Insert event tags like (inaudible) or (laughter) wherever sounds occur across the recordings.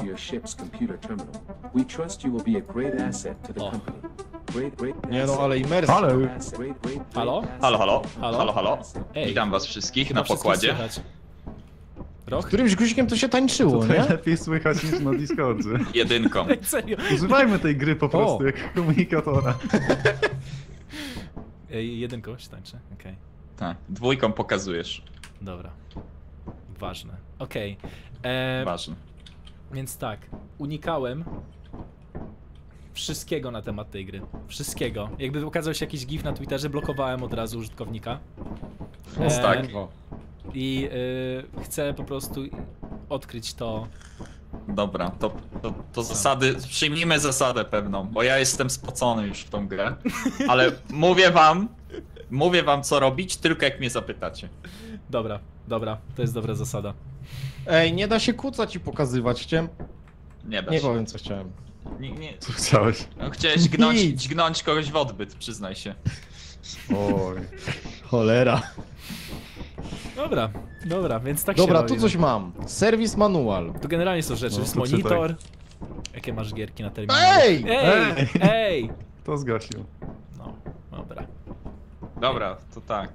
to your ship's computer terminal. We trust you will be a great asset to the O. company. Great, great Nie no, asset. ale imersja. Halo. Asset. Great, great, great Halo? asset. Halo, halo, Halo? halo, halo. Ej. Witam was wszystkich na wszystko pokładzie. słychać. Roch? Którymś guzikiem to się tańczyło, nie? Najlepiej słychać niż na Discordzie. (laughs) Jedynką. Ej, (laughs) serio? Używajmy tej gry po prostu O. jak komunikatora. (laughs) Ej, jedynką się tańczy? Okej, Tak, dwójką pokazujesz. dobra. Ważne. Okej. E, Ważne. Więc tak, unikałem wszystkiego na temat tej gry. Wszystkiego. Jakby ukazał się jakiś gif na Twitterze, blokowałem od razu użytkownika. Jest tak. I y, chcę po prostu odkryć to. Dobra, to, to, to zasady, przyjmijmy zasadę pewną, bo ja jestem spocony już w tą grę, ale (laughs) mówię wam, mówię wam co robić, tylko jak mnie zapytacie. Dobra, dobra, to jest dobra zasada. Ej, nie da się kucać i pokazywać. Chciałem... Nie da Nie się. powiem co chciałem. Nie, nie. Co chciałeś? No, chciałeś gnąć, dźgnąć kogoś w odbyt, przyznaj się. Oj. Cholera. Dobra, dobra, więc tak Dobra, się tu bawimy. coś mam. Serwis manual. Tu generalnie są rzeczy, No, jest to czytaj. monitor. Jakie masz gierki na terminalu? Ej! Ej! Ej! Ej! To zgasił. No, dobra. Dobra, to tak.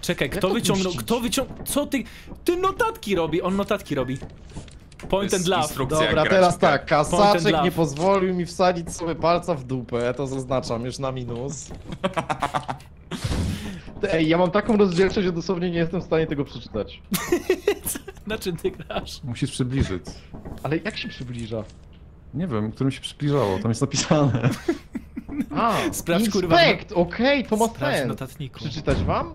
Czekaj, kto to wyciągnął, kto wyciągnął, co ty, ty notatki robi, on notatki robi. Point and laugh. Dobra, teraz tak, and kasaczek nie pozwolił mi wsadzić sobie palca w dupę, to zaznaczam już na minus. (laughs) Ej, ja mam taką rozdzielczość, że dosłownie nie jestem w stanie tego przeczytać. (laughs) Na czym ty grasz? Musisz przybliżyć. Ale jak się przybliża? Nie wiem, którym się przybliżało, tam jest napisane. (laughs) A, (laughs) Sprawdź, kurwa, inspekt, okej, to ma Sprawdź sens. notatniku. Przeczytać wam? (laughs)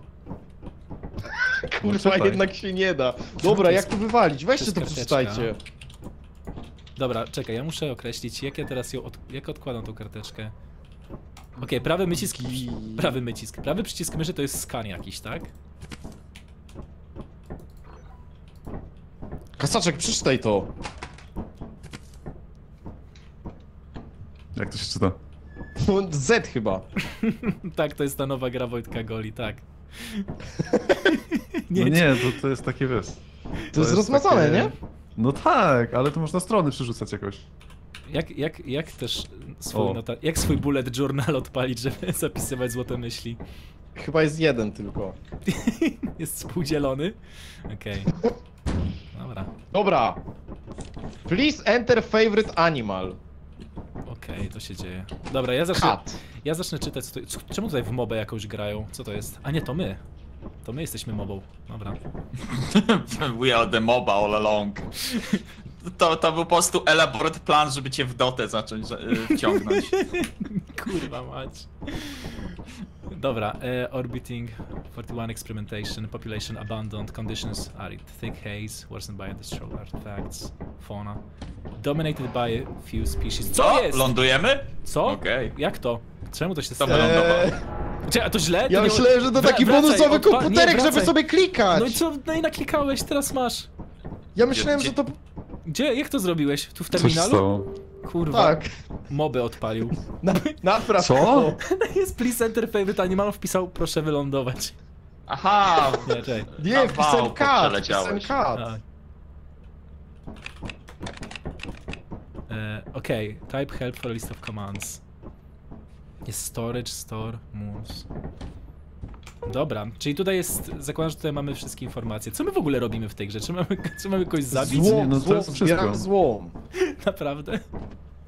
Kurwa, No czytaj. jednak się nie da. Dobra, jak to wywalić? Weźcie to przeczytajcie. Dobra, czekaj, ja muszę określić, jak ja teraz ją, od... jak odkładam tą karteczkę. Okej, prawy mycisk, prawy mycisk, prawy przycisk myszy to jest skan jakiś, tak? Kasaczek, przeczytaj to. Jak to się czyta? Z chyba. (laughs) tak, to jest ta nowa gra Wojtka Goli, tak. (laughs) No nie, to, to jest takie wiesz. To, jest rozmazane, takie- nie? No tak, ale to można strony przerzucać jakoś. Jak, jak, jak też swój, nota... jak swój bullet journal odpalić, żeby (laughs) zapisywać złote myśli? Chyba jest jeden tylko. Jest współdzielony? Okej. Dobra, Dobra. Please enter favorite animal. Okej, to się dzieje. Dobra, ja zacznę, ja zacznę czytać, co to, co- czemu tutaj w mobę jakąś grają? Co to jest? A nie, to my. To my jesteśmy mobą. Dobra. (laughs) We are the MOBA all along. (laughs) To, to był po prostu elaborate plan, żeby cię w dotę zacząć y, wciągnąć. (laughs) Kurwa mać. Dobra, e, orbiting 41 experimentation, population abandoned, conditions are thick haze, worsened by industrial artifacts, fauna, dominated by few species. Co, Co? jest? Lądujemy? Co? Okej. Jak to? Czemu to się To stało? a to źle? Ja to nie- myślałem, że to taki wracaj, bonusowy odpa- komputerek, nie, żeby sobie klikać. No i co? No i naklikałeś, teraz masz. Ja myślałem, że to... Gdzie? Jak to zrobiłeś? Tu w terminalu? stało? Kurwa, Tak. moby odpalił. Na, napraw Co? (laughs) Jest please enter favorite animal, wpisał proszę wylądować. Aha! Nie, czekaj. Nie, wpisałem kat, wpisałem kat. Tak. E, Okej, type help for list of commands. Jest storage, store, moves. Dobra, czyli tutaj jest, zakładam, że tutaj mamy wszystkie informacje. Co my w ogóle robimy w tej grze? Czy mamy, (laughs) czy mamy kogoś zabić? Złom, No to złom, wszystko. zbieram złom. (laughs) Naprawdę?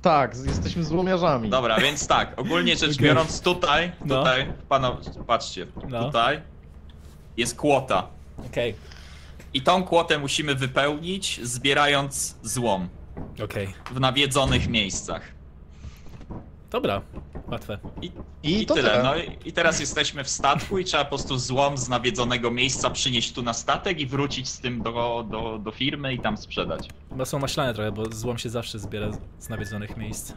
Tak, jesteśmy złomiarzami. Dobra, więc tak, ogólnie rzecz biorąc tutaj, No. tutaj, panowie, patrzcie, No. tutaj jest kłota. Okej, I tą kłotę musimy wypełnić, zbierając złom okej. w nawiedzonych miejscach. Dobra, łatwe. I, I i to tyle. tyle. No i, i teraz jesteśmy w statku i trzeba po prostu złom z nawiedzonego miejsca przynieść tu na statek i wrócić z tym do, do, do firmy i tam sprzedać. Chyba są maślane trochę, bo złom się zawsze zbiera z- nawiedzonych miejsc.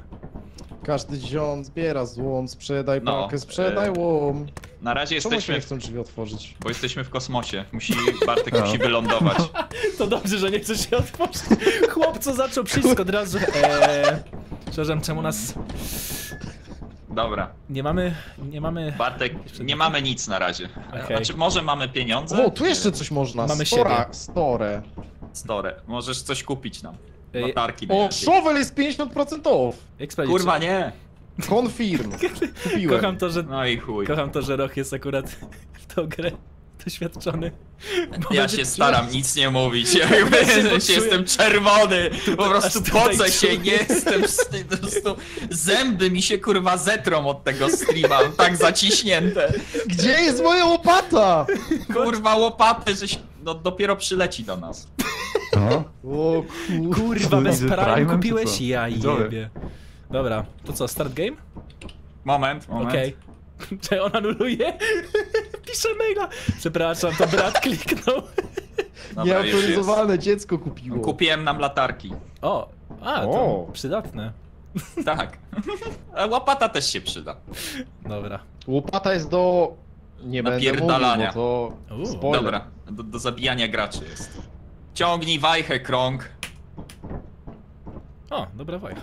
Każdy ziom zbiera złom, sprzedaj No, pakę, sprzedaj e, łom. Na razie Czemu jesteśmy, nie w, chcą drzwi otworzyć? bo jesteśmy w kosmosie. Musi, Bartek A. (laughs) musi wylądować. (laughs) To dobrze, że nie chcesz się otworzyć. Chłop, co zaczął wszystko od razu. Eee, przepraszam, czemu nas... Dobra, Nie mamy... Nie mamy... Bartek, nie mamy nic na razie. Okej. Znaczy, może mamy pieniądze? O, tu jeszcze coś można. Mamy Stora, siebie. Store. Store. Możesz coś kupić nam. Latarki O, shovel jest 50% off. Kurwa nie! Confirm. (laughs) Kupiłem. Kocham to, że, No i chuj. kocham to, że Roch jest akurat w tą grę doświadczony. Bo Ja się staram nic nie mówić. Ja Ja się (laughs) jestem czerwony. Po prostu pocę się, nie jestem wstyd- po prostu Zęby mi się kurwa zetrą od tego streama. Tak zaciśnięte. Gdzie jest moja łopata? Kurwa łopaty, żeś no, dopiero przyleci do nas. No. O kur... Kurwa, bez prime kupiłeś? Ja jebie. Dobra, to co, start game? Moment, moment. Okej. (laughs) Czy on anuluje? Pisze maila. Przepraszam, to brat (laughs) kliknął. Dobra. Nieautoryzowane dziecko kupiło. Kupiłem nam latarki. O, a, to O. przydatne. Tak. A łopata też się przyda. Dobra. Łopata jest do... Nie będę mówił, Napierdalania. bo to spoiler. Dobra, do, do zabijania graczy jest. Ciągnij wajchę, krąg. O, dobra wajcha.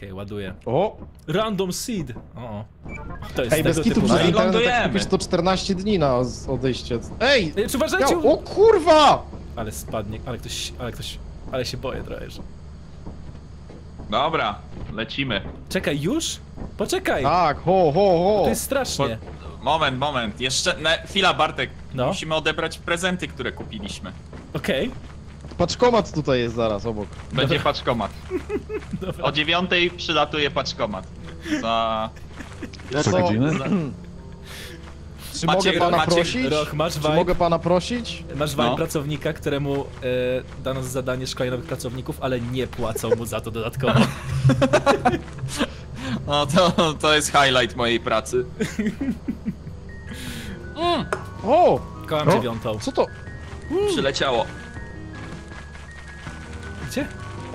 Okej, ładuję. O, Random seed. O, o. To jest ej, tego bez kitu typu przez No i internet lądujemy. jak kupisz to 14 dni na z- odejście. Ej! Ej, czy uważajcie! Ja, o kurwa! Ale spadnie, ale ktoś, ale ktoś, ale się boję trochę, że... Dobra, lecimy. Czekaj, już? Poczekaj! Tak, ho, ho, ho! To jest strasznie. Moment, moment. Jeszcze. Ne, chwila, Bartek. No. Musimy odebrać prezenty, które kupiliśmy. Okej. Paczkomat tutaj jest zaraz obok. Będzie paczkomat. Dobra. O dziewiątej przylatuje paczkomat. Za. No Trzy to, godziny? (clears throat) czy Macie- mogę pana prosić? Rok, masz Czy vibe, mogę pana prosić? masz vibe No. pracownika, któremu e, dano zadanie szkolenia nowych pracowników, ale nie płacą mu za to dodatkowo. (laughs) No to, to jest highlight mojej pracy. Mm, O! Kołam O. dziewiątą. Co to? przyleciało.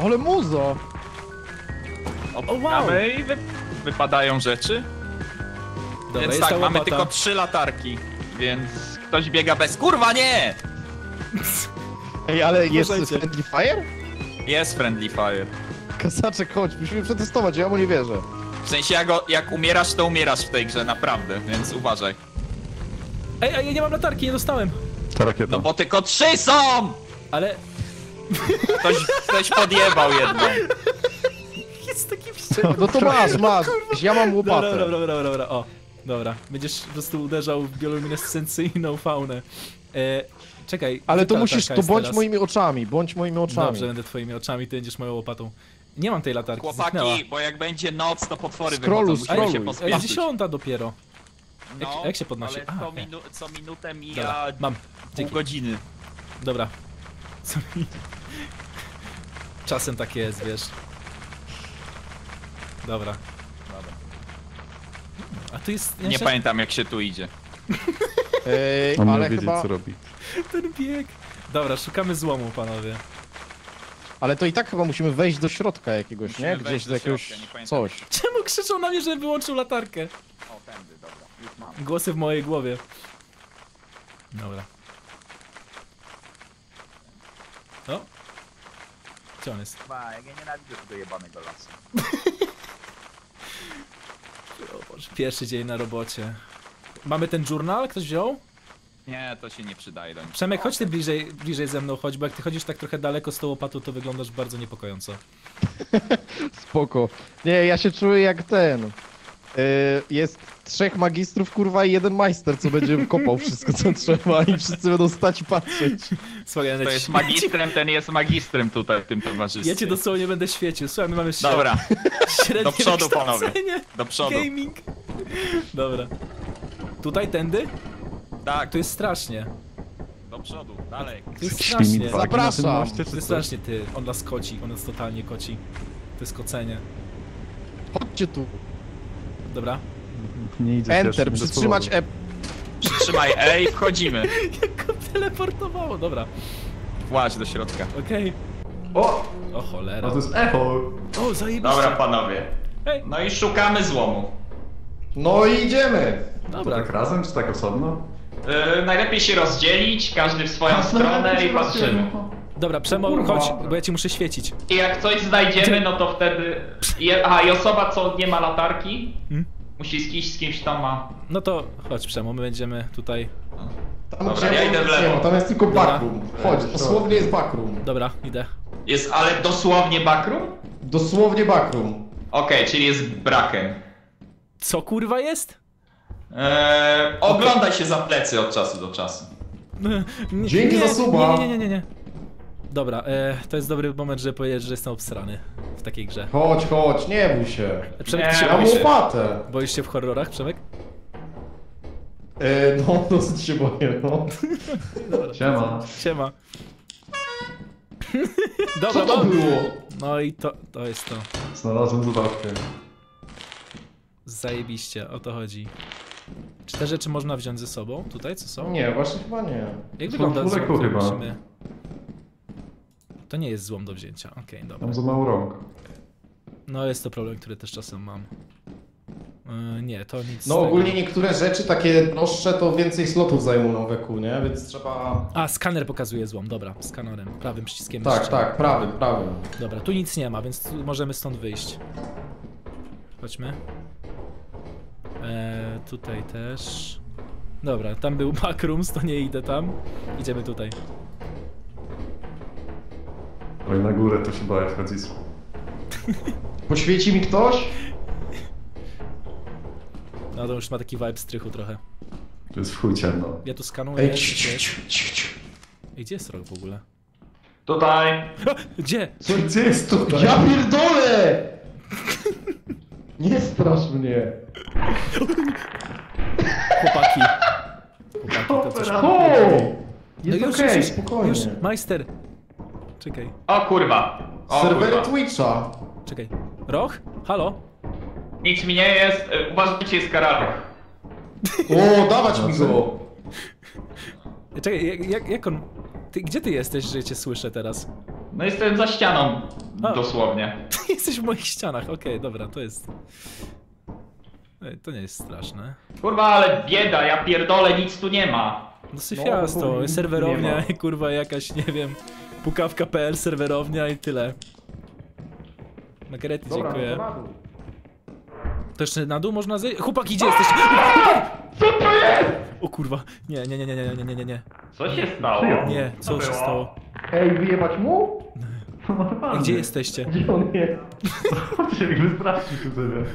Ale muza! Opukamy i wy, wypadają rzeczy. Dobra, więc tak, ta mamy tylko trzy latarki. Więc ktoś biega bez. Kurwa, nie! Ej, ale jest Uważajcie. Friendly Fire? Jest friendly fire. Kasaczek, chodź, musimy przetestować, ja mu nie wierzę. W sensie, jak, go- jak umierasz, to umierasz w tej grze, naprawdę, więc uważaj. Ej, ej, ja nie mam latarki, nie dostałem. Ta rakieta. No bo tylko trzy są! Ale Ktoś, ktoś podjebał jedną. jest taki wściekły. No to masz, masz. Ja mam Dobra, łopatę. dobra, dobra, dobra, dobra, o. Dobra, będziesz po prostu uderzał w bioluminescencyjną faunę. E, czekaj. Ale to musisz, to bądź teraz? moimi oczami, bądź moimi oczami. Dobrze, będę twoimi oczami, ty będziesz moją łopatą. Nie mam tej latarki, zniknęła. Chłopaki, bo jak będzie noc, to potwory Scrolluj, wychodzą, musimy się pospieszyć. dziesiąta dopiero. jak- No, jak się podnosi? Ale A, co, minu co minutę Dobra, mija mam. pół godziny. Dobra. Co (laughs) mi... Czasem tak jest, wiesz. Dobra. A tu jest... Nie się- pamiętam jak się tu idzie. (laughs) Ej, On miał ale wiedzieć, chyba... co robi. Ten bieg. Dobra, szukamy złomu, panowie. Ale to i tak chyba musimy wejść do środka jakiegoś, Musimy nie? wejść Gdzieś do do jakiegoś środka, nie pamiętam. coś. Czemu krzyczą na mnie, żebym wyłączył latarkę? O, tędy, dobra, już mam. Głosy w mojej głowie. Dobra. O. Gdzie on jest? Chyba, ja nienawidzę tego jebanego lasu. (laughs) O Boże, pierwszy dzień na robocie. Mamy ten journal? Ktoś wziął? Nie, to się nie przydaje do niczego. Przemek, chodź ty bliżej, bliżej ze mną chodź, bo jak ty chodzisz tak trochę daleko z tą łopatą, to wyglądasz bardzo niepokojąco. (laughs) Spoko. Nie, ja się czuję jak ten. Yy, jest trzech magistrów, kurwa, i jeden majster, co będzie kopał wszystko, co trzeba i wszyscy będą stać i patrzeć. Słuchaj, ja To jest magistrem, ten jest magistrem tutaj w tym towarzystwie. Ja cię dosłownie będę świecił. Słuchaj, my mamy średnie, Dobra, średnie do przodu, panowie. wykształcenie. do przodu. Gaming. Dobra. Tutaj, tędy? Tak, To jest strasznie. do przodu, dalej. To jest strasznie. Zapraszam. czy To jest strasznie ty. On nas koci. On nas totalnie koci. To jest kocenie. Chodźcie tu. Dobra. Nie idzie Enter, też, przytrzymać E. Przytrzymaj E i wchodzimy. (laughs) Jak go teleportowało. Dobra. Właź do środka. Okej. O! O cholera. A to jest echo! O, zajebiście. Dobra, panowie. Hej. No i szukamy złomu. No i idziemy. To Dobra. tak razem, czy tak osobno? Yy, najlepiej się rozdzielić, każdy w swoją stronę i patrzymy. Dobra, Przemo, Kurwa. chodź, bo ja ci muszę świecić. I jak coś znajdziemy, no to wtedy... Aha, i osoba, co nie ma latarki, Hmm? Musi kimś, z kimś tam ma... No to chodź Przemo, my będziemy tutaj... Tam Dobra, ja idę w lewo. Tam jest tylko Dobra. backroom. Chodź, dosłownie jest backroom. Dobra, idę. Jest, ale dosłownie backroom? Dosłownie backroom. Okej, czyli jest braken. Co kurwa jest? Eee, oglądaj się za plecy od czasu do czasu. (laughs) Nie, Dzięki nie, za suba. Nie, nie, nie, nie, nie. Dobra, e, to jest dobry moment, żeby powiedzieć, że jestem obsrany w takiej grze. Chodź, chodź, nie bój się. Przemek, Nie, ty się Ja mam łopatę. boisz się w horrorach, Przemek? E, no, (laughs) dosyć się boję, no. (laughs) Siema. Siema. (laughs) Co Dobra, to no, było? no i to, to jest to. Znalazłem zabawkę. Zajebiście, o to chodzi. Czy te rzeczy można wziąć ze sobą tutaj, co są? Nie, właśnie chyba nie. Jak Są wygląda leku chyba. Zobaczymy. To nie jest złom do wzięcia, okej, dobra. Mam za mało rąk. No jest to problem, który też czasem mam. Yy, nie, to nic No tego. ogólnie niektóre rzeczy takie droższe to więcej slotów zajmą na weku, nie? Więc trzeba... A, skaner pokazuje złom, dobra, skanerem, prawym przyciskiem Tak, myszy. tak, prawym, prawym. Dobra, tu nic nie ma, więc możemy stąd wyjść. Chodźmy. Eee, tutaj też. Dobra, tam był (laughs) backrooms, to nie idę tam. Idziemy tutaj. Oj, na górę to się boję wchodzić. Poświeci mi ktoś? No to już ma taki vibe strychu trochę. To jest w chuj ciemno. Ja tu skanuję. Ej, gdzie ciu, ciu, jest? ciu, ciu. Ej, gdzie jest rok w ogóle? Tutaj. (laughs) Gdzie? Co, gdzie jest to? Ja pierdolę! (laughs) Nie strasz mnie. Chłopaki. (laughs) Chłopaki, to coś... O! No Jest już, okej, już, już, spokojnie. już, majster. Czekaj, O kurwa. O Serwery kurwa. Twitcha. czekaj. Roch? Halo? Nic mi nie jest, e, uważajcie jest karabin. O, dawać mi go. Czekaj, jak, jak, jak on... Ty, gdzie ty jesteś, że cię słyszę teraz? No jestem za ścianą, A. dosłownie. (laughs) Ty jesteś w moich ścianach, okej, dobra, to jest... Ej, To nie jest straszne. Kurwa, ale bieda, ja pierdolę, nic tu nie ma. No syfiasto, No, serwerownia, (laughs) kurwa jakaś, nie wiem, pukawka.pl, serwerownia i tyle. Dobra, dziękuję. no to na dół. Jeszcze na dół można zejść? Chłopaki, gdzie jesteś? Co to jest? O kurwa, nie, nie, nie, nie, nie, nie, nie, nie, Co się stało? nie, co się stało? Ej, wyjebać mu? (laughs) Gdzie jesteście? Gdzie on jest? Jakby strasznie tu sobie.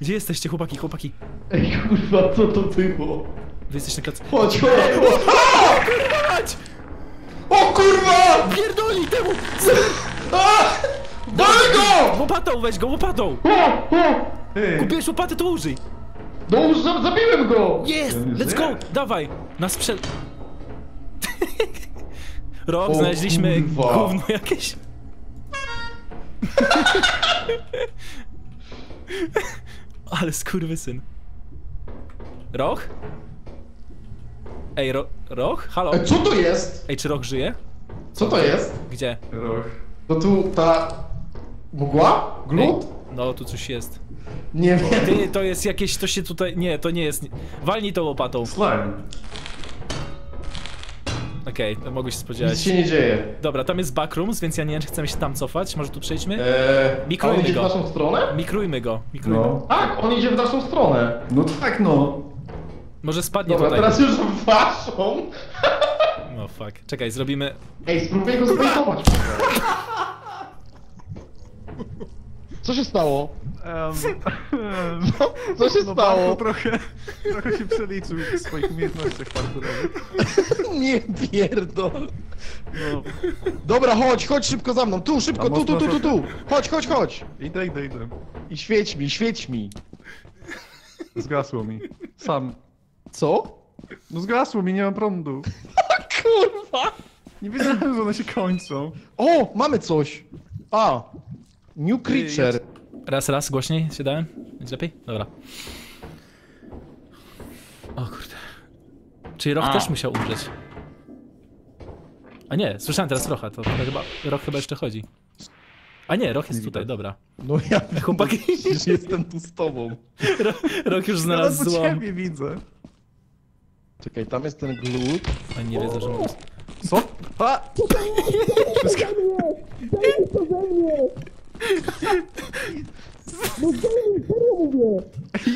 Gdzie jesteście, chłopaki, chłopaki? Ej, kurwa, co to było? Wy jesteście na klac... Chodź, chodź, chodź! O kurwa! Pierdoli temu! Daj go! Łopatą, weź go, łopatą! Kupiłeś łopatę, to użyj! No już za- zabiłem go! Jest! Let's go! Dawaj! Na sprzęt... (laughs) Rok, O znaleźliśmy kurwa. gówno jakieś. (laughs) (laughs) Ale skurwysyn. Roch? Ej, ro Roch? Halo? Ej, co to jest? Ej, czy Roch żyje? Co to jest? Gdzie? Roch. To tu ta... Mgła? Ej, Glut? no, tu coś jest. Nie wiem. Ty, to jest jakieś, to się tutaj... Nie, to nie jest... Walnij tą łopatą. Slime. Okej, to mogłeś się Nic spodziewać. się nie dzieje. Dobra, tam jest backrooms, więc ja nie chcę się tam cofać. Może tu przejdźmy? Eee, a on Mikrujmy idzie w go. naszą stronę? Mikrujmy go, mikrujmy. No. Tak, on idzie w naszą stronę. No tak no. Może spadnie Dobra, tutaj. teraz już waszą. (laughs) No fuck. Czekaj, zrobimy... Ej, spróbuję go zbejtować. Co się stało? Co, co się stało? trochę, trochę się przeliczył w swoich umiejętnościach parkurowych. Nie pierdol. No, Dobra, chodź, chodź szybko za mną. Tu, szybko, tu, tu, tu, tu, tu. Chodź, chodź, chodź. idę, idę, idę. I świeć mi, świeć mi. Zgasło mi. Sam. Co? No zgasło mi, nie mam prądu. (laughs) Kurwa. Nie wiedziałem, że one się kończą. O, mamy coś. A. New creature. Raz, raz, głośniej się dałem? Będzie lepiej? Dobra. O kurde. Czyli Roch A. też musiał umrzeć. A nie, słyszałem teraz Rocha, to chyba... Roch chyba jeszcze chodzi. A nie, Roch jest tutaj, dobra. No ja Chłopaki. (laughs) przecież jestem tu z tobą. Ro, Roch już Ja znalazł po złom. ciebie widzę. Czekaj, tam jest ten glut. A nie wiedzę, że mam... Co? A! Wszystko... Daj to ze mnie! No daj, serio mówię!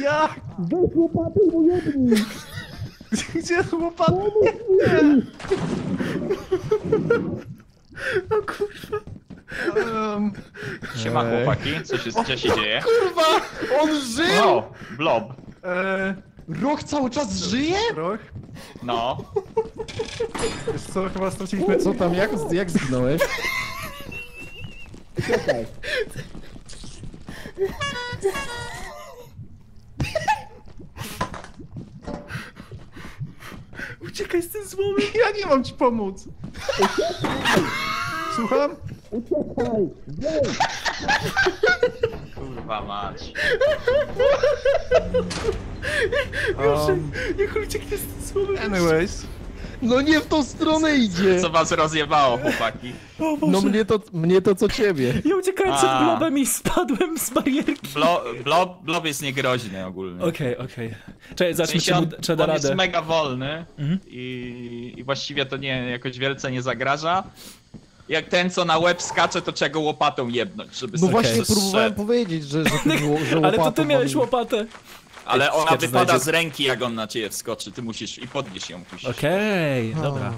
Jak? Weź łopatę i mu jedni! Gdzie łopatę? Nie! nie. O kurwa. Um, Siema Ej. chłopaki, co się, co się dzieje? Kurwa! On żył! O, blob. E... Roch cały czas żyje? Roch, No. wiesz co, chyba straciliśmy... Co tam, jak, jak zginąłeś? Uciekaj z tym złomem! Ja nie mam ci pomóc! (laughs) Słucham? Kurwa mać. Um, Niech ucieknie z anyways, No nie w tą stronę idzie! Co was rozjebało, chłopaki? O Boże! No mnie to, mnie to co ciebie. Ja uciekałem przed A. blobem i spadłem z barierki. Blo, blob, blob jest niegroźny ogólnie. Okej, okej. Czekaj, W zacznij, sensie czy, on, mu- czy da on jest radę. mega wolny Mhm. i, i właściwie to nie jakoś wielce nie zagraża. Jak ten, co na łeb skacze, to trzeba go łopatą jebnąć, żeby No sobie właśnie próbowałem powiedzieć, że, że, ty (laughs) było, że Ale to łopatą ty miałeś łopatę. Ale ona Sketch wypada znajdzie- z ręki, jak on na ciebie wskoczy. Ty musisz i podnieść ją musisz. Okej, dobra.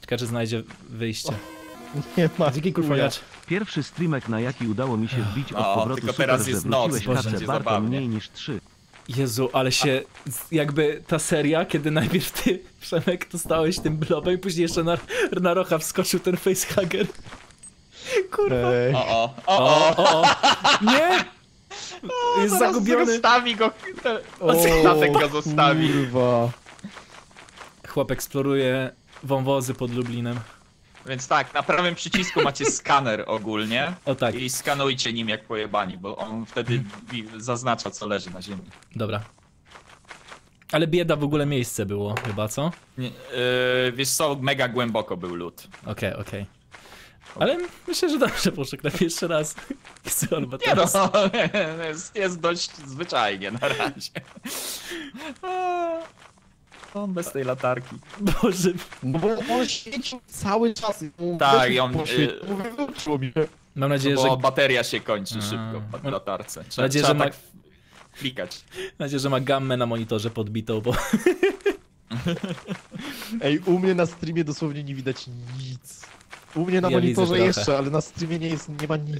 Ciekawe, czy znajdzie wyjście. (laughs) Nie ma. Dzięki chuja. kurwaniacz. Pierwszy streamek na jaki udało mi się wbić od No, powrotu tylko super, teraz że jest noc, wróciłeś może kasę będzie warto zabawnie. mniej niż trzy. Jezu, ale się jakby ta seria, kiedy najpierw ty, (laughs) Przemek, dostałeś tym blobem i później jeszcze na, na rocha wskoczył ten facehugger. (laughs) Kurwa. Ej. O, o, O, o, o. o, o. Nie! (laughs) Jest zagubiony. Zostawi go, te- O, Statek go zostawi. Kurwa. Chłop eksploruje wąwozy pod Lublinem. Więc tak, na prawym przycisku macie skaner ogólnie. O tak, I skanujcie nim jak pojebani, bo on wtedy zaznacza co leży na ziemi. dobra. Ale bieda w ogóle miejsce było chyba, co? Nie, yy, wiesz co, mega głęboko był lód. Okej, okej. Ale myślę, że dobrze poszedł na pierwszy raz. (laughs) Chcę on Nie no, (laughs) jest, jest dość zwyczajnie na razie. (laughs) On bez tej latarki. (laughs) Boże, No bo on świecił cały czas. Tak, i on, y- wyłączyło mi. mam nadzieję, że, Bo bateria się kończy A. szybko w Mam latarce. Trzeba, nadzieję, że ma- tak klikać. mam nadzieję, że ma gammę na monitorze podbitą, bo Ej, u mnie na streamie dosłownie nie widać nic. U mnie na Ja widzę monitorze trochę. jeszcze, ale na streamie nie jest, nie ma nic.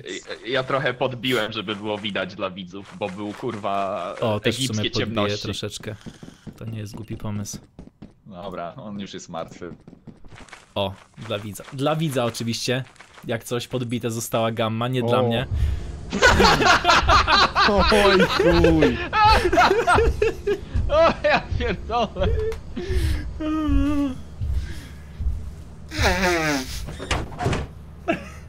Ja trochę podbiłem, żeby było widać dla widzów, bo był kurwa o, też w sumie egipskie ciemności. troszeczkę. To nie jest głupi pomysł. Dobra, on już jest martwy. O, dla widza. Dla widza oczywiście. Jak coś podbite została gamma, nie dla O. mnie. (laughs) Oj, chuj. (laughs) O, ja pierdolę. (laughs)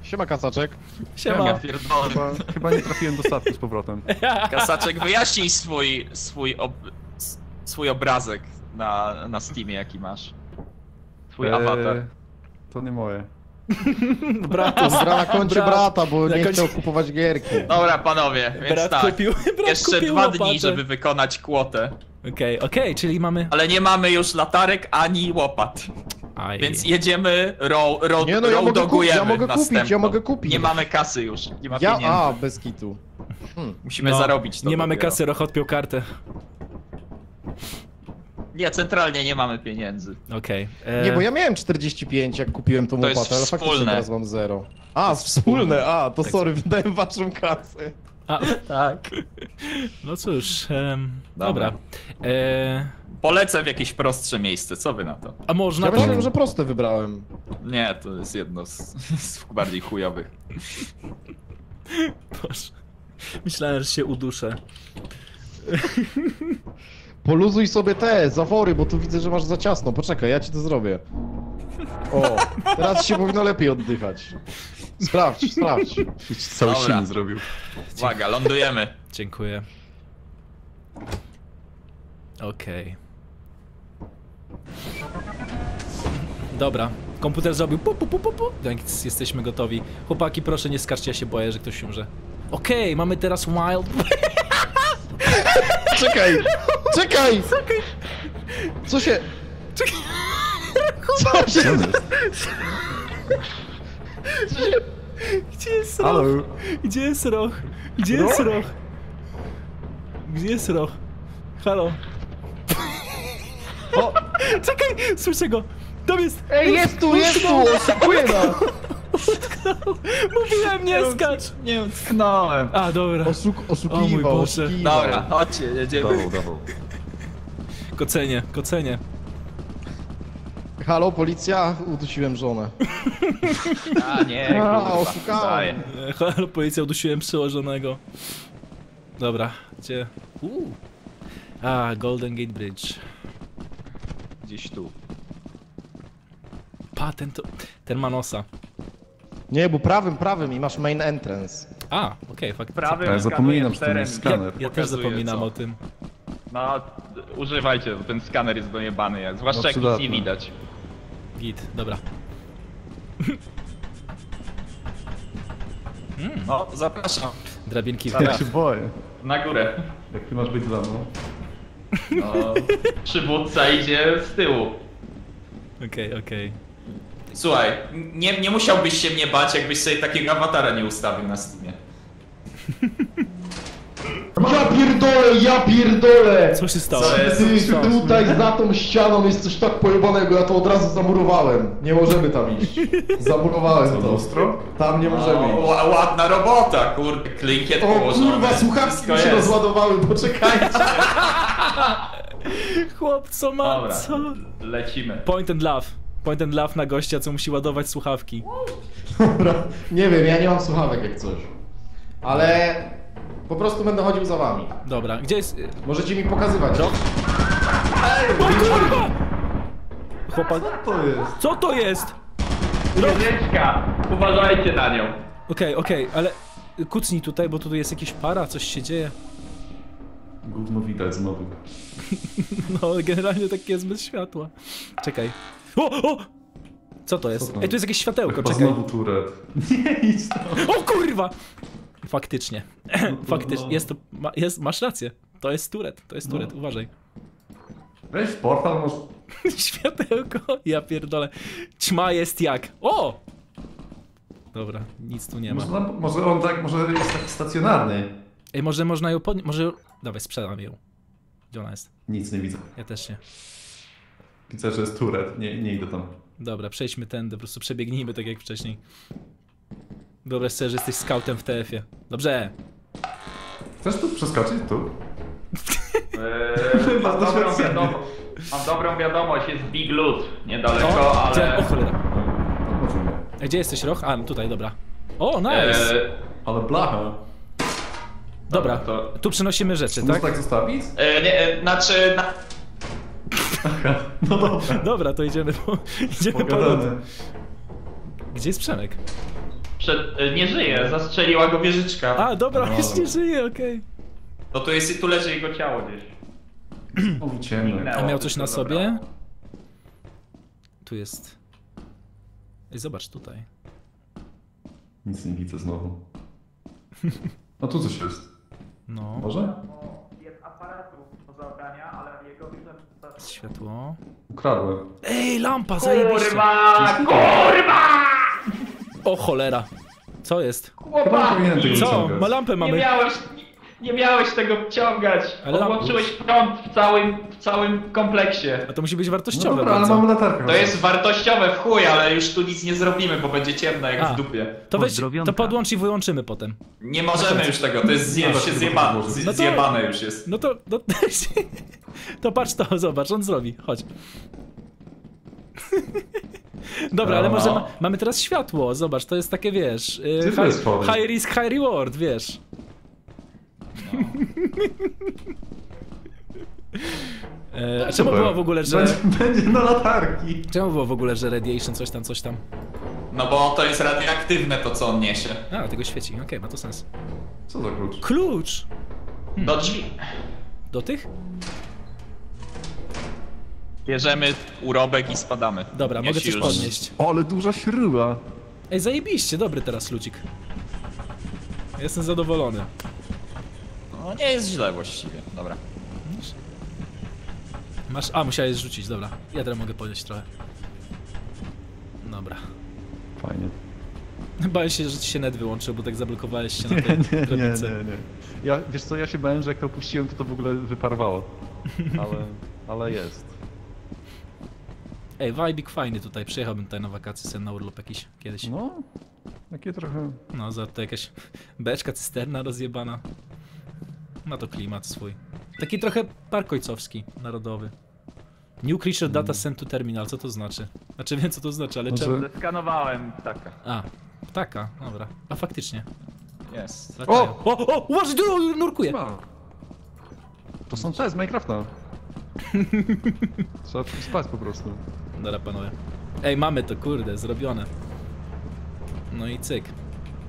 Siema kasaczek. Ja Siema. pierdolę. chyba, chyba nie trafiłem do statku z powrotem. (laughs) Kasaczek, wyjaśnij swój, swój, ob, swój obrazek na, na Steamie, jaki masz. Twój awatar. Eee, To nie moje. (laughs) Bratus. Gra na koncie Brat. brata, bo Na nie koncie- chciał kupować gierki. Dobra, panowie, więc Brat tak. kupił, brat Jeszcze kupił dwa łopatę. dni, żeby wykonać kłotę. Okej, okej, czyli mamy... Ale nie mamy już latarek ani łopat. Aj. Więc jedziemy, ro, ro, Nie no, ja mogę kupić, ja mogę kupić, ja mogę kupić. Nie mamy kasy już, nie ma Ja, pieniędzy. a, bez kitu. Musimy No, zarobić to Nie mamy dopiero. kasy, Roch odpiął kartę. Nie, centralnie nie mamy pieniędzy. Okej. e, Nie, bo ja miałem 45 jak kupiłem tą To jest łopatę, ale faktycznie wspólne. teraz mam 0. A, wspólne, a, to Tak. sorry, wydałem waszą kasę. A, tak. No cóż, em, Dobra. dobra. E, Polecę w jakieś prostsze miejsce, co wy na to? a można Ja to? myślałem, że proste wybrałem. Nie, to jest jedno z, (laughs) z bardziej chujowych. (laughs) Boże. Myślałem, że się uduszę. (laughs) Poluzuj sobie te zawory, bo tu widzę, że masz za ciasno. Poczekaj, ja ci to zrobię. O, teraz się powinno lepiej oddychać. Sprawdź, sprawdź. Cały Dobra. silny zrobił. Uwaga, lądujemy. Dziękuję. Okej. Dobra. Komputer zrobił pu, pu, pu, pu, pu. Więc jesteśmy gotowi. Chłopaki, proszę nie skaczcie, ja się boję, że ktoś umrze. Okej, mamy teraz wild... (laughs) Czekaj! Czekaj! Co (laughs) się... Co się... Gdzie jest roch? Halo? Gdzie jest roch? Gdzie jest roch? Gdzie jest roch? Halo? Czekaj, słyszę go! Tam jest! Ej, jest tu, jest tu! Oszukuje nas! Mówiłem, nie skacz! Nie utknąłem. A, dobra. Oszuk, O mój oszukiwał, Boże. oszukiwał. Dobra, chodźcie, jedziemy. Dawał, dawał. Kocenie, kocenie. Halo, policja? Udusiłem żonę. A nie, A, kurwa. oszukałem. Daję. E, Halo, policja, udusiłem przełożonego. Dobra, gdzie? Uuu. A, Golden Gate Bridge. Gdzieś tu. Pa, ten to... Ten ma nosa. Nie, bo prawym, prawym i masz main entrance. A, okej, faktycznie. Prawym Ja zapominam, że to jest skaner. Ja też Pokazuje, zapominam co. o tym. No, używajcie, bo ten skaner jest dojebany, jak, zwłaszcza No, jak nic nie widać. Git, dobra. No, zapraszam. Drabinki w. Ja się boję. Na górę. Jak ty masz być za mną? No, przywódca idzie z tyłu. Okej, okej. Słuchaj, nie, nie musiałbyś się mnie bać, jakbyś sobie takiego awatara nie ustawił na Steamie. (laughs) Ja pierdolę, ja pierdolę! Co się stało? Co jest? Ty, tutaj za tą ścianą jest coś tak pojebanego, ja to od razu zamurowałem. Nie możemy tam iść. Zamurowałem Co, to. lustro? Tam nie możemy O, iść. ła- ładna robota, kurde, klinkiet O położony. kurwa, słuchawki Wszystko mi się jest. rozładowały, poczekajcie. (laughs) Chłop, co ma, Dobra, co? lecimy. Point and love. Point and love na gościa, co musi ładować słuchawki. Dobra, nie wiem, ja nie mam słuchawek jak coś. Ale po prostu będę chodził za wami. Dobra, gdzie jest... Możecie mi pokazywać. O kurwa! Chłopak... To jest. Co to jest? Wieżyczka, uważajcie na nią. Okej, okej, ale... Kucnij tutaj, bo tutaj jest jakieś para, coś się dzieje. Gówno widać znowu. (laughs) No, generalnie takie jest bez światła. Czekaj. O, o! Co to jest? Co to? Ej, tu jest jakieś światełko, Chyba czekaj. znowu turet. (laughs) Nie idź tam. O kurwa! Faktycznie. (clears throat) Faktycznie, no. jest to... Ma, jest, masz rację. To jest turet, to jest turet, No. uważaj. Weź portal, może... (laughs) Światełko, ja pierdolę. Ćma jest jak. O! Dobra, nic tu nie ma. Może, może on tak, może jest taki stacjonarny. Ej, może można ją podnieść, może... Dawaj, sprzedam ją. Gdzie ona jest? Nic nie widzę. Ja też nie. Widzę, że jest turet. Nie, nie idę tam. Dobra, przejdźmy tędy, po prostu przebiegnijmy tak jak wcześniej. Wyobraź sobie, że jesteś scoutem w TF-ie. Dobrze. Chcesz tu przeskoczyć? Tu? (laughs) Eee, (laughs) mam, dobrą wiadomo, mam dobrą wiadomość, jest Big Loot niedaleko, O, gdzie? ale... o cholera. No, może nie. A gdzie jesteś, Roch? A, tutaj, dobra. O, nice! Eee, Ale blacha. Dobra, to- tu przenosimy rzeczy, Możesz tak? tak zostawić? e, nie, e, znaczy, na, (laughs) No dobra. Dobra, to idziemy po... Idziemy po. Pogadamy. Gdzie jest Przemek? Przed, e, nie żyje, zastrzeliła go wieżyczka. A, dobra, No. już nie żyje, okej. To tu jest, tu leży jego ciało gdzieś. (clears throat) Ciemno. A miał coś na Dobra. sobie? Tu jest... Ej, zobacz tutaj. Nic nie widzę znowu. No tu coś jest. No, Może? Jest aparatu do zabrania, ale jego światło. Ukradłem. Ej, lampa, zajebiście! Kurwa! Kurwa! O cholera. Co jest? Chyba powinienem tego Co? wyciągać. Ma lampę Nie mamy. miałeś, nie, nie miałeś tego wciągać. Ale lam- Odłączyłeś prąd w całym, w całym kompleksie. A to musi być No wartościowe dobra, ale bardzo. mamy latarkę. To jest wartościowe w chuj, ale już tu nic nie zrobimy, bo będzie ciemno jak A. w dupie. To weź, Pozdrowionka. to podłącz i wyłączymy potem. Nie możemy już tego, to jest zje, już jest zjebane, No to- zjebane już jest. No to, no, to (laughs) patrz to, zobacz, on zrobi, chodź. (laughs) Dobra, ale No. może ma, mamy teraz światło, zobacz, to jest takie, wiesz, y, high, high risk, high reward, wiesz. (laughs) E, a czemu Super. było w ogóle, że... Będzie, będzie na latarki. Czemu było w ogóle, że radiation coś tam, coś tam? No bo to jest radioaktywne to, co on niesie. A, tego świeci, okej, ma to sens. Co za klucz? Klucz! Do drzwi. Do tych? Bierzemy urobek i spadamy. Dobra, mogę coś już- podnieść. Ale duża śruba. Ej, zajebiście, dobry teraz lucik. Jestem zadowolony. No nie jest źle właściwie, dobra. Masz. A, musiałeś rzucić, dobra. Ja teraz mogę podnieść trochę. Dobra. Fajnie. Bałem się, że ci się net wyłączył, bo tak zablokowałeś się (laughs) na Nie, tej nie, nie, grafice. nie, nie. Ja, wiesz co, ja się bałem, że jak to puściłem, to to w ogóle wyparwało. Ale, ale jest. Ej, vibik fajny tutaj, przyjechałbym tutaj na wakacje, sen na urlop jakiś kiedyś. No, takie trochę... No, za to jakaś beczka, cysterna rozjebana. Ma to klimat swój. Taki trochę park ojcowski, narodowy. New Creature Data Sent to Terminal, co to znaczy? Znaczy wiem co to znaczy, ale czemu? Zeskanowałem taka. A, taka, dobra. A faktycznie. Jest. Latają. O, o, uważaj, tu nurkuje! Ma. To są te z Minecrafta. (laughs) Trzeba tu spać po prostu. Dobra, panowie. Ej, mamy to, kurde, zrobione. No i cyk.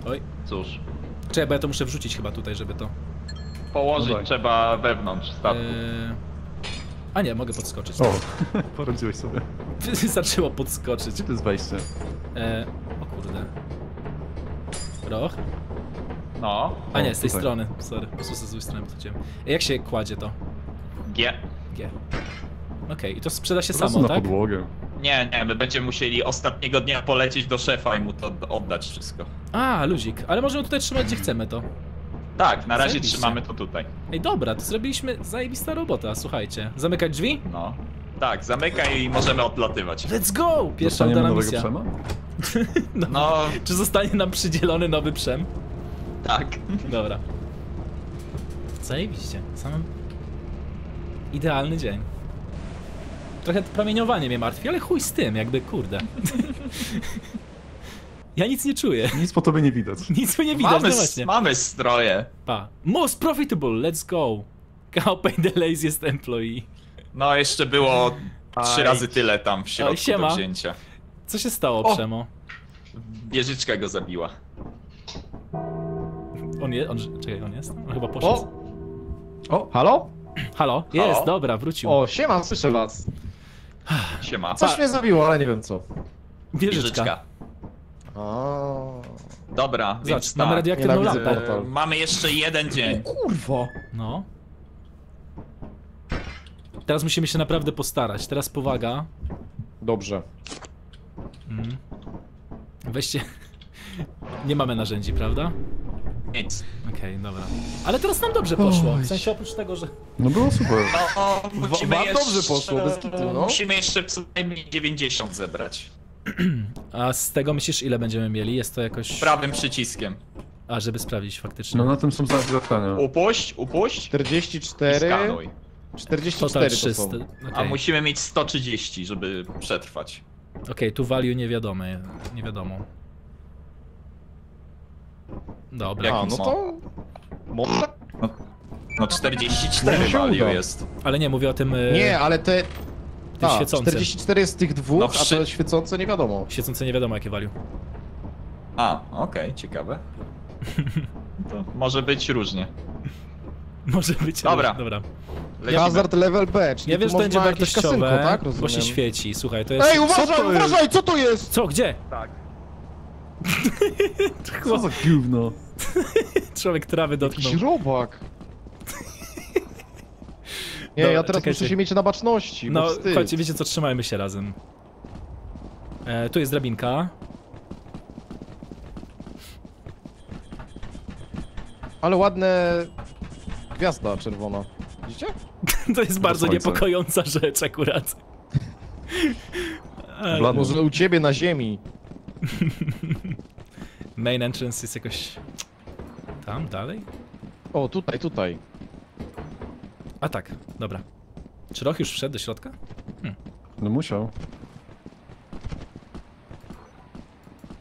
Oj. Cóż, Czekaj, bo ja to muszę wrzucić chyba tutaj, żeby to... położyć Dawaj. trzeba wewnątrz statku. Eee... A nie, mogę podskoczyć. O, (laughs) poradziłeś sobie. (laughs) Zaczęło podskoczyć. Gdzie to jest wejście? Eee... O kurde. Roch? No, A nie, z tej tutaj. strony. Sorry, po prostu z złej strony podchodziłem. Ej, Jak się kładzie to? G. G. Okej, i to sprzeda się samo, na tak? podłogę. Nie, nie, my będziemy musieli ostatniego dnia polecieć do szefa i mu to oddać wszystko. A, luzik. Ale możemy tutaj trzymać gdzie chcemy to. Tak, na razie Zajebiście. trzymamy to tutaj. Ej, dobra, to zrobiliśmy zajebista robota, słuchajcie. Zamykać drzwi? No. Tak, zamykaj i możemy odlatywać. Let's go! Pierwsza Dostaniemy udana nowego misja. przema? (laughs) No, Czy zostanie nam przydzielony nowy przem? tak. Dobra. Zajebiście. Sam... Idealny dzień. Trochę promieniowanie mnie martwi, ale chuj z tym, jakby kurde. ja nic nie czuję. Nic po tobie nie widać. (laughs) Nic mi nie widać, Mamy, no właśnie. mamy stroje. Pa. Most profitable, let's go. Cowpay the laziest employee. No, jeszcze było trzy razy tyle tam w środku siema. do wzięcia. Co się stało, O! Przemo? Wieżyczka go zabiła. On jest? On, czekaj, on jest? On chyba poszedł. O! O, Halo? Halo? Jest, Halo? dobra, wrócił. O, siema, słyszę was. Siema. Coś mnie zabiło, ale nie wiem co. Wieżyczka. A. Dobra, więc Zobacz, mamy tak. radioaktywną Nienawidzę lampę. portal. E, Mamy jeszcze jeden dzień. Kurwa. No. Teraz musimy się naprawdę postarać. Teraz powaga. Dobrze. Mm. Weźcie. (laughs) Nie mamy narzędzi, prawda? Nic. Okej, dobra. Ale teraz nam dobrze poszło. W sensie oprócz tego, że. no było super. No, musimy wam jeszcze, dobrze poszło, bez kitu, no. Musimy jeszcze co najmniej 90 zebrać. A z tego myślisz, ile będziemy mieli? Jest to jakoś. Prawym przyciskiem. A, żeby sprawdzić faktycznie. No na tym są zadania. Upuść, upuść i 44. skanuj. 44 Total to 300. są. Okej, A musimy mieć 130, żeby przetrwać. Okej, tu value nie wiadome. Nie wiadomo. Dobra, A, no to... Można? No 44 Może się value uda. jest. ale nie mówię o tym. e, Nie, ale te... tym A, świecącym. 44 jest z tych dwóch, No a wszy- to świecące nie wiadomo. Świecące nie wiadomo jakie value. A, okej, ciekawe. (laughs) To może być różnie. Może być. Dobra. ale- Dobra. Lecimy. Hazard level B, czyli Ja wiem, że to będzie wartościowe, kasynko, tak? bo się Rozumiem. świeci. Słuchaj, to jest. Ej, uważaj, to jest? uważaj, co to jest? Co, gdzie? (laughs) Co za gówno? (laughs) Człowiek trawy dotknął. Jakiś robak. Nie, Dobra, ja teraz czekajcie. muszę się mieć na baczności, No, chodźcie, wiecie co, trzymajmy się razem. E, tu jest drabinka. Ale ładne... Gwiazda czerwona. Widzicie? (laughs) To jest bardzo niepokojąca rzecz akurat. Ale Blady. Może u ciebie na ziemi. (laughs) main entrance jest jakoś... Tam, dalej? O, tutaj, tutaj. A tak, dobra. Czy Roch już wszedł do środka? No musiał.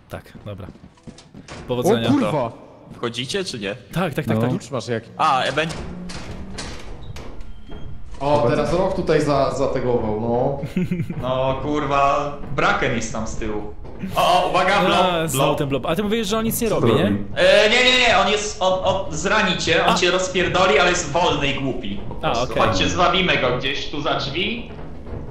Tak, dobra. O Powodzenia. kurwa! Wchodzicie czy nie? Tak, tak, tak, No. tak. Klucz masz jaki. A, e, będzie... O, teraz rok tutaj za, zategował, no. No kurwa, Braken jest tam z tyłu. O, o uwaga, A, blob, znowu blob. ten blob. A ty mówisz, że on nic nie robi, nie? E, nie, nie, nie, on jest, on, on zrani cię, on cię rozpierdoli, ale jest wolny i głupi. Po A, prostu. okej. Chodźcie, zwabimy go gdzieś tu za drzwi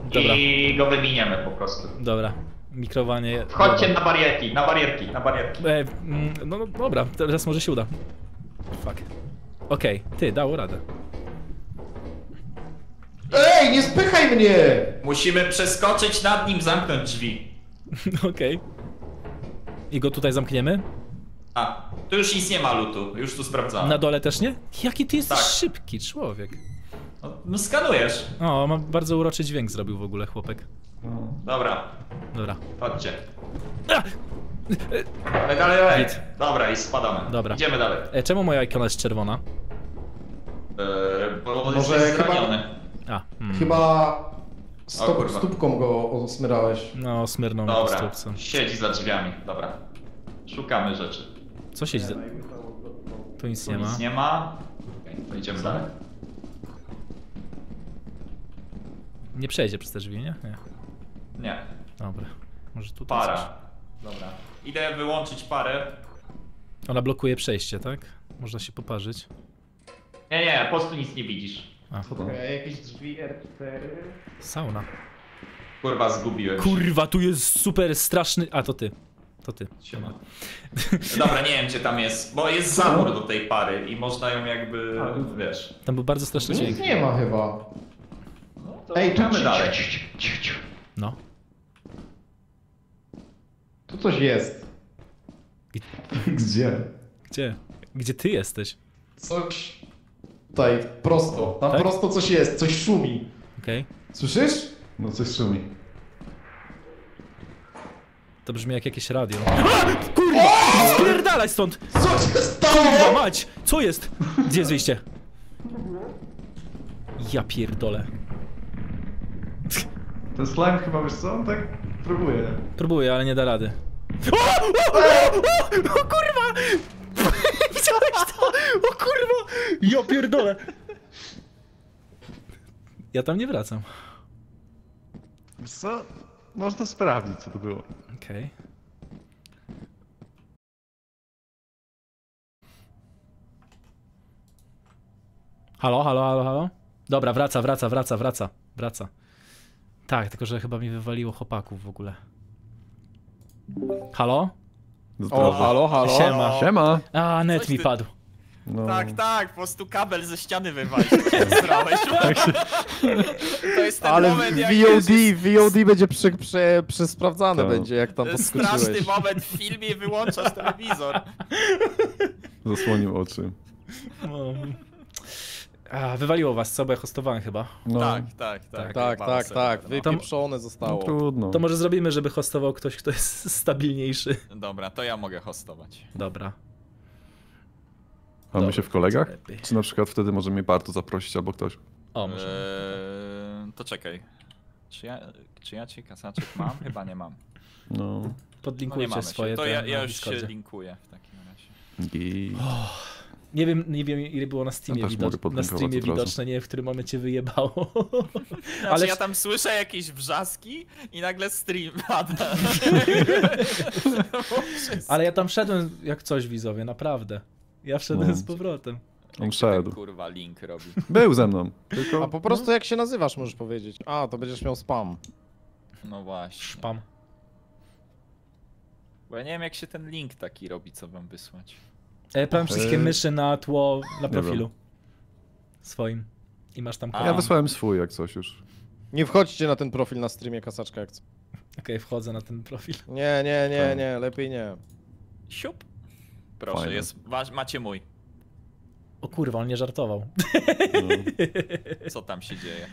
Dobra. i go wyminiemy po prostu. Dobra. Mikrowanie. Wchodźcie dobra. na barierki, na barierki, na barierki. E, mm, no, no dobra, teraz może się uda. Fuck. Okej, ty, dało radę. Ej, nie spychaj mnie! Musimy przeskoczyć nad nim, zamknąć drzwi. (laughs) Okej. I go tutaj zamkniemy? A, tu już nic nie ma lutu, już tu sprawdzałem. Na dole też nie? Jaki ty jesteś Tak. szybki człowiek. No, no skanujesz. O, ma bardzo uroczy dźwięk zrobił w ogóle chłopek. Dobra, Dobra, chodźcie. Dalej, dalej, dalej. Git. Dobra, i spadamy. Dobra. Idziemy dalej. e, czemu moja ikona jest czerwona? Eee, bo Może jesteś chyba-. A, mm. Chyba stop, kurwa. stópką go osmyrałeś. no smyrnął na Dobra, stopce. siedzi za drzwiami. Dobra. Szukamy rzeczy. Co się dzieje? Tu nic Tu nie ma. nic nie ma. Okej, to idziemy dalej. Nie przejdzie przez te drzwi, nie? Nie. Nie. Dobra. Może tutaj coś. Para. Dobra. Idę wyłączyć parę. Ona blokuje przejście, tak? Można się poparzyć. Nie, nie, po prostu nic nie widzisz. Tam? Jakieś drzwi R4. Sauna. Kurwa, zgubiłem się. Kurwa, tu jest super straszny... A, to ty. To ty. Siema. (laughs) Dobra, nie wiem gdzie tam jest, bo jest zamór do tej pary i można ją jakby, wiesz... Tam był bardzo straszny dźwięk. Nic nie ma chyba. No to Ej, tu dalej. No. Tu coś jest. Gdzie? Gdzie? Gdzie ty jesteś? Coś. Tutaj, prosto. Tam Tak? prosto coś jest, coś szumi. Okej. Słyszysz? No coś szumi. To brzmi jak jakieś radio. Kurwa! Spierdalaj stąd! Co się stało? Kurwa mać! Co jest? Gdzie jest wyjście? Ja pierdolę. Ten slime chyba, wiesz co? On tak próbuje. Próbuję, ale nie da rady. O! O! O! O kurwa! Widziałeś to? O kurwa! Ja pierdolę! Ja tam nie wracam. Wiesz co? Można sprawdzić, co to było. Okej. Halo, halo, halo, halo? Dobra, wraca, wraca, wraca, wraca, wraca. Tak, tylko że chyba mi wywaliło chłopaków w ogóle. Halo? O, halo, halo. Siema. Siema! A, net Coś mi ty- padł. No. Tak, tak, po prostu kabel ze ściany wywalił. (laughs) Zrałeś. To jest ten Ale moment, jak VOD, VOD będzie prze, prze, przesprawdzane Tak. będzie, jak tam straszny podskoczyłeś. moment w filmie wyłączasz telewizor. Zasłonił oczy. No. A, wywaliło was, co? Bo ja hostowałem chyba. No, Tak, tak, tak. Tak, tak, tak, no. wypieprzone no zostało. trudno. To może zrobimy, żeby hostował ktoś, kto jest (laughs) stabilniejszy. Dobra, to ja mogę hostować. Dobra. Mamy się w kolegach? Czy na przykład wtedy może mnie Bartu zaprosić albo ktoś? O, może. Eee, to czekaj. Czy ja, czy ja cię kasaczek mam? Chyba nie mam. No. No nie Podlinkujcie mamy swoje się. To ja, ja już się linkuję w takim razie. Git. Nie wiem, nie wiem ile było na Steamie, Ja widocz... na Steamie widoczne, nie wiem w którym momencie wyjebało. (laughs) Znaczy Ale- ja tam słyszę jakieś wrzaski i nagle stream pada. (laughs) Ale ja tam wszedłem jak coś widzowie, naprawdę. Ja wszedłem No. z powrotem. On szedł. kurwa link robi. Był ze mną. Tylko... A po prostu jak się nazywasz, możesz powiedzieć. A, to będziesz miał spam. No właśnie. Szpam. Bo ja nie wiem jak się ten link taki robi, co wam wysłać. E, Prawym wszystkie Eee, myszy na tło na profilu. Swoim. I masz tam A. kod. Ja Okej, wysłałem swój jak coś już. Nie wchodźcie na ten profil na streamie kasaczka jak co. wchodzę na ten profil. Nie, nie, nie, Tak. nie, lepiej nie. Siup. Proszę, Fajne. jest, macie mój. O kurwa, on nie żartował. No. Co tam się dzieje?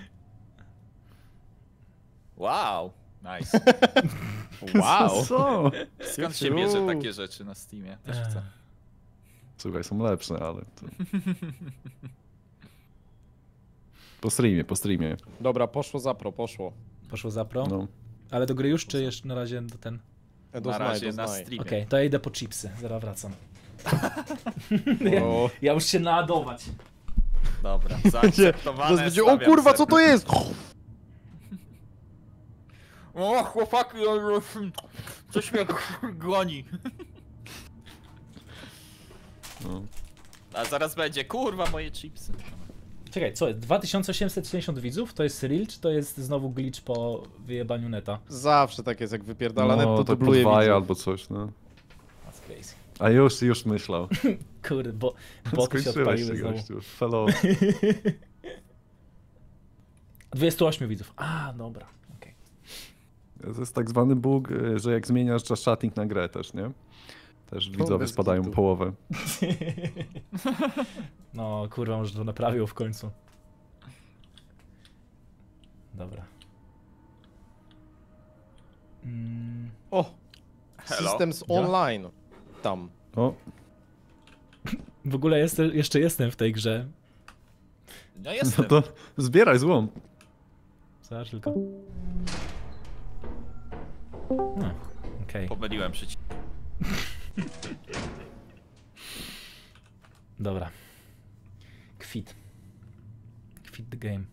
Wow, nice. (laughs) Wow! Co? Skąd się bierze takie rzeczy na Steamie? Też chcę. Słuchaj, są lepsze, ale... To... Po streamie, po streamie. Dobra, poszło zapro, poszło. Poszło za pro. No. Ale do gry już, czy jeszcze na razie do ten? E, Na razie na doznaj. streamie. Okej, to ja idę po chipsy, zaraz wracam. (laughs) O, Ja już się naładować. Dobra, (laughs) zaakceptowane. będzie, o kurwa, co to jest? (laughs) O, chłopaki, coś mnie goni. No. A zaraz będzie, kurwa, moje chipsy. Czekaj, co jest? 2870 widzów? To jest real, czy to jest znowu glitch po wyjebaniu neta? Zawsze tak jest, jak wypierdala net, no, to to dubluje podwaja widzów. albo coś, no. That's crazy. A już, już myślał. (laughs) Kurde, bo boty się Skończyłeś odpaliły się, znowu. gościu. Fellow. 28 widzów. A, dobra. okej. To jest tak zwany bug, y, że jak zmieniasz just chatting na grę też, nie? Też widzowie spadają kitu. połowę. (laughs) No, kurwa, może to naprawił w końcu. Dobra. Mm, O! Hello? Systems online. Tam. O, (laughs) w ogóle jest, jeszcze jestem w tej grze. No (laughs) no jestem. to zbieraj złom. Zobacz tylko. No, okej. Pomyliłem przycisk. Dobra. Kwit. Kwit the game.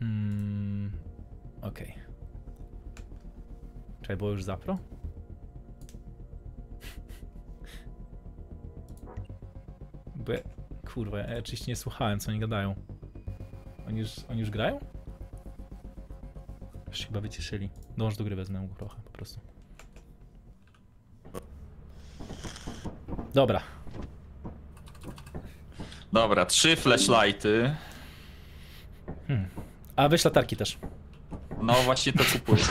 Mm, Okej. Czekaj, było już zapro? (laughs) Ja, kurwa, ja oczywiście nie słuchałem, co oni gadają. Oni już, oni już grają? Już się chyba wycieszyli. Dąż do gry wezmę trochę, po prostu. Dobra, Dobra, trzy flashlighty. A weź latarki też. No właśnie to kupuję.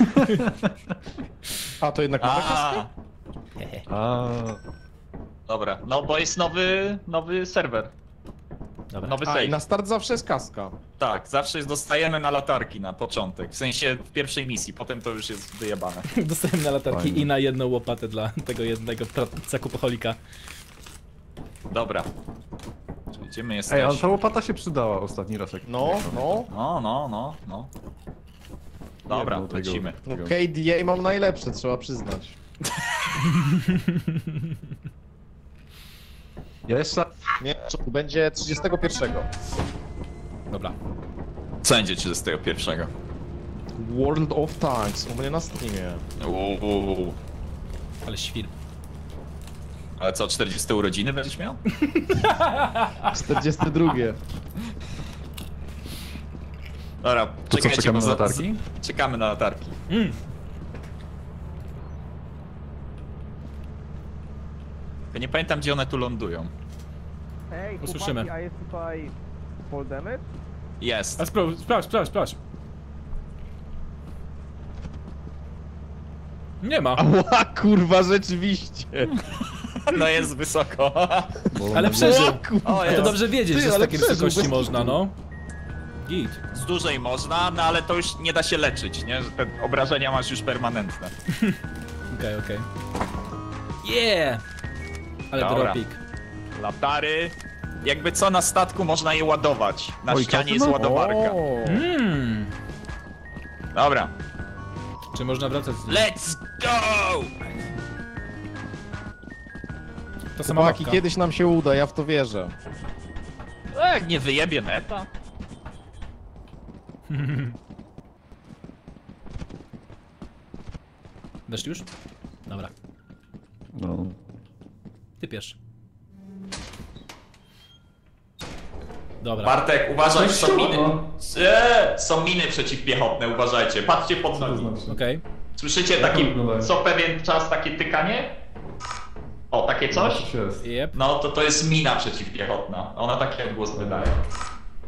(laughs) A, to jednak nowa kaska? A, dobra, no bo jest nowy, nowy serwer. Dobra. Nowy A, i save. na start zawsze jest kaska. Tak, zawsze dostajemy na latarki na początek. W sensie w pierwszej misji, potem to już jest wyjebane. (laughs) Dostałem na latarki Fajnie. i na jedną łopatę dla (laughs) tego jednego pra- zakupoholika. Dobra. Czyli gdzie my ej, jesteśmy? ale ta łopata się przydała ostatni raz. Jak No, no. No, no, no, no. Dobra, Jedną lecimy. No KDA mam najlepsze, trzeba przyznać. (laughs) Jeszcze? Nie, to będzie 31. Dobra. Co będzie 31? World of Tanks, u mnie na streamie. Uuu. Ale świr. Ale co, 40 urodziny będziesz miał? (laughs) 42. Dobra, To co, czekamy na za- latarki? Czekamy na latarki. Mm. Ja nie pamiętam, gdzie one tu lądują. Ej, Usłyszymy. chłopaki, a jest tutaj full damage? Jest. A sprawdź, sprawdź, sprawdź, sprawdź. Nie ma. (laughs) Ała, kurwa, rzeczywiście. No jest wysoko. Ale przeżył. O, A jest. to dobrze wiedzieć, Ty, że z ale takiej przeżył, wysokości bez można, no. Git. Z dużej można, no ale to już nie da się leczyć, nie? Że te obrażenia masz już permanentne. (laughs) Okej, okej. Yeah! Ale Dobra. dropik. Latary. Jakby co na statku można je ładować. Na Oj, ścianie jest ładowarka. O, Mmm. Dobra. Czy można wracać z? Let's go! To sama Chłopaki, mapka. kiedyś nam się uda, ja w to wierzę. Jak nie wyjebie neta? (laughs) Weszli już? Dobra. No. Ty pierwszy. Dobra. Bartek, uważaj, są miny. Eee, są miny przeciwpiechotne, uważajcie. Patrzcie pod nogi. Okej. Słyszycie taki, co pewien czas takie tykanie? O, takie coś? No to to jest mina przeciwpiechotna. Ona taki odgłos wydaje.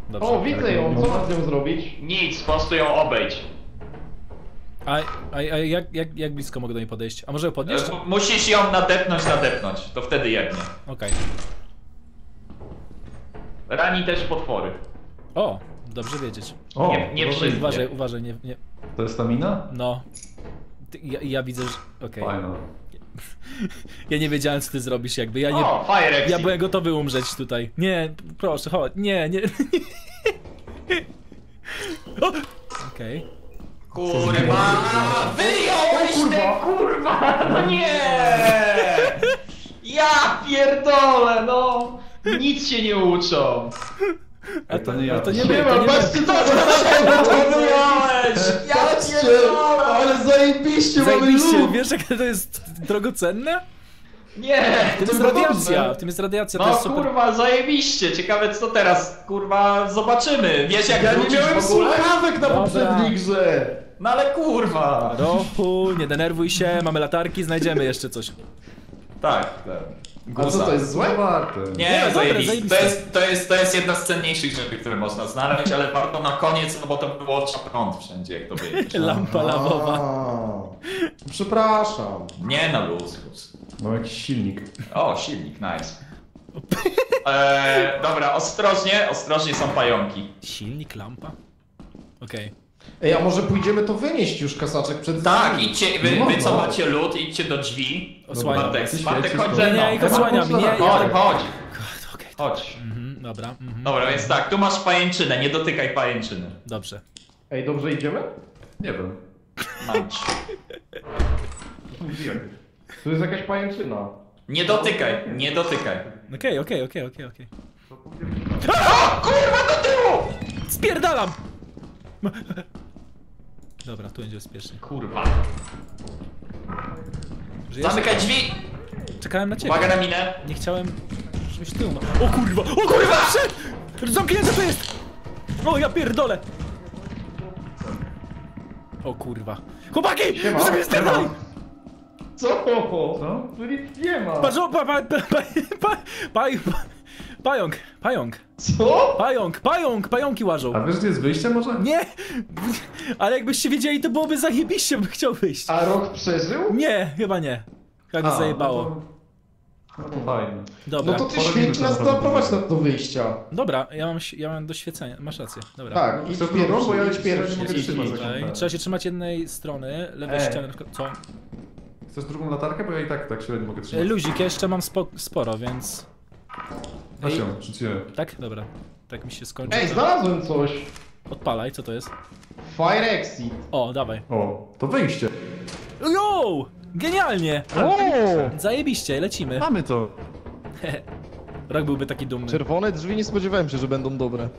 Dobrze. O, widzę ją, co mam z nią zrobić? Nic, po prostu ją obejdź. A, a, a jak, jak, jak blisko mogę do niej podejść? A może ją podnieść? E, Musisz ją nadepnąć, nadepnąć. To wtedy jednie. Okej. Rani też potwory. O, dobrze wiedzieć. O, Nie- nie wszystkie. Uważaj, uważaj, nie, nie. To jest ta mina? No. Ty, ja, ja widzę, że... Okej. Fajna. (laughs) Ja nie wiedziałem, co ty zrobisz jakby. Ja nie... O, Fire. Ja byłem gotowy umrzeć tutaj. Nie, proszę, chodź. Nie, nie. (laughs) O! Okej. Kurwa! Wyjąłeś te kurwa! No nie! (laughs) Ja pierdolę, no! Nic się nie uczą. A to nie ja. a to nie nie my. To wyjąłeś! Ja pierdolę! Ale zajebiście, Zajebiście, wiesz jak to jest drogocenne? Nie! Tym jest radiacja, w tym jest radiacja, to No jest super. kurwa, zajebiście. Ciekawe co teraz, kurwa, zobaczymy. Wiesz jak Ja nie miałem słuchawek na Dobra. poprzedniej grze. No ale kurwa. Rochu, nie denerwuj się, mamy latarki, znajdziemy jeszcze coś. Tak, tak. A co to jest złe? Warte. Nie, Nie, dobre, zajebiście. zajebiste. To jest, to, jest, to jest jedna z cenniejszych rzeczy, które można znaleźć, ale warto na koniec, no bo to było prąd wszędzie, jak to wiecie. (laughs) Lampa lawowa. Przepraszam. Nie na luz, luz. Mam jakiś silnik. O, silnik, nice. Eee, dobra, ostrożnie, ostrożnie są pająki. Silnik, lampa? Okej. Ej, a może pójdziemy to wynieść już kasaczek przed Tak, idźcie, wy, No, wy co macie lód, idźcie do drzwi. Osłaniam. Bartek, Bartek, chodź Nie, ze mną. nie, ich osłaniam, nie, ja... Chodź, chodź, Okej, chodź. mhm, dobra, mhm, Dobra, więc tak, tu masz pajęczynę, nie dotykaj pajęczyny. dobrze. Ej, dobrze idziemy? Nie wiem. Mam ci. Tu jest jakaś pajęczyna. Nie dotykaj, nie dotykaj. Okej, okej, okej, okej, okej. O, kurwa, do tyłu! Spierdalam! Dobra, tu będzie bezpiecznie. Kurwa. Żyjesz? Zamykaj drzwi! Czekałem na ciebie. Uwaga na minę. Nie chciałem, żebyś ty umarł. O kurwa! O kurwa! Przed! Zamknięte to jest! O ja pierdolę! O kurwa. Chłopaki! Sobie spierdolę! Co? Co? Tu nic nie ma. Patrz, o, pa, pa, pa, pa, pa, pa, pa, pająk, pająk, Co? pająk, pająk, pająki łażą. A wiesz gdzie jest wyjście może? Nie! Ale jakbyście wiedzieli, to byłoby zajebiście, bym chciał wyjść. A rok przeżył? Nie, chyba nie. Jak A, zajebało. No to, no to fajnie. Dobra. No to ty świeć to nas doprowadź na do wyjścia. Dobra, ja mam, ja mam doświecenie, masz rację. Dobra. Tak, idź Chcę drugą, pierwszy, bo ja idź nie pierwszy. Trzeba się trzymać jednej strony, lewej Ej. ściany. na przykład- Co? Chcesz drugą latarkę? Bo ja i tak tak średnio mogę trzymać. Luzik, ja jeszcze mam spo, sporo, więc... Ją, rzuciłem. Tak? Dobra. Tak mi się skończy. Ej, znalazłem coś. Odpalaj, co to jest? Fire exit. O, dawaj. O, to wyjście. Yo! Genialnie! O! Zajebiście, lecimy. Mamy to. (laughs) Rok byłby taki dumny. Czerwone drzwi nie spodziewałem się, że będą dobre.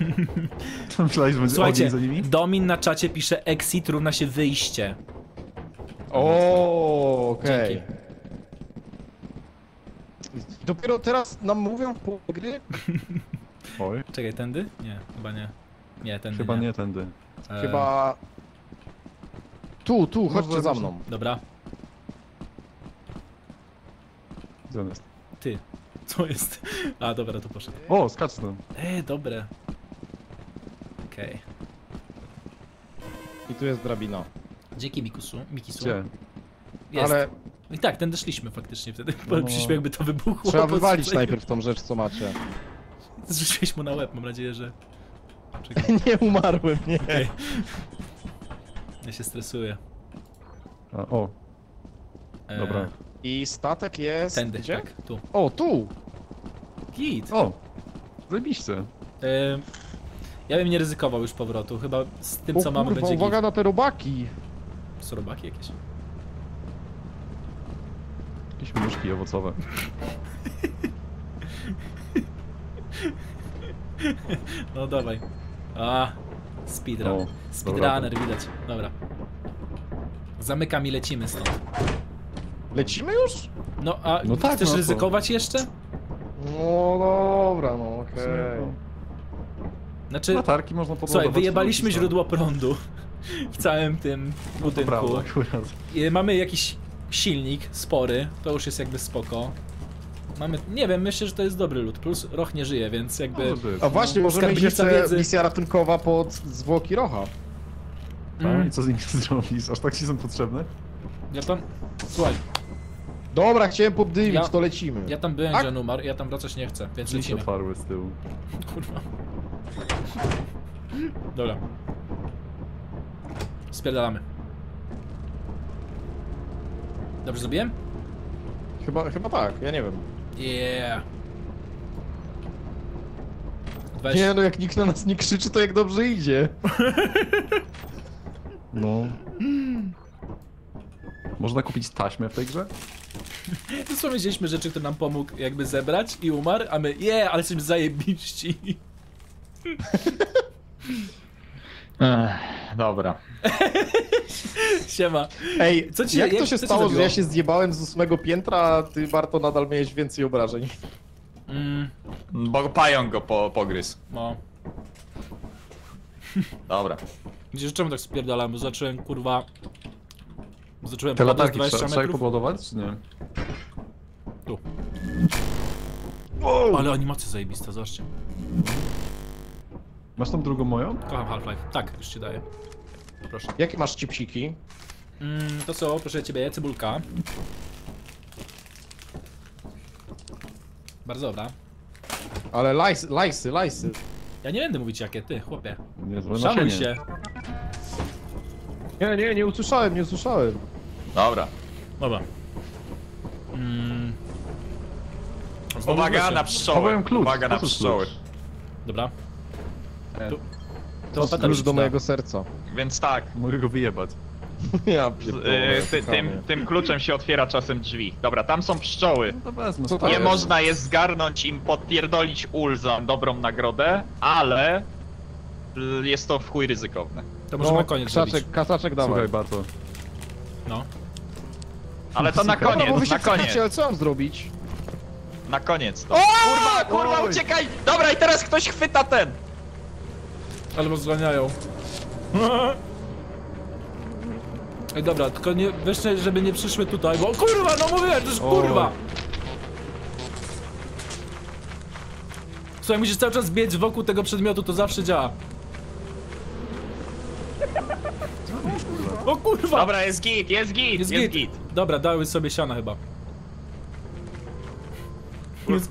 (laughs) Myślałeś, że będzie Słuchajcie, ogień za nimi? Domin na czacie pisze exit równa się wyjście. O, okej. Dzięki. Dopiero teraz nam mówią po gry? (laughs) Oj, Czekaj, tędy? Nie, chyba nie. Nie, tędy chyba nie. nie tędy. E, Chyba... Tu, tu, chodźcie za mną. Dobra, Gdzie on jest? ty. (laughs) Co jest? A, dobra, to poszedł. O, skacz tam. E, dobre. Okej. I tu jest drabina. Dzięki Mikusu. Mikisu. Gdzie? Jest. Ale I tak, tędy szliśmy faktycznie wtedy. No. (laughs) No. Przyszliśmy jakby to wybuchło. trzeba wywalić prostu. najpierw tą rzecz, co macie. (laughs) Zrzuciłeś mu na łeb, mam nadzieję, że... Czekaj, (laughs) Nie umarłem, nie. ja się stresuję. A, o, E, dobra. I statek jest... Tędy, Gdzie? tak, tu. O, tu! Git. O, zajebiście. E, ja bym nie ryzykował już powrotu, chyba z tym co o, mamy kurwa, będzie uwaga git. na te robaki. Są robaki jakieś? Jakieś muszki owocowe. No dawaj. A, speedrun. Speedrunner widać. Dobra. Zamykam i lecimy stąd. Lecimy już? No a No tak, chcesz no to- ryzykować jeszcze? No dobra, no okej. Znaczy, Latarki można podładować. słuchaj, wyjebaliśmy to źródło prądu (laughs) w całym tym To budynku. prawda, akurat. I Mamy jakiś silnik spory, to już jest jakby spoko. Mamy, nie wiem, myślę, że to jest dobry lód. Plus Roch nie żyje, więc jakby... Może. A właśnie, może być Skarbnica jeszcze wiedzy. misja ratunkowa pod zwłoki Rocha. A, Mm, I co z nimi zrobisz? Aż tak ci są potrzebne? ja tam... Słuchaj, Dobra, chciałem poddymić, Ja- to lecimy. ja tam byłem, A- że on umarł, ja tam wracać nie chcę, więc lecimy. otwarły z tyłu. (laughs) Kurwa. Dobra. Spierdalamy. Dobrze zrobiłem? Chyba, chyba tak, ja nie wiem. Yeah. Weź. Nie no, jak nikt na nas nie krzyczy, to jak dobrze idzie. (laughs) No. Można kupić taśmę w tej grze? (laughs) To co wiedzieliśmy rzeczy, które nam pomógł jakby zebrać i umarł, a my je, ale jesteśmy zajebiści. (laughs) Dobra. (laughs) Siema. Ej, Co ci- jak, jak- to się stało, że ja się zjebałem z ósmego piętra, a ty, Barto, nadal miałeś więcej obrażeń? Mm, Bo pająk go po, pogryzł. no. (laughs) Dobra. Widzisz, czemu tak spierdalam? Bo zacząłem, kurwa... Zacząłem Te latarki 20 trzeba, trzeba podładować, czy nie? Tu. Ale animacja zajebista, zobaczcie. Masz tam drugą moją? Kocham Half-Life. Tak, już ci daję. Proszę. Jakie masz chipsiki? Mm, to co, proszę ciebie, cebulka. Bardzo dobra. Ale lajsy, lajsy, lajsy. Ja nie będę mówić jakie, ty, chłopie. Niezłe Szanuj się. Nie, nie, nie usłyszałem, nie usłyszałem. Dobra. Dobra. Mm. Uwaga na pszczoły. Chowałem klucz. Uwaga na Po co pszczoły. klucz? Dobra. To jest Petar klucz do mojego serca. Więc tak. Mogę go wyjebać. Ja y, ty, tym, tym kluczem się otwiera czasem drzwi. Dobra, tam są pszczoły. No to wezmę. Co to Nie jest? można je zgarnąć im podpierdolić ul za dobrą nagrodę, ale y, jest to w chuj ryzykowne. To możemy No, koniec zrobić. kasaczek dawaj. Słuchaj, Bato. No. Ale to na Dobra, bo wy koniec, się na koniec, wkurzycie, ale co mam zrobić? na koniec to. Kurwa, kurwa, Oj! uciekaj! Dobra, i teraz ktoś chwyta ten! Albo zganiają. Ej, dobra, tylko nie, weźcie, żeby nie przyszły tutaj, bo kurwa, no mówię, to jest kurwa! Słuchaj, musisz cały czas biec wokół tego przedmiotu, to zawsze działa. O kurwa! Dobra, jest git, jest git, jest jest, git. git. Dobra, dały sobie siana chyba.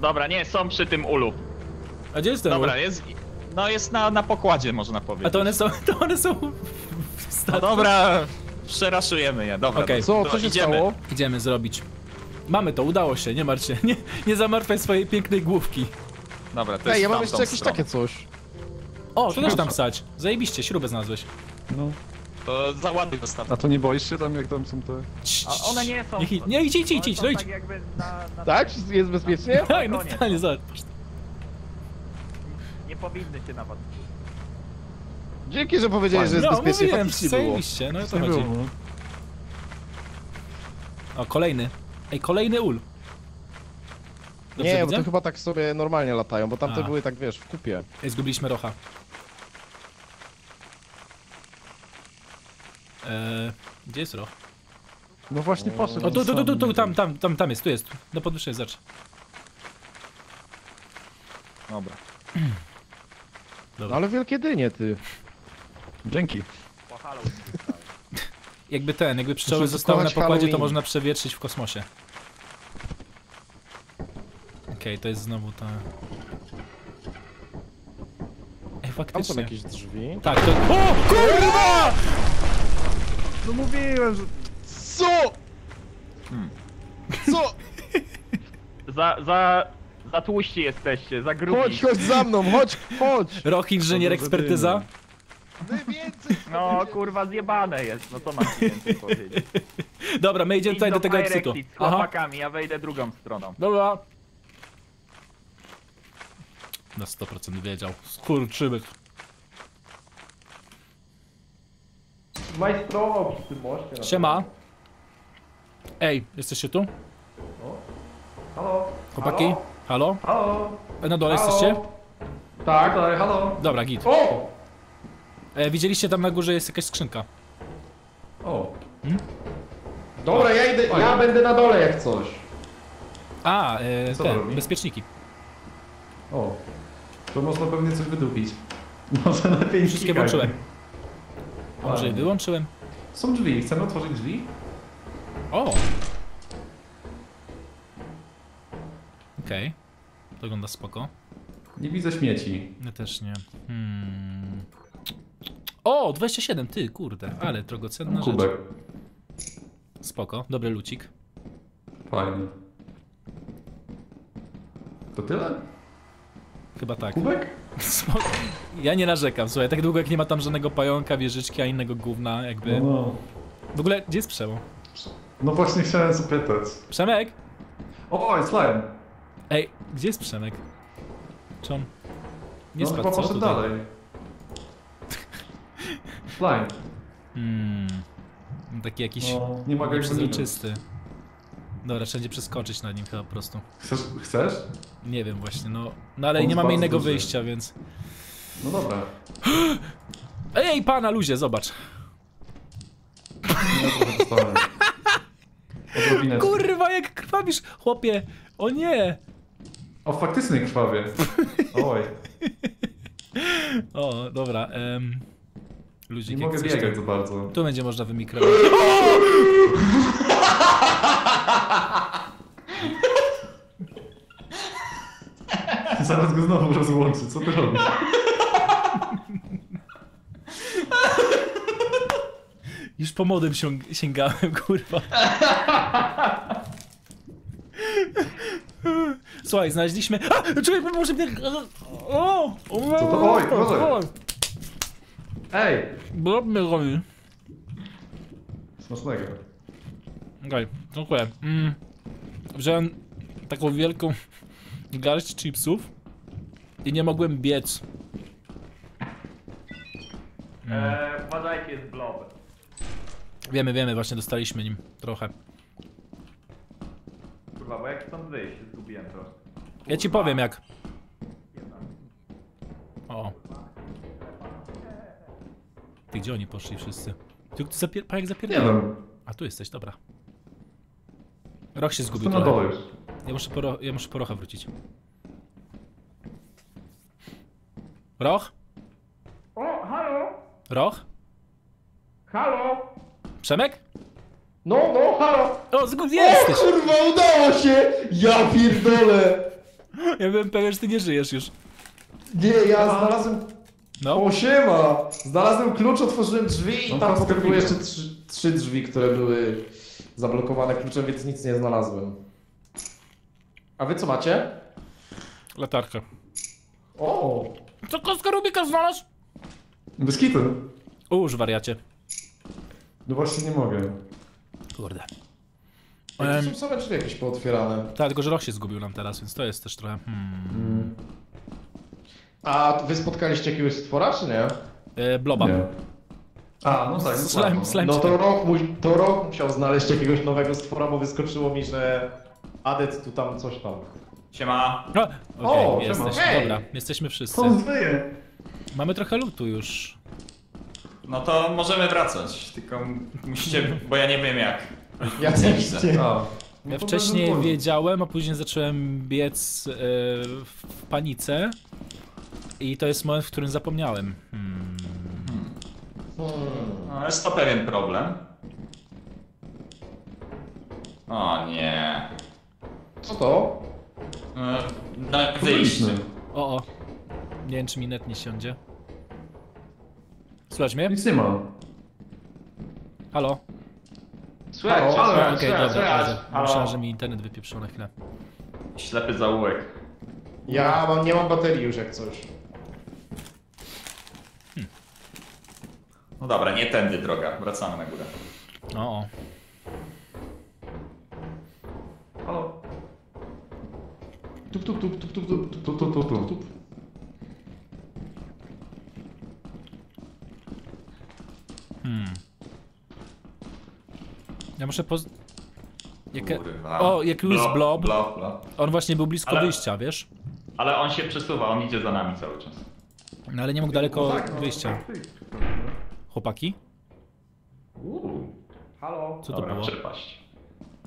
Dobra, nie, są przy tym ulu. A gdzie jest ten Dobra, łuk? jest... No jest na, na pokładzie, można powiedzieć. A to one są, (laughs) to one są... w statku? No dobra, przeraszujemy je, dobra. Okej. Co, co się idziemy. stało? Idziemy zrobić. Mamy to, udało się, nie martw się. Nie, nie zamartwaj swojej pięknej główki. Dobra, to Ej, jest ja mam jeszcze jakieś stronę. takie coś. O, to też tam wsać. Zajebiście, śrubę znalazłeś. No. To załaduj ostatnio. A to nie boisz się tam, jak tam są te... A one nie są... Niech, nie, idź, idź, idź, idź, no idź. tak jakby na... na Tak? Jest bezpiecznie? (laughs) Tak, no totalnie, zobacz. Nie powinny się nawet... Dzięki, że powiedziałeś, że jest No, bezpiecznie. mówiłem, Faktycznie było. zajebiście, no o to Nie chodzi. było, no. O, kolejny. Ej, kolejny ul. Dobrze Nie, bo widzę? to chyba tak sobie normalnie latają, bo tamte A. były tak, wiesz, w kupie. Ej, zgubiliśmy rocha. Eee, gdzie jest roch? No właśnie poszedł. O, tu, tu, tu, tu, tu, tam, tam, tam, tam jest, tu jest. Na podwyższenie, zacz. Dobra. (clears throat) No ale wielkie dynie, ty. Dzięki. Po (laughs) Halloween. Jakby ten, jakby pszczoły Muszę zostały na pokładzie, to Halloween. można przewietrzyć w kosmosie. Okej, to jest znowu ta... Ej, Tam są faktycznie. jakieś drzwi. Tak, to... O, kurwa! No mówiłem, że... Co? Co? (laughs) Za, za... Za tłuści jesteście, za grubi. Chodź, chodź za mną, chodź, chodź! Roch, inżynier, ekspertyza. No kurwa zjebane jest, no co mam ci więcej powiedzieć. Dobra, my idziemy Idź tutaj do tego z Aha, chłopakami, ja wejdę drugą stroną. dobra. Na 100% wiedział. Skurczybyk. Majstrował przy tym moście. Siema. Ej, jesteście tu? Halo? Chłopaki? Halo? Halo? E, Na dole jesteście? Tak, tak, halo? Dobra, git. O! E, widzieliście tam na górze jest jakaś skrzynka. O. Dobra, ja idę, ja będę na dole jak coś. A, e, Co te, robi? bezpieczniki. O. To można pewnie coś wydupić. (laughs) Może lepiej Wszystkie włączyłem. Może wyłączyłem? Są drzwi, chcemy otworzyć drzwi? O! Okej. To wygląda spoko. Nie widzę śmieci. Ja też nie. Hmm. O, 27, ty, kurde, ale drogocenna rzecz. Kubek. Spoko, dobry lucik. Fajny. To tyle? Chyba tak. Kubek? (laughs) Spoko. Ja nie narzekam, słuchaj, tak długo jak nie ma tam żadnego pająka, wieżyczki, a innego gówna, jakby. No, no. W ogóle, gdzie jest Przemo? no właśnie chciałem zapytać. Przemek? O, jest slime. Ej, gdzie jest Przemek? Czy on... Nie no spadł, chyba poszedł tutaj? dalej. Slime. Hmm. Taki jakiś No, nie mogę go nieprzezroczysty. Dobra, trzeba będzie przeskoczyć na nim chyba po prostu. Chcesz? Chcesz? Nie wiem właśnie, no... No ale On nie mamy innego duży. wyjścia, więc... No dobra. (gasps) Ej, pana luzie, zobacz! (laughs) Kurwa, jak krwawisz, chłopie! O nie! O, faktycznie krwawie. Oj. O, dobra. Um, ludzik, Nie mogę chcesz, biegać za bardzo. Tu będzie można wymikrować. (laughs) Zaraz go znowu rozłączy. Co ty robisz? Już po modem sięgałem, kurwa. (laughs) Słuchaj, znaleźliśmy... A! Czekaj, może mnie... O! o! Co to? Oj, uważaj. Ej! Blob mnie robi. Smacznego. Okej, dziękuję. Mm. Wziąłem taką wielką garść chipsów i nie mogłem biec. Eee, uważajcie, jest blob. Wiemy, wiemy, właśnie dostaliśmy nim trochę. Kurwa, bo jak stąd wyjść? Zgubiłem to. Ja ci powiem jak. O. Ty gdzie oni poszli wszyscy? Ty ty zapier pajek Nie zapierdala. wiem. A tu jesteś, dobra. Roch się To zgubił na trochę. dole już. Ja muszę po, ro ja muszę po Rocha wrócić. Roch? O, halo! Roch? Halo! Przemek? No, no, halo! O, zgub jesteś! Kurwa, udało się! Ja pierdolę! Ja byłem pewien, że ty nie żyjesz już. Nie, ja znalazłem... No. O, siema! Znalazłem klucz, otworzyłem drzwi i No, tam to potem były skarbnika. jeszcze trzy, trzy drzwi, które były zablokowane kluczem, więc nic nie znalazłem. A wy co macie? Latarkę. O! Co kostka Rubika znalazł? Bez kitu. Uż, wariacie. No właśnie nie mogę. Kurde. Um, Em, są same drzwi jakieś pootwierane. tak, tylko że Roch się zgubił nam teraz, więc to jest też trochę... Hmm. A wy spotkaliście jakiegoś stwora, czy nie? E, bloba. Nie. A, no tak. no Slime, no. slime No to mu, to rok musiał znaleźć jakiegoś nowego stwora, bo wyskoczyło mi, że Adet tu tam coś tam. Siema. O, Okej, O, jesteś. siema. Hej! Dobra, jesteśmy wszyscy. Co on zwyje? Mamy trochę lutu już. No to możemy wracać, tylko musicie, bo ja nie wiem jak. Ja Nie też widzę. nie. A. Ja wcześniej wiedziałem, a później zacząłem biec e, w panice. I to jest moment, w którym zapomniałem. Hmm. No, jest to pewien problem. O nie. Co to? E, No, wyjście. O, o. Nie wiem, czy mi net nie siądzie. Słuchaj mnie? Nic nie ma. Halo? Słuchaj, Halo? halo, Okej, słuchaj, dobra. myślałem, że mi internet wypieprzył na chwilę. Ślepy zaułek. Ja mam, nie mam baterii już jak coś. No dobra, nie tędy droga, wracamy na górę. O, o. Halo. Tup, tup, tup, tup, tup, tup, tup, tup, tup, tup, tup. Hmm. Ja muszę poz... Jakie... Kurwa. O, jak już jest blob. Blob, blob. On właśnie był blisko Ale- wyjścia, wiesz? Ale on się przesuwa, on idzie za nami cały czas. No ale nie mógł daleko No tak, no, wyjścia. Chłopaki? Uuu. Halo? Co to Dobra, było? przepaść.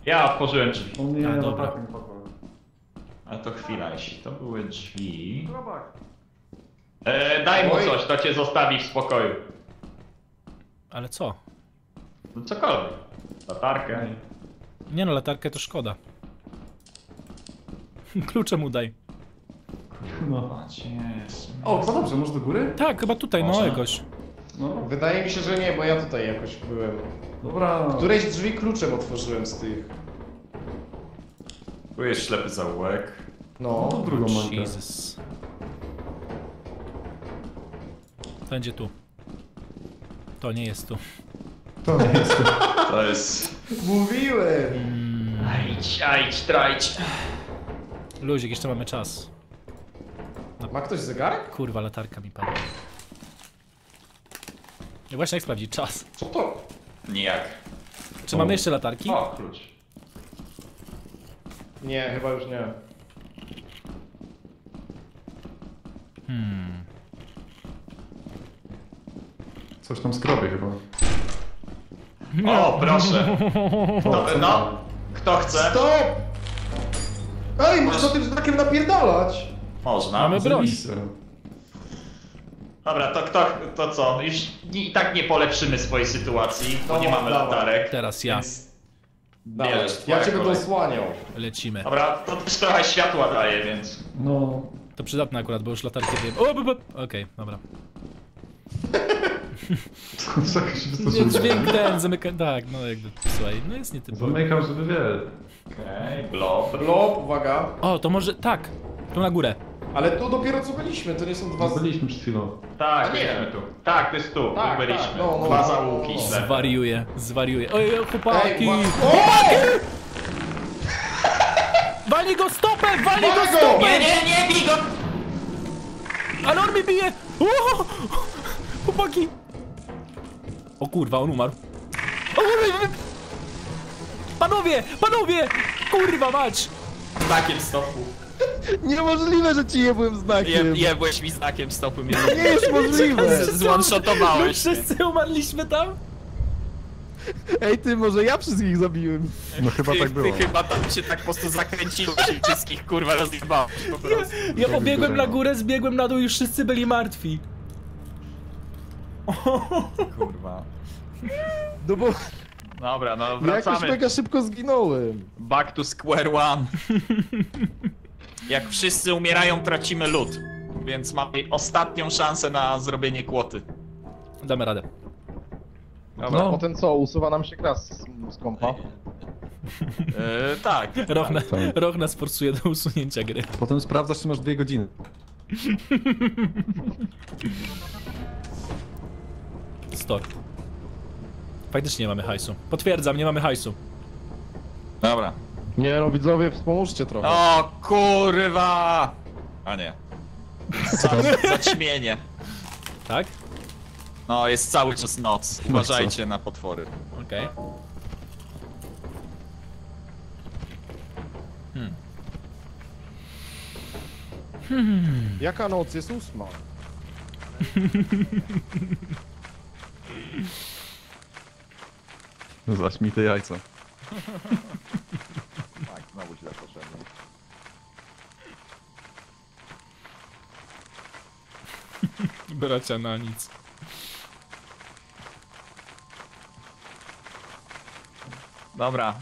Ja otworzyłem drzwi. O nie, A, no dobra. tak. Ale to chwila, jeśli to były drzwi... Robak. E, daj mu Oj. coś, to cię zostawi w spokoju. Ale co? No cokolwiek. Latarkę. Nie no, latarkę to szkoda. Klucze mu daj. No. O, to dobrze, może do góry? Tak, chyba tutaj, no Może. jakoś. No, Wydaje mi się, że nie, bo ja tutaj jakoś byłem. dobra. Któreś drzwi kluczem otworzyłem z tych. Tu jest ślepy zaułek. No. To drugą mankę. Jesus. Będzie tu. To nie jest tu. To nie jest to. Jest... Mówiłem! Ajdź, ajdź, trajdź. Luzik, jeszcze mamy czas. Ma ktoś zegarek? Kurwa, latarka mi padła. Ja właśnie jak sprawdzić czas. Co to? Nijak. Czy mamy jeszcze latarki? O, klucz. Nie, chyba już nie. Hmm. Coś tam skrobie chyba. O, proszę. O, co no. tam? Kto chce? Stop! Ej, można tym znakiem napierdalać! Można. Mamy broń. Dobra, to kto, to co? Już i tak nie polepszymy swojej sytuacji, bo No, nie mamy dawaj. latarek. Teraz ja. Więc Dawaj, bierzesz, ja cię będę kolej. osłaniał. Lecimy. Dobra, to też trochę światła daje, więc... No. To przydatne akurat, bo już latarkę wiem. Okej, dobra. (laughs) Czekaj (laughs) się wystraszyłem. dźwięk ten, zamyka... Tak, no jakby, słuchaj, no jest nietypowy. Zamykam, żeby wiesz. Okej, blob. Blob, uwaga. O, to może, tak, tu na górę. Ale tu dopiero co byliśmy, to nie są dwa... Byliśmy przed chwilą. Tak, nie. byliśmy tu. Tak, to jest tu, Tak, tu byliśmy. tak, no, no, Dwa no, załuki no. źle. Zwariuję, zwariuję. Oj, chłopaki! O! (laughs) Wali go stopem, wali go stopem! Nie, nie, nie, bij go! Ale on mnie bije! Chłopaki! O kurwa, on umarł. O, panowie, panowie! Kurwa mać! Znakiem stopu. Niemożliwe, że ci jebłem Je, znakiem. jebłeś mi znakiem stopu. Mnie Nie jest możliwe. (laughs) My Zone-shotowałeś mnie. wszyscy umarliśmy tam? Ej, ty, może ja wszystkich zabiłem. No chyba Ty, tak było. ty chyba tam się tak po prostu zakręciłeś i wszystkich kurwa rozjebałeś po prostu. Ja pobiegłem na górę, zbiegłem na dół i wszyscy byli martwi. Kurwa. No bo Dobra, no ja jakoś wracamy. mega szybko zginąłem. Back to square one. Jak wszyscy umierają, tracimy lód. Więc mamy ostatnią szansę na zrobienie kłoty. Damy radę. Dobra. No. Potem co, usuwa nam się kras z, z kompa? Yy, tak. Roch, na, tak. Roch nas forsuje do usunięcia gry. Potem sprawdzasz, czy masz dwie godziny. Store. Faktycznie nie mamy hajsu. Potwierdzam, nie mamy hajsu. Dobra. Nie no, widzowie, wspomóżcie trochę. O kurwa! A nie. (laughs) Za, zaćmienie. Tak? No, jest cały czas noc. Uważajcie na potwory. Okej. Jaka noc? Jest ósma. (laughs) Zaś mi te jajca. Tak, znowu źle poszedłem. (laughs) Bracia na nic. Dobra.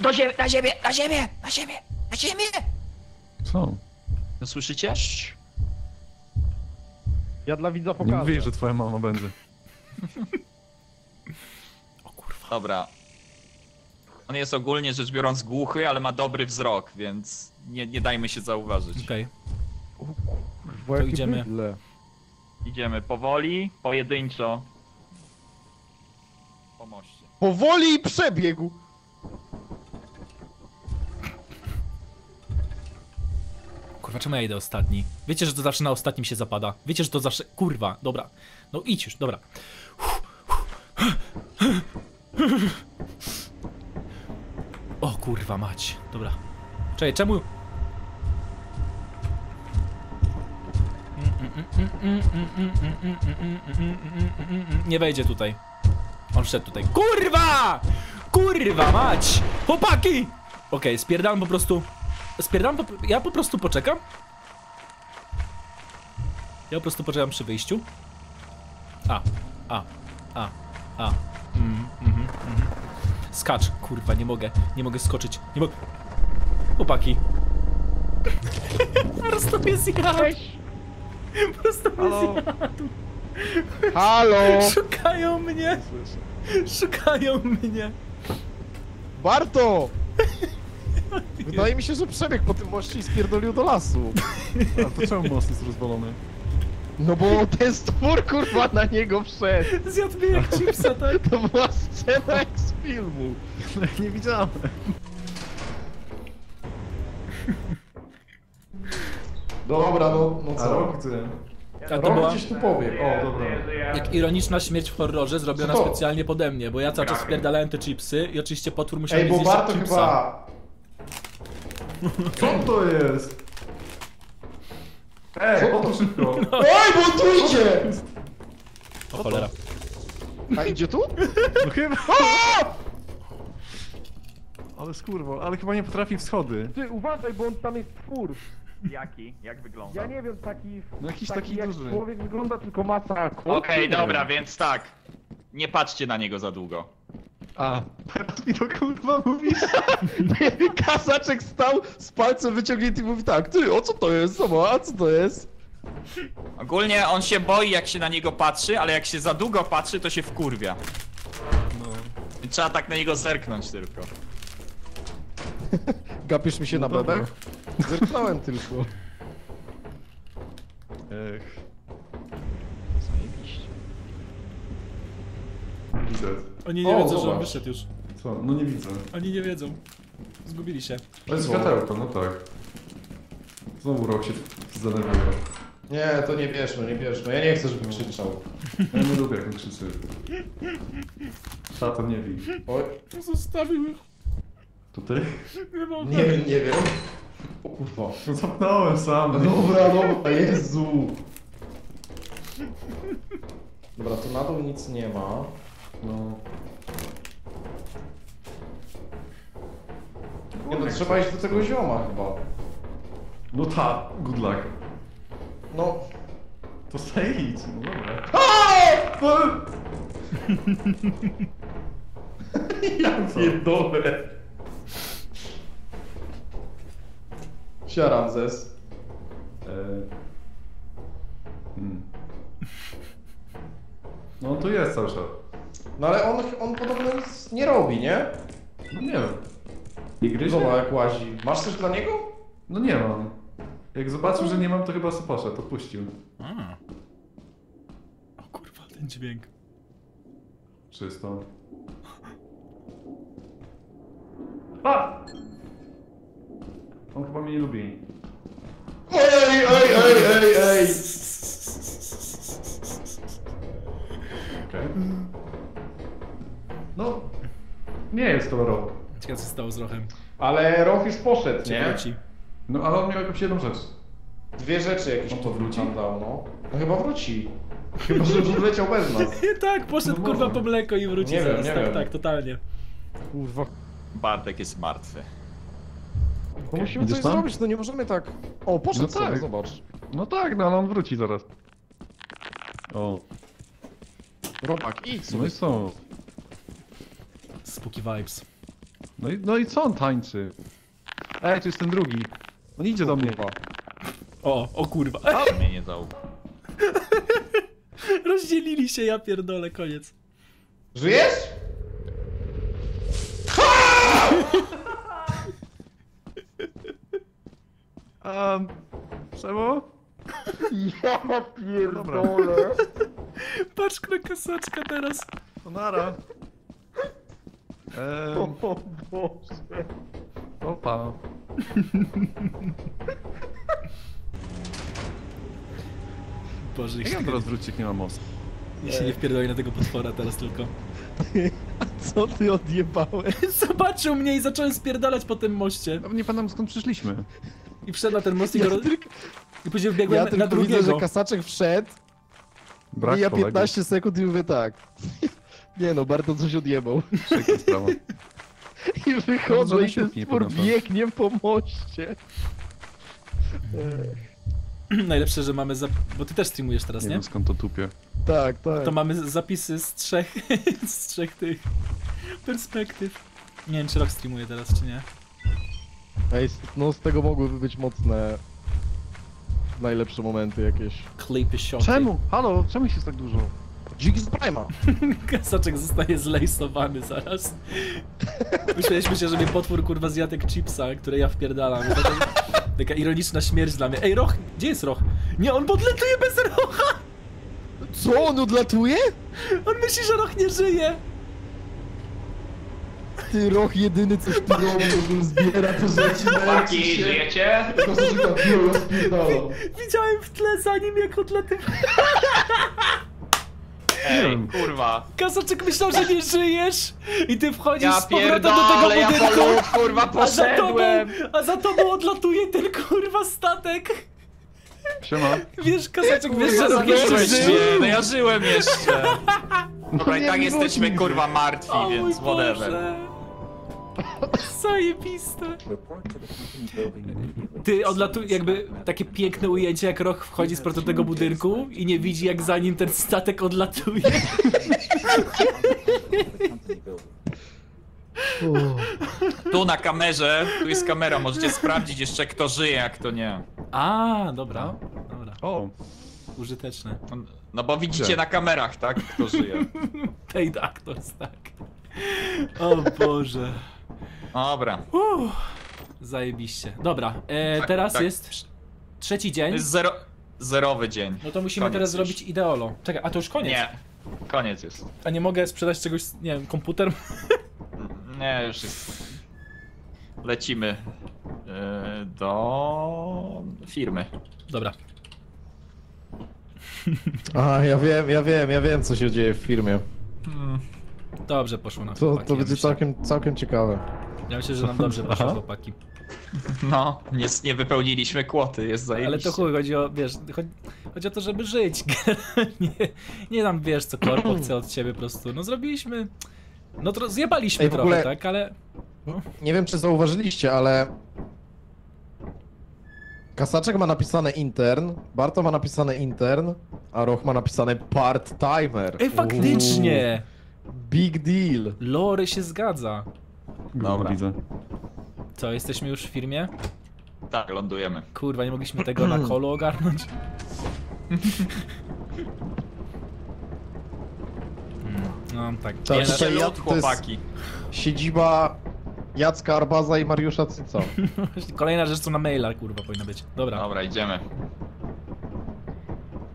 Do ziemi, na ziemię, na ziemię, na ziemię, na ziemię! Co? No słyszycie? Ja dla widza Nie pokażę. mówię, że twoja mama będzie. (laughs) Dobra. On jest ogólnie rzecz biorąc głuchy, ale ma dobry wzrok, więc nie, nie dajmy się zauważyć. Okej. Bo jakie idziemy. bydle. Idziemy powoli, pojedynczo. Po moście. Powoli i przebiegł. Kurwa, czemu ja idę ostatni? Wiecie, że to zawsze na ostatnim się zapada. Wiecie, że to zawsze... Kurwa, dobra. No idź już, dobra. O kurwa mać. Dobra. Czekaj, czemu... Nie wejdzie tutaj. On wszedł tutaj. Kurwa! Kurwa mać! Chłopaki! Okej, spierdam po prostu... Spierdam po... Ja po prostu poczekam. Ja po prostu poczekam przy wyjściu. A, a, a, a. Mm. Skacz, kurwa, nie mogę, nie mogę skoczyć, nie mogę. Chłopaki. (laughs) po prostu mnie zjadł. Po prostu mnie zjadł. Halo! (laughs) Szukają mnie. Szukają mnie. Barto! (laughs) Wydaje mi się, że przebiegł po tym moście i spierdolił do lasu. A to czemu most jest rozwalony? No bo ten stwór kurwa na niego wszedł. Zjadł mnie jak chipsa, tak? To była scena jak z filmu. Nie widziałem. Dobra, no, no A co? rok gdzie? A to Rok była gdzieś tu pobiegł. O, dobra. jak ironiczna śmierć w horrorze zrobiona Co to? specjalnie pode mnie, bo ja cały czas wpierdalałem te chipsy i oczywiście potwór musiał Ej, mi bo zjeść Barto chipsa. chyba... Co to jest? Ej, o to szybko. Oj, tu idzie! O cholera. A idzie tu? No chyba. Ale skurwo, ale chyba nie potrafi w schody. Ty, uważaj, bo on tam jest twór. Jaki? Jak wygląda? Ja nie wiem, taki... No jakiś taki, taki jak duży. człowiek wygląda, tylko masa Okej, dobra, więc tak. Nie patrzcie na niego za długo. A. Teraz mi to kurwa mówisz? (laughs) Kasaczek stał z palcem wyciągnięty i mówi tak, ty, o co to jest? Zobacz, a co to jest? Ogólnie on się boi jak się na niego patrzy, ale jak się za długo patrzy, to się wkurwia. No. I trzeba tak na niego zerknąć tylko. (laughs) Gapisz mi się na dobra. bebek? (laughs) Zerknąłem tylko. Ech. Zajebiście. Widzę. Oni nie O, wiedzą, że on zobacz. wyszedł już. Co? No nie widzę. Oni nie wiedzą. Zgubili się. To jest światełko, no tak. Znowu rok się zdenerwuje. Nie, to nie no nie no ja nie chcę, żeby krzyczał. Ja nie lubię jak on krzyczy. Tato nie bij. Oj, Zostawił ich. Tutaj? Nie mogę. nie wiem, nie wiem. O kurwa. No zapnąłem sam. No dobra, dobra, Jezu. Dobra, tu na dół nic nie ma. No. Nie no, trzeba iść do tego zioma chyba. No ta, good luck. No. To zejdź, no dobra. (laughs) Ja pierdolę. Sia Ramzes. E... Hmm. No tu jest cały czas. No ale on, on podobno nic nie robi, nie? No nie wiem. Nie gryzie? Zobacz jak łazi. Masz coś dla niego? No nie mam. Jak zobaczył, że nie mam, to chyba sobie poszedł, odpuścił. A. O kurwa, ten dźwięk. Czysto. A! On chyba mnie nie lubi. Ej, ej, ej, ej, ej! Okej. No. Nie jest to rok. Ciekawe co stało z Rochem. Ale Roch już poszedł, Czy nie? wróci? No ale on miał jakąś jedną rzecz. Dwie rzeczy jakieś On to wróci? tam dał, no. No chyba wróci. (laughs) Chyba, że wleciał bez nas. (laughs) Nie tak, poszedł No kurwa może. po mleko i wróci Nie wiem, zaraz. nie tak, wiem. tak, totalnie. Kurwa. Bartek jest martwy. No musimy Idziesz coś tam? zrobić, no nie możemy tak... O, poszedł No tak. zobacz. No tak, no ale on wróci zaraz. O, Robak, idź no sobie. i co? Spooky vibes. No i, no i co on tańczy? Ej, tu jest ten drugi. On idzie do mnie. O, o kurwa. Mnie nie dał. (laughs) Rozdzielili się, ja pierdolę, koniec. Żyjesz? Um, (laughs) Przemo? Ja pierdolę. Patrz na kasaczka teraz. To nara. Ehm, O Boże. opa. Boże, Jak ich on teraz jak nie ma mostu? się nie wpierdoli na tego potwora teraz tylko. Co ty odjebałeś? (laughs) Zobaczył mnie i zacząłem spierdalać po tym moście. No, nie pamiętam skąd przyszliśmy. I wszedł na ten most i go... Ja, tylko, I później ja wbiegłem na tylko widzę, drugiego. że kasaczek wszedł Brak i ja kolegów. 15 sekund i mówię tak. Nie no, Barto coś odjebał. Sprawa. (laughs) I wychodzę i ten podniosłem. biegnie po moście. (clears throat) Najlepsze, że mamy... Zap... Bo ty też streamujesz teraz, Nie nie? wiem skąd to tupie. Tak, tak. To mamy zapisy z trzech... (laughs) z trzech tych... perspektyw. Nie wiem, czy Rock streamuje teraz, czy nie. Ej, no z tego mogłyby być mocne... Najlepsze momenty jakieś. Klipy, shoty. Czemu? Halo, czemu ich jest tak dużo? Dzik z Prima. (laughs) Kasaczek zostaje zlejsowany zaraz. Myśleliśmy się, że mnie potwór kurwa zjadł jak chipsa, które ja wpierdalam. Taka, taka ironiczna śmierć dla mnie. Ej, Roch! Gdzie jest Roch? Nie, on podletuje bez Rocha! Co, on odlatuje? On myśli, że Roch nie żyje! Ty, Roch jedyny coś tu robi, zbiera to rzeczy. Chłopaki, żyjecie? To coś tam biuro. Widziałem w tle za nim, jak odlatywał. Ej, kurwa. Kasaczek myślał, że nie żyjesz! I ty wchodzisz Ja z powrotem do tego ja budynku! po lód, kurwa, a za tobą, poszedłem! a za tobą odlatuje ten kurwa statek! Siema. Wiesz, Kasaczek, wiesz, że Ja Roch jeszcze mnie, no ja żyłem jeszcze. Dobra, i tak jesteśmy kurwa martwi, O więc whatever. Zajebiste! To. Ty odlatuj, jakby takie piękne ujęcie, jak Roch wchodzi z portu tego budynku i nie widzi, jak za nim ten statek odlatuje. Tu na kamerze, tu jest kamera, możecie sprawdzić jeszcze kto żyje, jak kto nie. A, dobra, dobra. O, Użyteczne. No bo widzicie na kamerach, tak? Kto żyje. (laughs) Paid Actors, tak. O Boże. Dobra. Uff, zajebiście. Dobra, e, Tak, teraz tak. jest trzeci To dzień. jest zero, zerowy dzień. No to musimy Koniec teraz już. zrobić ideolo. Czekaj, a to już koniec. Nie. Koniec jest. A nie mogę sprzedać czegoś, nie wiem, komputer? (laughs) Nie, już jest. Lecimy e, do firmy. Dobra. (laughs) A, ja wiem, ja wiem, ja wiem co się dzieje w firmie. Dobrze poszło na To, to będzie całkiem, całkiem ciekawe. Ja myślę, że nam dobrze poszło, Aha. chłopaki. No, nie, nie wypełniliśmy kwoty, jest Ale zajebiście. to chuj, chodzi o, wiesz, chodzi, chodzi o to, żeby żyć. (laughs) nie, nie nam, wiesz, co korpo chce od ciebie po prostu. No zrobiliśmy... No to zjebaliśmy Ej, trochę, ogóle- tak, ale... Nie wiem czy zauważyliście, ale... Kasaczek ma napisane intern, Barto ma napisane intern, a Roch ma napisane part-timer. Ej, faktycznie! Uuu, Big deal. Lory się zgadza. Dobra. widzę. Co, jesteśmy już w firmie? Tak, lądujemy. Kurwa, nie mogliśmy tego na kolu ogarnąć? Hmm, No tak. Tak, Nie, Jeszcze tutaj ja- lód, to jest- chłopaki. Siedziba Jacka Arbaza i Mariusza Cyca. (laughs) Kolejna rzecz, co na maila, kurwa, powinna być. Dobra. Dobra, idziemy.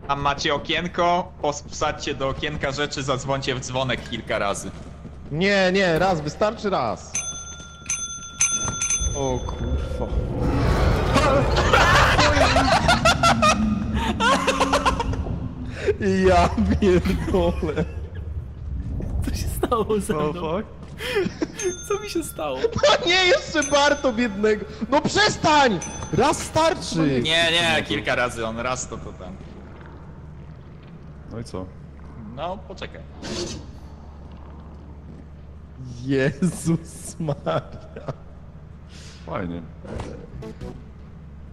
Tam macie okienko, wsadźcie do okienka rzeczy, zadzwońcie w dzwonek kilka razy. Nie, nie, raz, wystarczy raz. O kurwa. Ja pierdolę. Co się stało ze mną? fuck. Co mi się stało? To nie jeszcze Barto biednego. No przestań! Raz starczy. Nie, nie, kilka razy on, raz to to tam. No i co? No, poczekaj. Jezus Maria. Fajnie.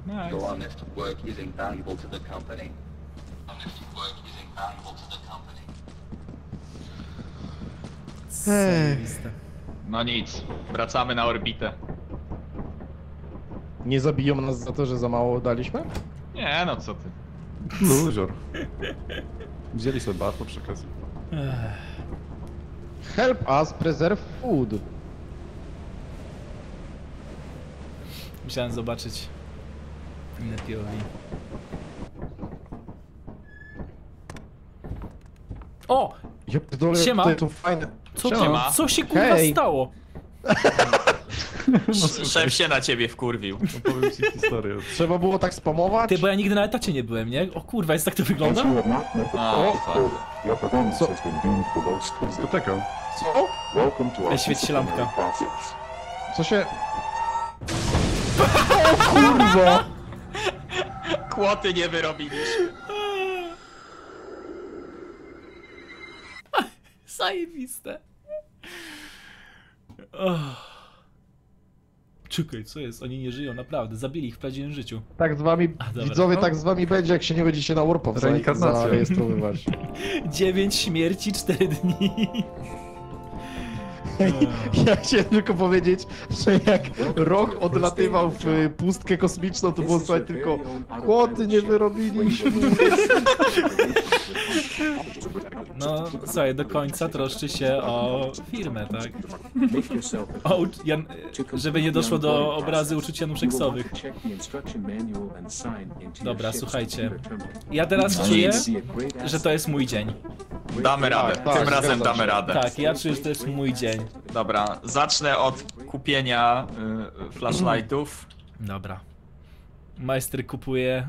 Nice. honest work is invaluable to the company. Honest work is invaluable to the company. Zajebiste. No nic, wracamy na orbitę. Nie zabiją nas za to, że za mało daliśmy? Nie, no co ty. Luzior. Wzięli sobie bar po przekazji. Help us preserve food. Musiałem zobaczyć inne POV. O! Ja pierdolę, Siema. tutaj to fajne. Co, Siema. co się kurwa Hej. stało? Szef się na ciebie wkurwił. Opowiem ci historię. Trzeba było tak spamować? Ty, bo ja nigdy na etacie nie byłem, nie? O kurwa, jest tak to wygląda? O, fuck. Your performance Co? Dyskoteka. Co? Ej, świeci się lampka. Co się... O kurwa! Kłoty nie wyrobiliśmy. Zajebiste. Oh. Czekaj, co jest? Oni nie żyją, naprawdę. Zabili ich w prawdziwym życiu. Tak z wami, A, widzowie, tak z wami będzie, jak się nie będziecie na Reinkarnacja. zarejestrowywać. (laughs) Dziewięć śmierci, cztery dni. (laughs) Ja chciałem tylko powiedzieć, że jak rok odlatywał w pustkę kosmiczną, to było słuchaj tylko kłoty nie wyrobiliśmy. (laughs) No, słuchaj, do końca troszczy się o firmę, tak? O, Jan, żeby nie doszło do obrazy uczuć Janusz you will want seksowych. to check the instruction manual and sign into your Dobra, słuchajcie. Ja teraz No czuję, że to jest mój dzień. Damy radę, tak, tym razem damy radę. Tak, ja czuję, że to jest mój dzień. Dobra, zacznę od kupienia y, flashlightów. Dobra. Majster kupuje.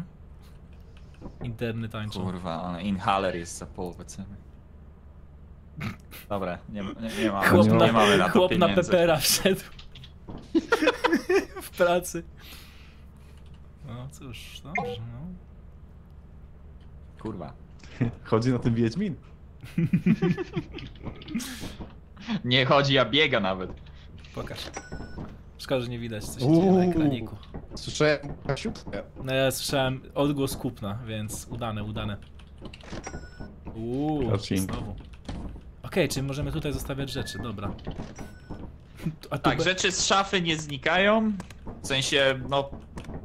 Interny tańczą. Kurwa, ale inhaler jest za połowę ceny. Dobra, nie, nie, nie, mamy, Chłop nie na, mamy na to chłop na pieniędzy. pepera wszedł. w pracy. No cóż, dobrze, no. Kurwa. Chodzi na tym Wiedźmin. Nie chodzi, a biega nawet. Pokaż. Szkoda, że nie widać, co się dzieje na Uuu. ekraniku. Słyszałem kasiutkę. No ja słyszałem odgłos kupna, więc udane, udane. Uuu, znowu. Okej, czyli możemy tutaj zostawiać rzeczy, dobra. (laughs) A tu Tak, be- rzeczy z szafy nie znikają. W sensie, no,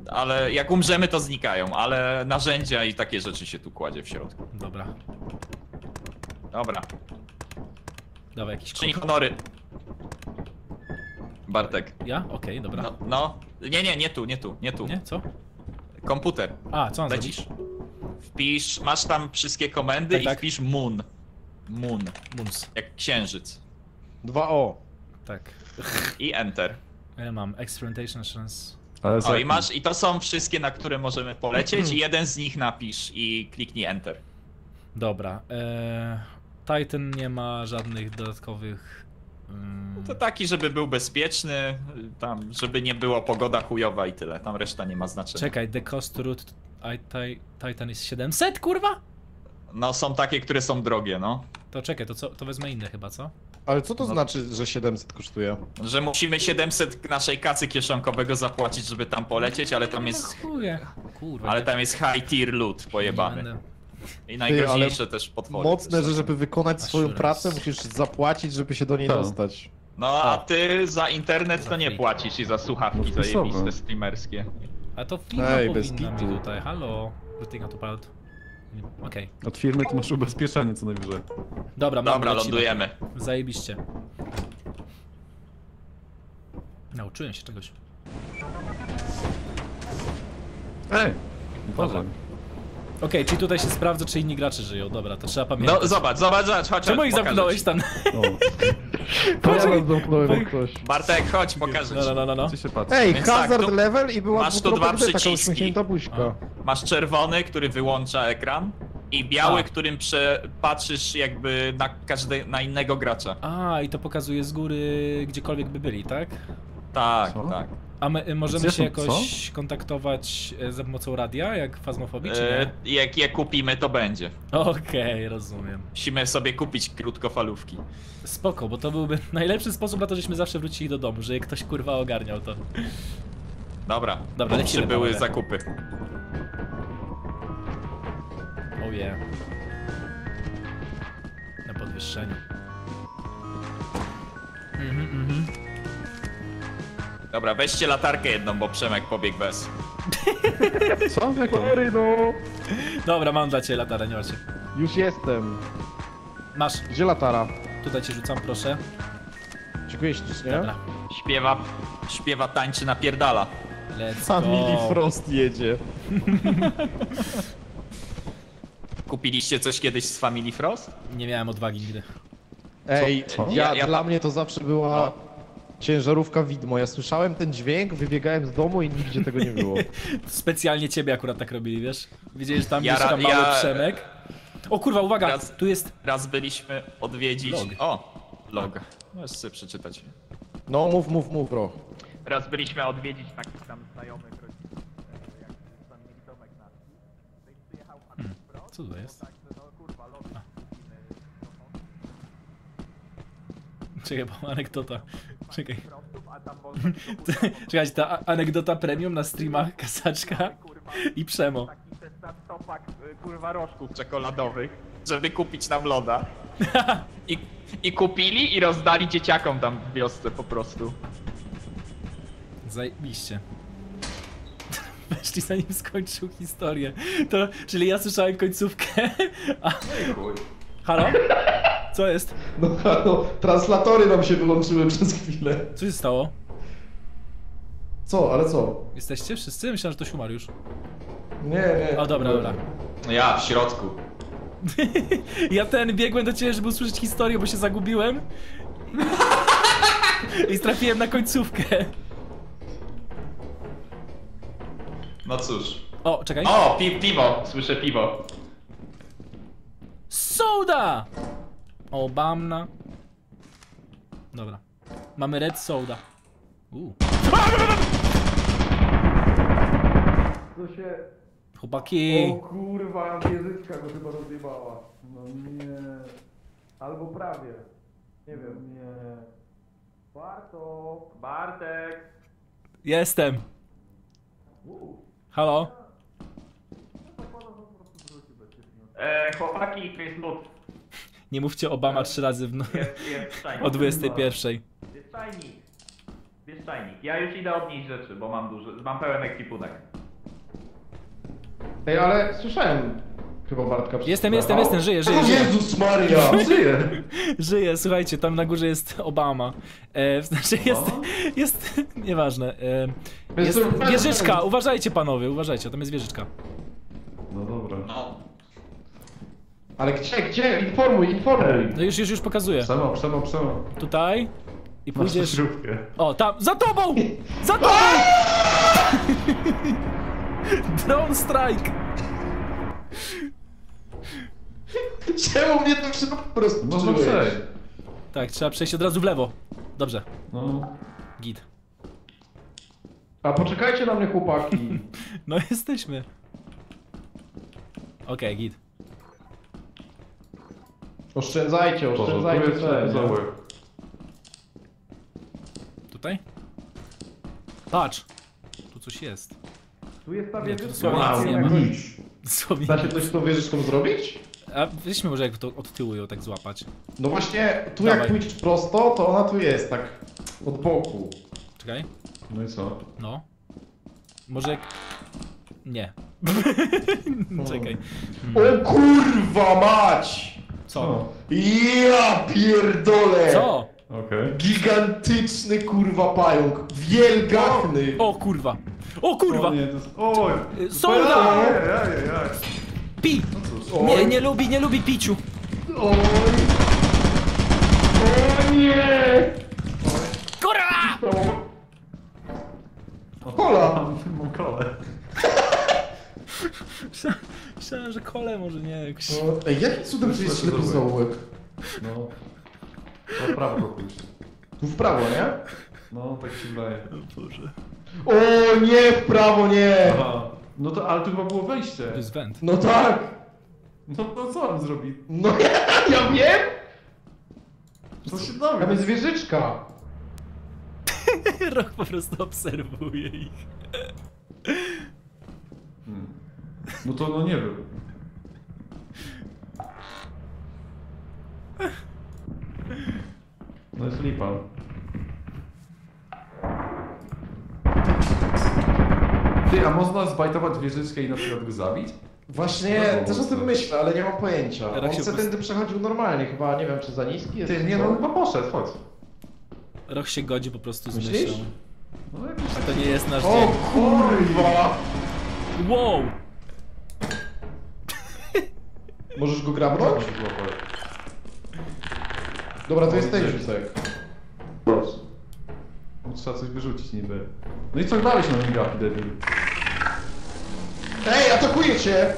ale jak umrzemy to znikają, ale narzędzia i takie rzeczy się tu kładzie w środku. Dobra. Dobra, Dawaj jakiś kod. honory. Bartek. Ja? Okej, dobra. No, no, nie, nie, nie tu, nie tu, nie tu. Nie? Co? Komputer. A, co mam Lecisz. Wpisz, masz tam wszystkie komendy Tak, i tak. wpisz moon. Moon, Muns. jak księżyc. 2O. Tak. I enter. A Ja mam Experimentation Assurance. Ale za O, i masz, i to są wszystkie, na które możemy polecieć i jeden z nich napisz i kliknij enter. Dobra. Eee, Titan nie ma żadnych dodatkowych... mm, To taki, żeby był bezpieczny, tam, żeby nie było pogoda chujowa i tyle. Tam reszta nie ma znaczenia. Czekaj, the cost root Titan jest 700, kurwa? No są takie, które są drogie, no. To czekaj, to, co, to wezmę inne chyba, co? Ale co to No. znaczy, że 700 kosztuje? Że musimy 700 naszej kacy kieszonkowego zapłacić, żeby tam polecieć, ale tam jest, Chuje. Kurwa. ale tam jest high tier loot nie pojebany. I najgroźniejsze też potwory. Mocne, też że żeby wykonać swoją Assurance. pracę, musisz zapłacić, żeby się do niej Tak. dostać. No a ty za internet to nie płacisz i za słuchawki No, zajebiste streamerskie. A to firma Ej, bez powinna mi kitu. tutaj, halo. Routing autopilot. Okej. Od firmy to masz ubezpieczenie co najwyżej. Dobra, mamy, Dobra, lecimy. lądujemy. Zajebiście. Nauczyłem się czegoś. Ej! Uważaj. Okej, czyli tutaj się sprawdza, czy inni gracze żyją. Dobra, to trzeba pamiętać. No zobacz, zobacz, zobacz, chodź, Czemu chodź, ich pokażę zamknąłeś ci. tam? O, (laughs) To ja nas zamknąłem jak ktoś. Bartek, chodź, pokażę No, ci. no, no, no, no. gdzie się patrzy? Ej, Więc tak, hazard tu- level i była masz tu dwa taka przyciski. uśmiechnięta buźka. Masz czerwony, który wyłącza ekran i biały, A. którym prze... patrzysz jakby na każde, na innego gracza. A, i to pokazuje z góry gdziekolwiek by byli, tak? Tak, Co? tak. A my y, możemy Zresztą się jakoś kontaktować e, za pomocą radia, jak fazmofobii, czy E, nie? jak je kupimy, to będzie. Okej, rozumiem. Musimy sobie kupić krótkofalówki. Spoko, bo to byłby (laughs) najlepszy sposób na to, żeśmy zawsze wrócili do domu, że ktoś kurwa ogarniał to. Dobra, Dobra, lecimy, były zakupy. Oh yeah. Na podwyższeniu. Mhm, mhm. Dobra, weźcie latarkę jedną, bo Przemek pobiegł bez. (laughs) Co? Sorry no. Dobra, mam dla ciebie latarę, nie macie. Już jestem. Masz, Gdzie latara? tutaj ci rzucam, proszę. Dziękuję ślicznie. Dobra. Śpiewa, śpiewa, tańczy, napierdala. Let's Family go. Frost jedzie. (laughs) Kupiliście coś kiedyś z Family Frost? Nie miałem odwagi nigdy. Ej, Co? ja, Ja- ja dla mnie to zawsze była ciężarówka widmo. Ja słyszałem ten dźwięk, wybiegałem z domu i nigdzie tego nie było. (laughs) Specjalnie ciebie akurat tak robili, wiesz? Widzieli, że tam Ja mieszka mały ja- Przemek. O kurwa, uwaga, Raz- tu jest... Raz byliśmy odwiedzić... Log. O, log. Możesz sobie przeczytać. No mów, mów, mów, bro. Raz byliśmy odwiedzić takich tam znajomych rodziców, e, jak tam mieli domek na wsi. No przyjechał pan Frost, Co to jest? no kurwa, lody kupimy Czekaj, bo anegdota. Czekaj. Czekajcie, (laughs) ta anegdota premium na streamach, kasaczka i przemo. topak e, kurwa rożków czekoladowych, żeby kupić nam loda. (laughs) I, I kupili i rozdali dzieciakom tam w wiosce po prostu. Zajebiście. (laughs) Weszli zanim skończył historię. To, czyli ja słyszałem końcówkę, a... Halo? Co jest? No, no, translatory nam się wyłączyły przez chwilę. Co się stało? Co, ale co? Jesteście wszyscy? Myślałem, że to Siumar już. Nie, nie. O, dobra, dobra. No ja w środku. (laughs) Ja ten biegłem do ciebie, żeby usłyszeć historię, bo się zagubiłem. I trafiłem na końcówkę. No cóż. O, czekaj. O, pi piwo, słyszę piwo. Soda! Obamna. Dobra. Mamy red soda. Uuu. To się... Chłopaki. O kurwa, wieżyczka go chyba rozjebała. No nie. Albo prawie. Nie wiem. Nie. Warto. Bartek! Jestem. Halo? E, chłopaki, to jest lód. Nie mówcie Obama trzy razy w no... Jest, jest czajnik. (laughs) o 21. Jest czajnik. Jest czajnik. Ja już idę odnieść rzeczy, bo mam duży, mam pełen ekwipunek. Ej, ale słyszałem chyba Bartka przed Jestem, jestem, jestem, żyję, żyję, O żyję. Jezus Maria! (laughs) Żyje! Żyję, słuchajcie, tam na górze jest Obama. E, znaczy jest, jest, (laughs) nieważne. E, jest Jestem- wieżyczka, uważajcie panowie, uważajcie, tam jest wieżyczka. No dobra. No, Ale gdzie, gdzie? Informuj, informuj! No już, już, już pokazuję. Przemo, przemo, przemo. Tutaj i Masz pójdziesz... śrubkę. O, tam, za tobą! Za tobą! (laughs) Drone strike! Czemu mnie po prostu Można czułeś? przejść. Tak, trzeba przejść od razu w lewo. Dobrze, No. git. A poczekajcie na mnie chłopaki. (laughs) No jesteśmy. Okej, git. Oszczędzajcie, To, to oszczędzajcie. Tutaj? Patrz! Tu coś jest. Tu jest ta Nie, tu wieżyczka. dosłownie nic nie ma. Nic. Dosłownie. Da się coś z tą wieżyczką zrobić? A weźmy może jak to od tyłu ją tak złapać. No właśnie, tu Dawaj. jak pójdziesz prosto, to ona tu jest, tak od boku. Czekaj. No i co? No. Może jak... Nie. (laughs) Czekaj. O kurwa mać! Co? Ja pierdolę! Co? Okej. Gigantyczny kurwa pająk, wielgachny! O kurwa! O kurwa! O nie, to jest... Oj! Ej. Pi! No. Nie, nie lubi, nie lubi piciu. Oj! O nie! Kurwa! Mam, mam kolę. (laughs) Myślałem, że kole może nie jakoś... No, Ej, jakim cudem tu jest ślepy zaułek? No. To prawo pójść. Tu w prawo, nie? No, tak się wydaje. Boże. O nie, w prawo nie! Aha. No to, ale tu chyba było wejście. To jest węd. No tak! No to co on zrobi? No ja, ja wiem! Co się Tam dowie? jest wieżyczka! (laughs) Rok po prostu obserwuje ich. Hmm. No to no nie wiem. No jest lipa. Ty, a można zbajtować wieżyczkę i na przykład go zabić? Właśnie, No, też o tym myślę, ale nie mam pojęcia. On se pos- tędy przechodził normalnie, chyba nie wiem czy za niski jest. Ty, czy nie co? no, chyba poszedł, chodź. Rok się godzi po prostu z Myślisz? myślą. No jakiś A to nie jest nasz O dzień. kurwa! Wow! Możesz go grabnąć? Dobra, to jest ten rzucek. Proszę. No, Trzeba coś wyrzucić niby. No i co dalej się na migapi, debil? Ej, atakuje cię!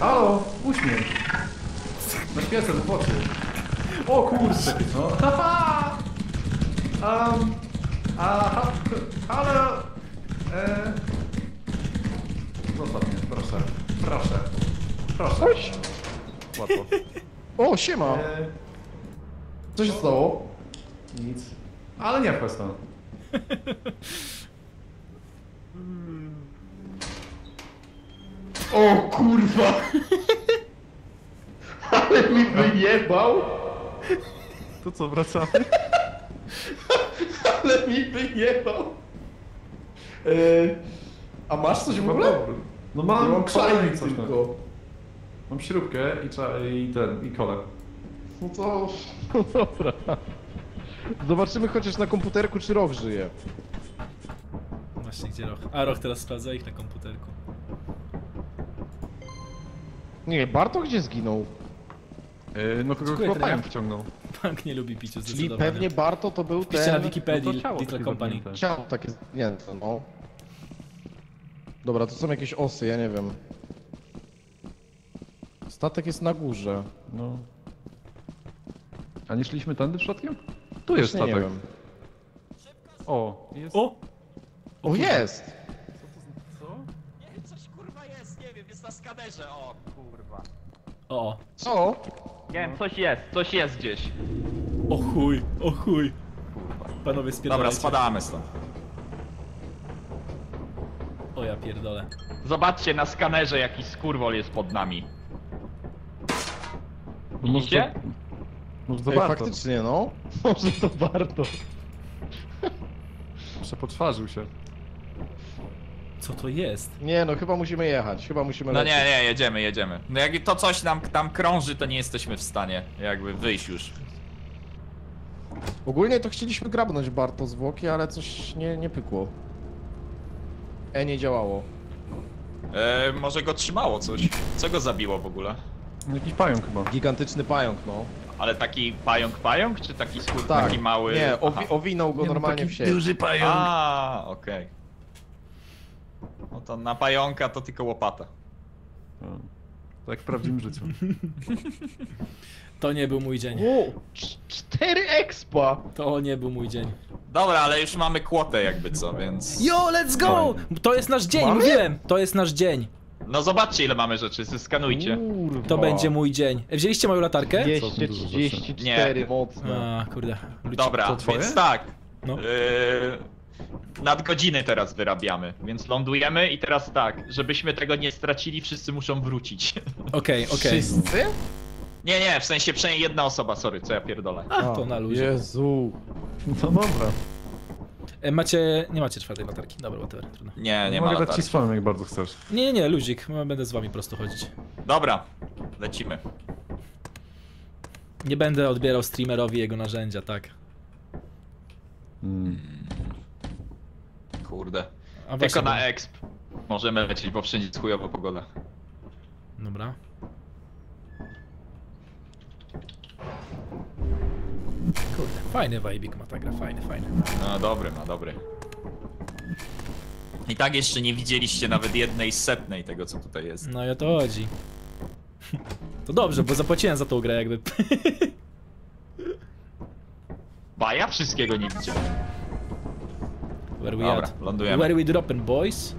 Halo, uśmiech. Na świecę, do płoty. O kurczę, no. Haha! (laughs) Um, aha, halo! E... Zostaw mnie, proszę. Proszę. Proszę. Chodź! Łatwo. O, siema! E... Co się stało? Nic. Ale nie wchodź tam. O kurwa! Ale mi wyjebał! To co, wracamy? Ale mi wyjebał! E, a masz coś w ogóle? No mam mam czajnik coś tylko. tylko. Mam śrubkę i, cza- i ten, i kole. No to... No dobra. Zobaczymy chociaż na komputerku, czy Rok żyje. Właśnie gdzie Roch? A Roch teraz sprawdza ich na komputerku. Nie, Barto gdzie zginął? Yy, no kogo chyba pająk wciągnął. Bank nie lubi piciu Czyli zdecydowanie. pewnie Barto to był Piszcie na ten... Wikipedii, no to ciało Little takie Company. Ciało takie zdjęte, no. Dobra, to są jakieś osy, ja nie wiem. Statek jest na górze. No. A nie szliśmy tędy przypadkiem? Tu jest Właśnie nie statek. wiem. O, jest. O! O, jest! Coś kurwa jest, nie wiem, jest na skanerze, o kurwa. O! Co? Nie wiem, coś jest, coś jest gdzieś. O chuj, o chuj. Panowie Dobra, spadamy stąd. O ja pierdolę. Zobaczcie na skanerze jaki skurwol jest pod nami. Widzicie? Może to Ej, warto. faktycznie, no. (laughs) Może to warto. (laughs) Przepoczwarzył się. Co to jest? Nie no, chyba musimy jechać, chyba musimy No lecieć. nie, nie, jedziemy, jedziemy. No jak to coś nam tam krąży, to nie jesteśmy w stanie jakby wyjść już. Ogólnie to chcieliśmy grabnąć Barto zwłoki, ale coś nie, nie pykło. E, nie działało. E, może go trzymało coś. Co go zabiło w ogóle? Jakiś pająk chyba. Gigantyczny pająk, no. Ale taki pająk pająk, czy taki skór, Tak. taki mały? Nie, Aha. owi owinął go normalnie w sieć. duży pająk. A, okej. No to na pająka to tylko łopata. Tak w prawdziwym życiu. (laughs) To nie był mój dzień. O, cz- cztery expa! To nie był mój dzień. Dobra, ale już mamy kłotę jakby co, więc... Yo, let's go! To jest nasz dzień, Mamy? mówiłem! To jest nasz dzień. No zobaczcie ile mamy rzeczy, skanujcie. Kurwa. To będzie mój dzień. E, Wzięliście moją latarkę? 234 mocne. A, kurde. Ludzie- Dobra, twoje? więc tak. No. Yy, nadgodziny teraz wyrabiamy, więc lądujemy i teraz tak, żebyśmy tego nie stracili, wszyscy muszą wrócić. Okej, okej. Wszyscy? Nie, nie, w sensie przynajmniej jedna osoba, sorry, co ja pierdolę. A, to na luzie. Jezu. No dobra. E, Macie... Nie macie czwartej latarki. Dobra, whatever, trudno. Nie, nie ma Mogę dać ci swoją, jak bardzo chcesz. Nie, nie, nie, luzik. Będę z wami po prostu chodzić. Dobra, lecimy. Nie będę odbierał streamerowi jego narzędzia, tak. Mm. Kurde. A Tylko właśnie, na exp. Możemy lecieć, bo wszędzie jest chujowa pogoda. Dobra. Kurde, fajny vibik ma ta gra, fajny, fajny. No dobry, no dobry. I tak jeszcze nie widzieliście nawet jednej setnej tego, co tutaj jest. No i o to chodzi. (laughs) To dobrze, bo zapłaciłem za tą grę jakby. Ba, ja wszystkiego nie widziałem. Where we Dobra, at? lądujemy. Where we dropping, boys?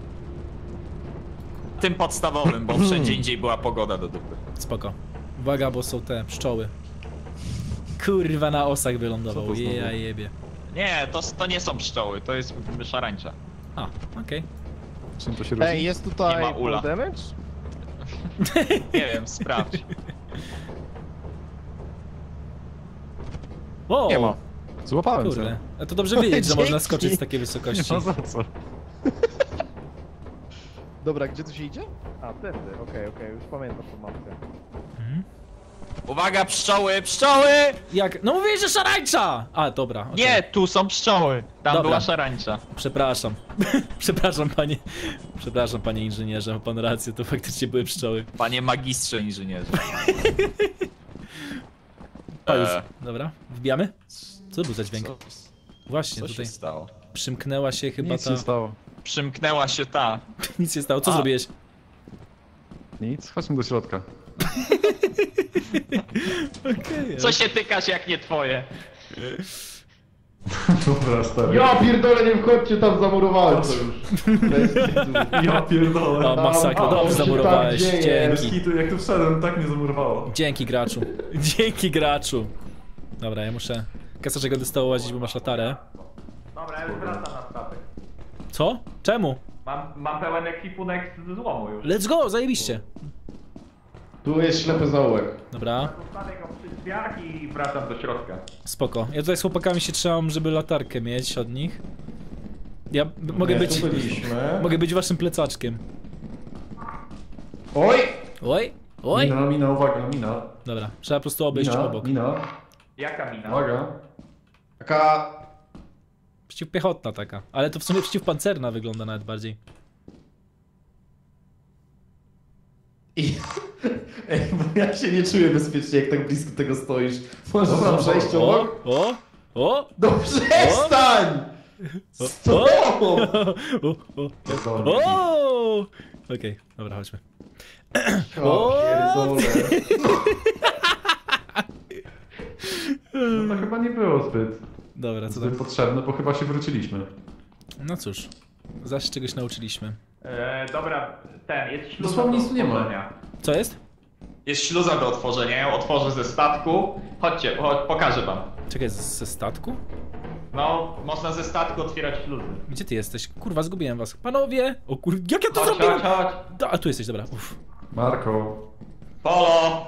Tym podstawowym, bo wszędzie indziej była pogoda do dupy. Spoko. Uwaga, bo są te pszczoły. Kurwa, na osach wylądował. znowu? Ja jebie. Nie, to, to nie są pszczoły, to jest szarańcza. A, okej. Czym to się różni? Ej, jest tutaj Nie ma ula. full damage? (laughs) Nie wiem, sprawdź. (laughs) O! Nie ma. Złapałem Kurde. cię. A to dobrze wiedzieć, że (laughs) można Dzięki. skoczyć z takiej Nie wysokości. ma za co. Dobra, gdzie tu się idzie? A, tędy, okej, okej, już pamiętam tą mapkę. Uwaga, pszczoły, pszczoły! Jak? No mówię, że szarańcza! A, dobra. okej. Nie, tu są pszczoły. Tam Dobra. była szarańcza. Przepraszam. (laughs) Przepraszam, panie. Przepraszam, panie inżynierze, ma pan rację, to faktycznie były pszczoły. Panie magistrze inżynierze. (laughs) A już. E, Dobra, wbijamy? Co to był za dźwięk? co, Właśnie, co tutaj się stało? przymknęła się chyba Nic ta... się stało. Przymknęła się ta. (laughs) Nic się stało, co A. zrobiłeś? Nic, chodźmy do środka. Okej. Co się tykasz jak nie twoje? (laughs) Dobra, stary. Ja pierdolę, nie wchodźcie tam, zamurowałem to już. Bez (laughs) kitu. Ja pierdolę. O, masakra, A, dobrze się zamurowałeś, tak dzieje. Bez dzięki. kitu, jak tu wszedłem, tak mnie zamurowało. Dzięki graczu. Dzięki graczu. Dobra, ja muszę... Kasaczego dostało łazić, bo masz latarę. Dobra, ja już wracam na statek. Co? Czemu? Mam, mam pełen ekwipunek z złomu już. Let's go, zajebiście. Tu jest ślepy zaułek. Dobra, Zostawię go przy drzwiach i wracam do środka. spoko. Ja tutaj z chłopakami się trzymam, żeby latarkę mieć od nich. Ja b- mogę Nie, być... byliśmy. Mogę być waszym plecaczkiem. Oj! Oj, oj. Mina, mina, uwaga, mina. Dobra, trzeba po prostu obejść Mina, obok. mina. Jaka mina? Uwaga. Taka... Przeciwpiechotna taka. Ale to w sumie przeciwpancerna wygląda nawet bardziej. I... (laughs) Ej, bo ja się nie czuję bezpiecznie, jak tak blisko tego stoisz. Możesz tam przejść. O, obok? o, o, No przestań! Stop! (laughs) o, o, Pierdolę. o. Okej, dobra, chodźmy. O, pierdolę. No (laughs) to chyba nie było zbyt, Dobra, co zbyt tam? potrzebne, bo chyba się wróciliśmy. No cóż, zaś czegoś nauczyliśmy. E, dobra, ten, jest śluza Dosłownie do nic tu nie ma. otworzenia. Co jest? Jest śluza do otworzenia, ja ją otworzę ze statku. Chodźcie, chodź, pokażę wam. Czekaj, z- ze statku? No, można ze statku otwierać śluzy. Gdzie ty jesteś? Kurwa, zgubiłem was. Panowie! O kur... Jak ja to Chodź, zrobiłem? chodź, chodź. Da, a tu jesteś, dobra. Uff. Marko. Polo!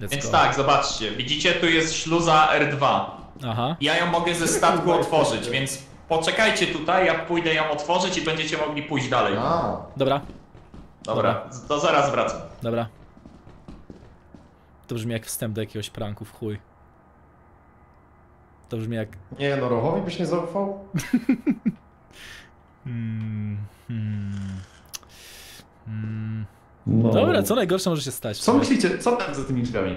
Let's Więc go. tak, zobaczcie, widzicie, tu jest śluza R2. Aha. Ja ją mogę ze statku otworzyć, więc poczekajcie tutaj, ja pójdę ją otworzyć i będziecie mogli pójść dalej. A, Dobra, Dobra, to zaraz wracam. dobra. To brzmi jak wstęp do jakiegoś pranku w chuj. To brzmi jak... nie no, Rochowi byś nie zaufał? (laughs) Hmm, hmm, hmm. No. Dobra, co najgorsze może się stać? Co myślicie, co tam za tymi drzwiami?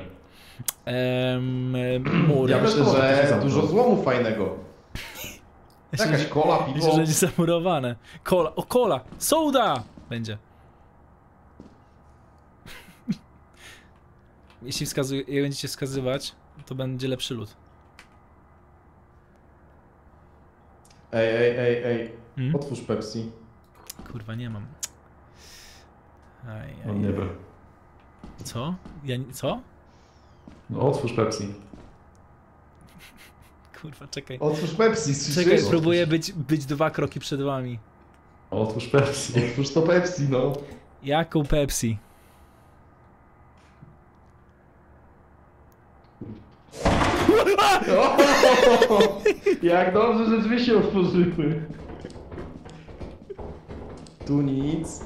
Ehm, mur. Ja Ja myślę, że dużo złomu fajnego. (laughs) myślę, Jakaś że, kola, myślę, piwo. że będzie zamurowane. Kola, o kola! Soda! Będzie. (laughs) Jeśli wskazuje, będziecie wskazywać, to będzie lepszy lód. Ej, ej, ej, ej. Hmm? Otwórz Pepsi. Kurwa, nie mam. Aj, No aj, nie. Co? Ja, co? No otwórz Pepsi. Kurwa, czekaj. Otwórz Pepsi, Czekaj, słyszysz? próbuję być, być dwa kroki przed wami. Otwórz Pepsi. Otwórz to Pepsi, no. Jaką Pepsi? (laughs) Jak dobrze, że drzwi się otworzyły. Tu nic.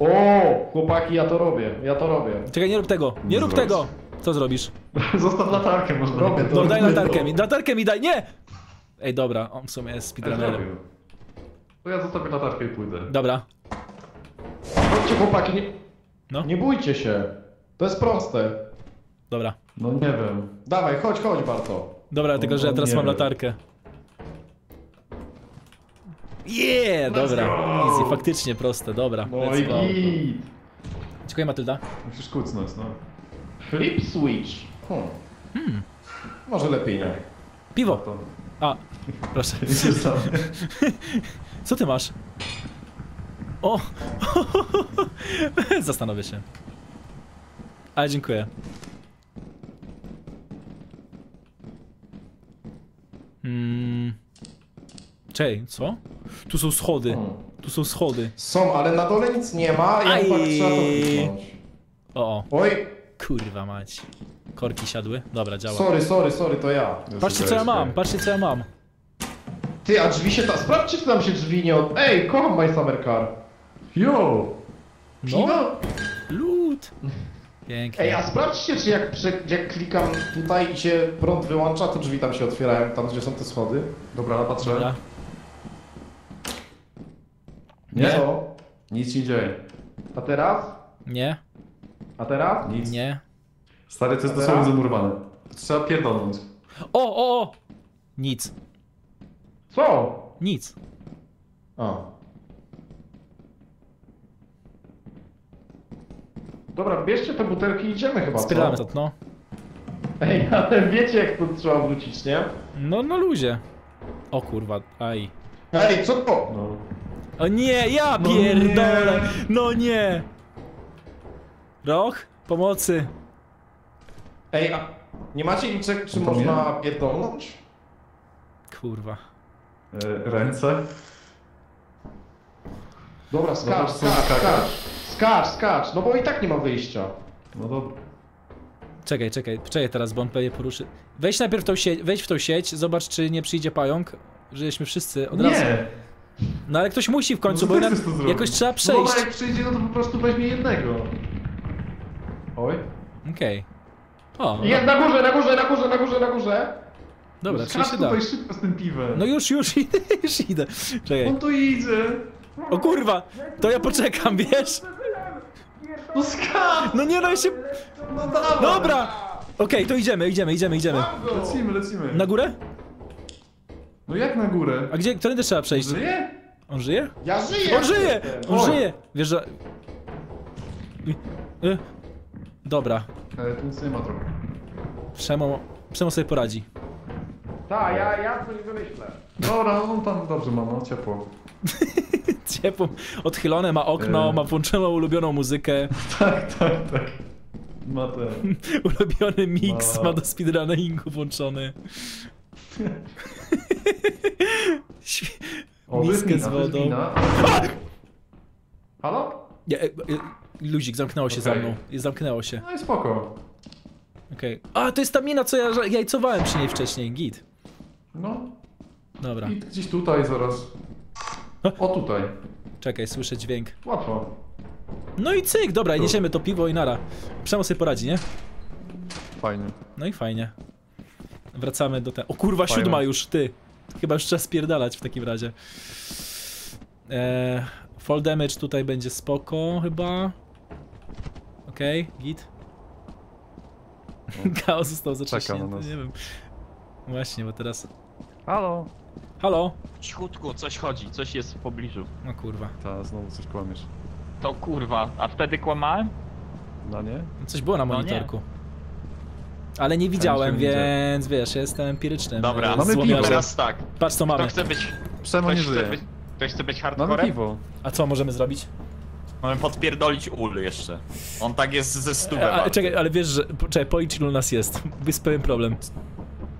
O, chłopaki, ja to robię, ja to robię. Czekaj, nie rób tego! Nie rób Zobacz. tego! Co zrobisz? (laughs) Zostaw latarkę, może robię to. No daj latarkę mi, latarkę mi daj, nie! Ej, dobra, on w sumie jest speedrunnerem. To ja zostawię latarkę i pójdę. Dobra, Chodźcie chłopaki, nie, No. nie bójcie się. To jest proste. dobra. No nie wiem. Dawaj, chodź, chodź Barto. Dobra, tylko że ja no teraz mam latarkę. Yeah, dobra. Easy, faktycznie proste, dobra. No Let's go. Dziękuję Matylda. Musisz kucnąć, no. Flip switch. Hmm. Może lepiej nie. Piwo! To. A, proszę. (laughs) (laughs) Co ty masz? O! (laughs) Zastanowię się. Ale dziękuję. Hmm. Czej, co? Tu są schody. Hmm. Tu są schody. Są, ale na dole nic nie ma i Aj. tak trzeba to kliknąć. O. Oj, Kurwa mać. Korki siadły? Dobra, działa. sorry, sorry, sorry, to ja. Patrzcie co ja mam, patrzcie co ja mam. Ty, a drzwi się tam... Sprawdźcie, czy tam się drzwi nie od... Ej, kocham My Summer Car. Yo! No, lód. Pięknie. Ej, a sprawdźcie, czy jak, prze... jak klikam tutaj i się prąd wyłącza, to drzwi tam się otwierają, tam gdzie są te schody. Dobra, patrzę. Dobra. Nie? Nie. Co? Nic się dzieje. A teraz? Nie, A teraz? Nic. nie. Stary, to jest dosłownie zamurowane. Trzeba pierdolnąć. O, o, o! Nic, Co? nic. A. Dobra, bierzcie te butelki i idziemy chyba, Spierdalamy co? stąd, no. Ej, (laughs) ale wiecie jak tu trzeba wrócić, nie? No, na luzie. O kurwa, aj. Ej, co to? No. O nie, ja No pierdolę! nie. No nie! Roch? Pomocy. Ej, a nie macie niczego, czy To można pierdolnąć? Kurwa. E, ręce? Dobra, skacz, Dobra, skacz, skacz. skacz. Skacz, skacz, no bo i tak nie ma wyjścia. No dobra. Czekaj, czekaj, czekaj teraz, bo on pewnie poruszy. Wejdź najpierw w tą sieć, wejdź w tą sieć, zobacz czy nie przyjdzie pająk, żeśmy wszyscy od razu. Nie! No ale ktoś musi w końcu, No bo zrobić. jakoś trzeba No przejść. bo jak przyjdzie, no to po prostu weźmie jednego. Oj. Okej. O, Jest na górze, na górze, na górze, na górze, na górze. dobra, czyli się da. tutaj szybko z tym piwem. No już, już idę, (laughs) już idę. Czekaj. On tu idzie. O kurwa, to ja poczekam, wiesz? No skacz! No nie, no ja się... No dawaj. Dobra! Okej, to idziemy, idziemy, idziemy, idziemy. Lecimy, lecimy. Na górę? No jak na górę? A gdzie, którędy trzeba przejść? Żyje? On żyje? Ja żyję! On żyje! On Oj. żyje! Wiesz, że... Y, Dobra, Ale tu nic nie ma trochę. Przemo, Przemo sobie poradzi. Tak, ja, ja coś wymyślę. Dobra, on tam dobrze ma, no ciepło. (laughs) Ciepło, odchylone, ma okno, Yy. ma włączoną ulubioną muzykę, (laughs) Tak, tak, tak. Ma ten. (laughs) ulubiony mix No. ma do speedrunningu włączony. O, Miskę z wodą. Halo? Nie, e, e, luzik, zamknęło się za Okej. mną. Zamknęło się. No i spoko. Okej. A, to jest ta mina, co ja jajcowałem przy niej wcześniej. Git. No, Dobra. i gdzieś tutaj zaraz. O tutaj. Czekaj, słyszę dźwięk. Łatwo. No i cyk, dobra, niesiemy to piwo i nara. Przemo sobie poradzi, nie? Fajnie. No i fajnie. Wracamy do te. O kurwa, Fajne. siódma już, ty. Chyba już czas spierdalać w takim razie. Eee, fall damage tutaj będzie spoko, chyba. Okej, git. (laughs) Chaos został zatrzaśnięty, na nas. nie wiem. Właśnie, bo teraz... Halo? Halo? Cichutku, coś chodzi, coś jest w pobliżu. No kurwa. Ta, znowu coś kłamiesz. To kurwa, a wtedy kłamałem? No nie? Coś było na No monitorku. Ale nie widziałem, nie widzę. więc wiesz, jestem empirycznym. Dobra, e, mamy piwo. Teraz tak. Patrz co Kto mamy. chce być... Przemo nie Ktoś chce żyje. być, ktoś chce być Mamy hardcorem? piwo. A co możemy zrobić? Mamy podpierdolić ul jeszcze. On tak jest ze E, stówę. a, czekaj, ale wiesz, że... Czekaj, policz ilu nas jest. Jest pewien problem.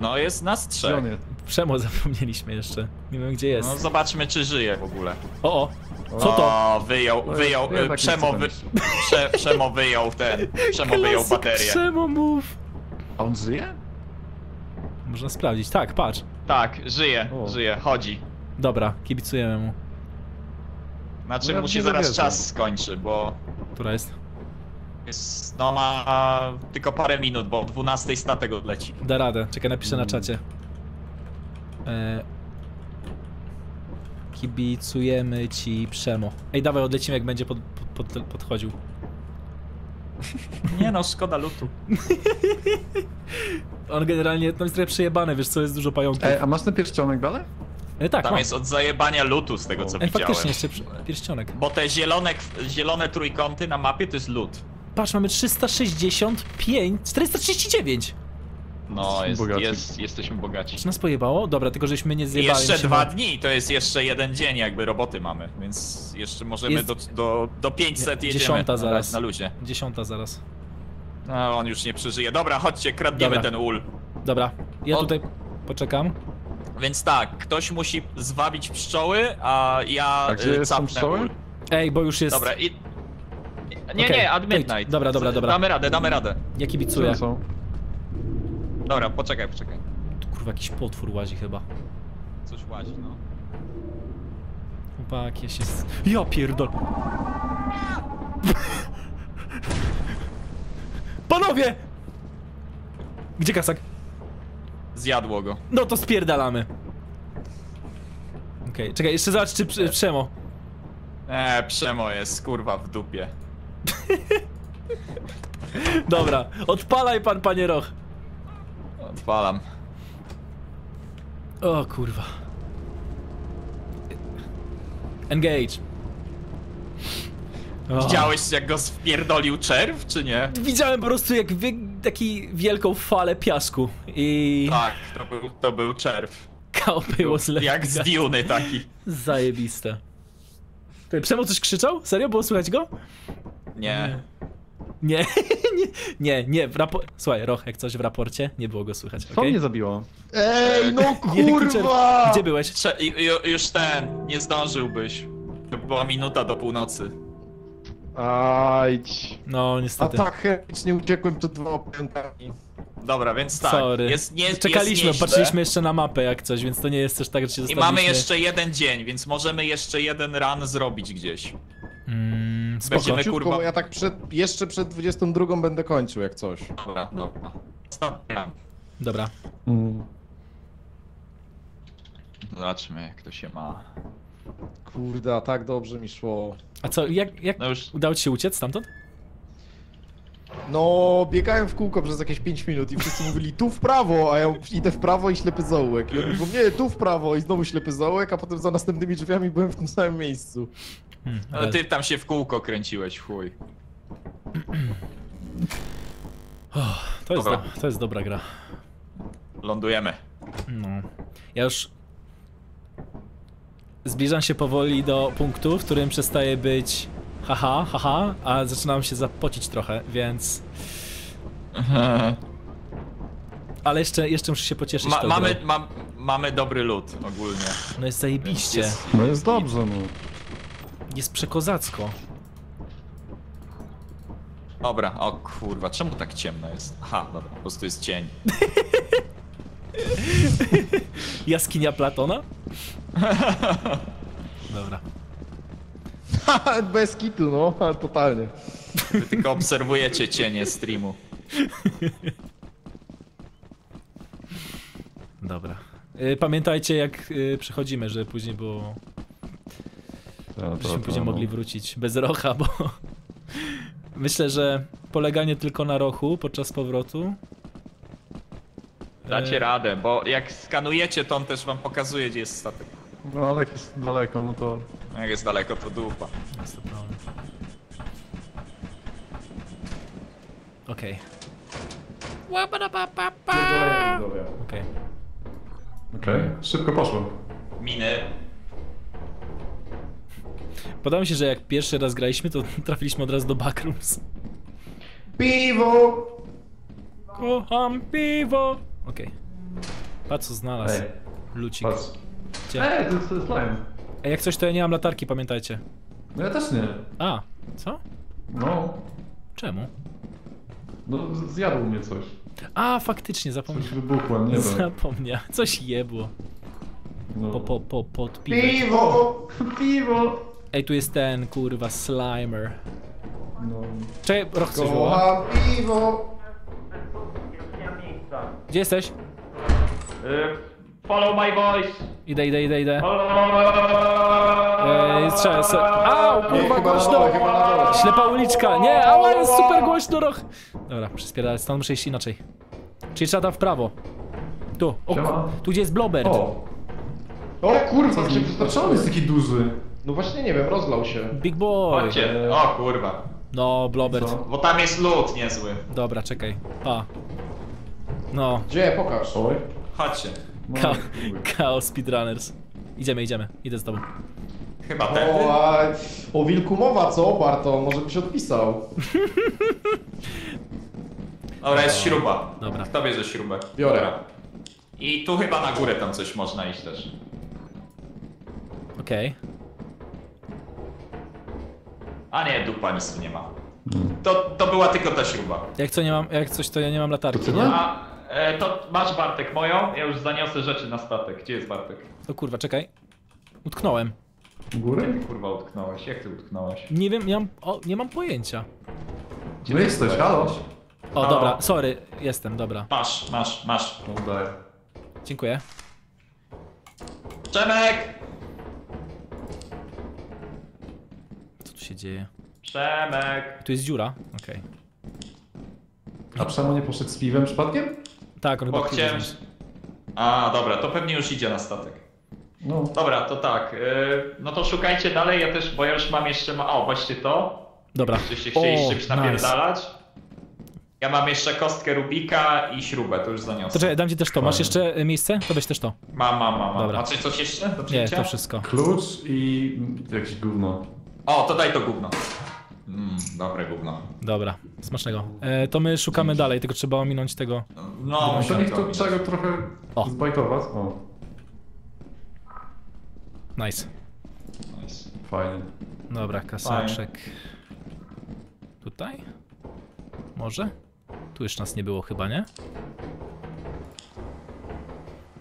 No jest nas trzech. Przemo (laughs) zapomnieliśmy jeszcze. Nie wiem gdzie jest. No zobaczmy czy żyje w ogóle. O, o! Co to? O, wyjął, wyjął, y, taki Przemo, wy, prze, Przemo wyjął ten, (laughs) Przemo wyjął baterię. Przemo move! A on żyje? Można sprawdzić. Tak, patrz. Tak, żyje, O. żyje, chodzi. Dobra, kibicujemy mu. Znaczy No ja mu się zaraz czas skończy, bo Która jest? jest, no ma tylko parę minut, bo o 12 statek odleci. Da radę. Czekaj, napiszę na czacie. E... Kibicujemy ci Przemo. Ej, dawaj, odlecimy jak będzie pod, pod, pod, podchodził. Nie no, szkoda lutu. (laughs) On generalnie, tam jest trochę przejebany, wiesz co, jest dużo pająków. Ej, a masz ten pierścionek dalej? E, tak, Tam mam. jest od zajebania lutu z tego co Ej, widziałem. faktycznie, jeszcze przy- pierścionek. Bo te zielone, zielone trójkąty na mapie to jest lód. Patrz, mamy 365, 439! No, jest, Bogaci. jest, jesteśmy bogaci. Czy nas pojebało? Dobra, tylko żeśmy nie zjebali. jeszcze się dwa dni, to jest jeszcze jeden dzień jakby roboty mamy, więc jeszcze możemy Jest- do, do, do 500 jedziemy Dziesiąta na- zaraz. na luzie. Dziesiąta zaraz. No, on już nie przeżyje. Dobra, chodźcie, kradniemy Dobra. ten ul. Dobra, ja On- tutaj poczekam. Więc tak, ktoś musi zwabić pszczoły, a ja A gdzie y, capnę pszczoły? ul. Ej, bo już jest... Dobra, i... Nie, Okej, nie, at midnight. Dobra, dobra, dobra. Damy radę, damy radę. Ja kibicuję. są? Dobra, poczekaj, poczekaj. Tu kurwa jakiś potwór łazi chyba. Coś łazi, no. Chłopak, ja się... s- Ja pierdol... Panowie! Gdzie kasak? Zjadło go. No to spierdalamy. Okej, czekaj, jeszcze zobacz czy Prze- Przemo. Eee, przemo jest, kurwa, w dupie. (laughs) Dobra, odpalaj pan, panie Roch. Odpalam. O kurwa. Engage. O. Widziałeś jak go wpierdolił czerw, czy nie? Widziałem po prostu jak wie, taki wielką falę piasku i Tak, to był, to był czerw. KO było z Jak z Duny taki. Zajebiste. Przemo coś krzyczał? Serio? Było słychać go? Nie. Nie, (laughs) nie, nie, nie, w rapo... Słuchaj, Roch, jak coś w raporcie, nie było go słychać, Co okej? mnie zabiło? Ej, no (laughs) kurwa! Gdzie byłeś? Ju- już ten, nie zdążyłbyś. To była minuta do północy. Ajdź. No, A niestety. tak chętnie uciekłem przed dwoma pająkami. Dobra, więc tak. Sorry. Jest, nie, Czekaliśmy, jest patrzyliśmy jeszcze na mapę jak coś, więc to nie jest też tak, że się I mamy jeszcze jeden dzień, więc możemy jeszcze jeden run zrobić gdzieś. Mm, spoko. Będziemy kurwa. bo ja tak przed, jeszcze przed 22 będę kończył jak coś. Dobra, dobra. Ostatni run. Dobra. Mm. Zobaczmy jak to się ma. Kurde, a tak dobrze mi szło. A co, jak, jak No już udało ci się uciec stamtąd? No, biegałem w kółko przez jakieś 5 minut i wszyscy mówili tu w prawo, a ja idę w prawo i ślepy zaułek. I oni mówią, nie, tu w prawo i znowu ślepy zaułek, a potem za następnymi drzwiami byłem w tym samym miejscu. Hmm, Ale ty tam się w kółko kręciłeś, chuj. (clears throat) to, jest Dobra. do, to jest dobra gra. Lądujemy. No. Ja już zbliżam się powoli do punktu, w którym przestaje być haha, haha, a zaczynam się zapocić trochę, więc... (laughs) Ale jeszcze, jeszcze muszę się pocieszyć Ma, tą mamy, grą. mam, mamy dobry lód ogólnie. No jest zajebiście. Jest, No jest dobrze, no. Jest przekozacko. Dobra, o kurwa, czemu tak ciemno jest? Aha, dobra, po prostu jest cień. (laughs) Jaskinia Platona? (laughs) Dobra. (laughs) Bez kitu, no, totalnie. Wy tylko obserwujecie cienie streamu. Dobra. Y, Pamiętajcie jak y, przechodzimy, żeby później było... Ja, to- Żebyśmy to, później no. mogli wrócić bez rocha, bo... (laughs) Myślę, że poleganie tylko na rochu podczas powrotu... Dacie e, radę, bo jak skanujecie, to on też wam pokazuje, gdzie jest statek. No ale jak jest daleko, no to... Jak jest daleko, to dupa. Jest to problem. Okej. Okej. Okej, szybko poszło. Miny. Podoba mi się, że jak pierwszy raz graliśmy, to (laughs) trafiliśmy od razu do backrooms. Piwo! Kocham piwo! Okej. Patrz co znalazł. Ej, Lucik. patrz. Gdzie? Ej, to jest, to jest slime. Ej, jak coś to ja nie mam latarki, pamiętajcie. No ja też nie. A, co? No, Czemu? no zjadł mnie coś. A, faktycznie, Coś zapomniałem. wybuchło, nie wiem. Zapomniałem. Coś jebło. No. Po, po, po, pod piwem. Piwo! Piwo! Ej, tu jest ten, kurwa, Slimer. No. Czekaj, Roch coś woła. Kocham piwo! Nie. Gdzie jesteś? Y, follow my voice. Idę, idę, idę, idę. Ej, strzelę se... Au, kurwa, chyba na głośno! dole, chyba na dole. Ślepa uliczka! Nie, ała, jest super głośno, Roch! Dobra, przyspierdalać, stąd muszę iść inaczej. Czyli trzeba tam w prawo. Tu, o, Siema. ku- tu gdzie jest Blobert. O! O kurwa, Co się on jest taki duży? No właśnie nie wiem, rozlał się. Big boy. Chodźcie. O kurwa. No, Blobert. Co? Bo tam jest lód niezły. Dobra, czekaj. Pa. No, Gdzie? Pokaż. Oj. Chodźcie. No, Ka. Chaos Speedrunners. Idziemy, idziemy. Idę z tobą. Chyba tędy. O, a, o wilku mowa, co, Barto? Może byś odpisał. (laughs) Dobra, jest śruba. Dobra. Kto bierze śrubę? Biorę. Dobra. I tu chyba na górę tam coś można iść też. Okej. A nie, dupa, nic tu nie ma. To, to była tylko ta śruba. Jak co nie mam, jak coś to ja nie mam latarki, To co, nie? A e, to masz Bartek moją, ja już zaniosę rzeczy na statek. Gdzie jest Bartek? O kurwa, czekaj. Utknąłem. U góry? Ty kurwa utknąłeś? Jak ty utknąłeś? Nie wiem, nie mam, o, nie mam pojęcia. Gdzie No ty jesteś, utknąłeś? halo? O, Halo? dobra, sorry, jestem, dobra. Masz, masz, masz. No. Dziękuję. Przemek! Się dzieje? Przemek! Tu jest dziura? Okej. A Przemo nie poszedł z piwem przypadkiem? Tak, on Bo chciałem... A, dobra, to pewnie już idzie na statek. No. Dobra, to tak. Yy, no to szukajcie dalej, ja też, bo ja już mam jeszcze... Ma... O, właśnie to. Dobra. Chcieli O, czymś nice. napierdalać. Ja mam jeszcze kostkę Rubika i śrubę, to już zaniosę. To czekaj, dam ci też to. Masz jeszcze y, miejsce? To weź też to. Mam, mam, mam. mam. Dobra. A coś, coś jeszcze do Nie, to wszystko. Klucz i jakieś gówno. O, to daj to gówno. Mmm, dobre gówno. Dobra, smacznego. E, to my szukamy dalej, tylko trzeba ominąć tego. No, To musimy niech to to robić. trzeba go trochę O. zbajtować. O, Nice. Nice. fajnie. Dobra, kasaczek. Tutaj? Może? Tu już nas nie było chyba, nie?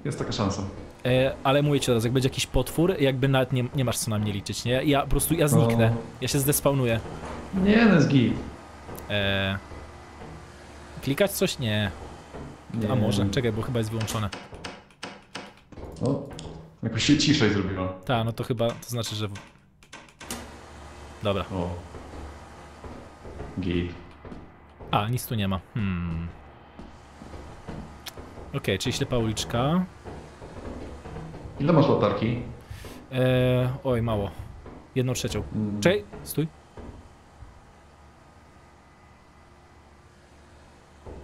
Jest taka szansa. E, ale mówię ci teraz, jak będzie jakiś potwór, jakby nawet nie, nie masz co na mnie liczyć, nie? Ja po prostu, ja zniknę. No. Ja się zdespawnuję. Nie, no git. E, klikać coś? Nie. Nie. A może? Czekaj, bo chyba jest wyłączone. No, jakoś się ciszej zrobiła. Ta, no to chyba, to znaczy, że... Dobra. O. Git. A, nic tu nie ma. Hmm. Okej, czyli ślepa uliczka. Ile masz latarki? Eee, oj, mało. Jedną trzecią. Mm. Czekaj, stój.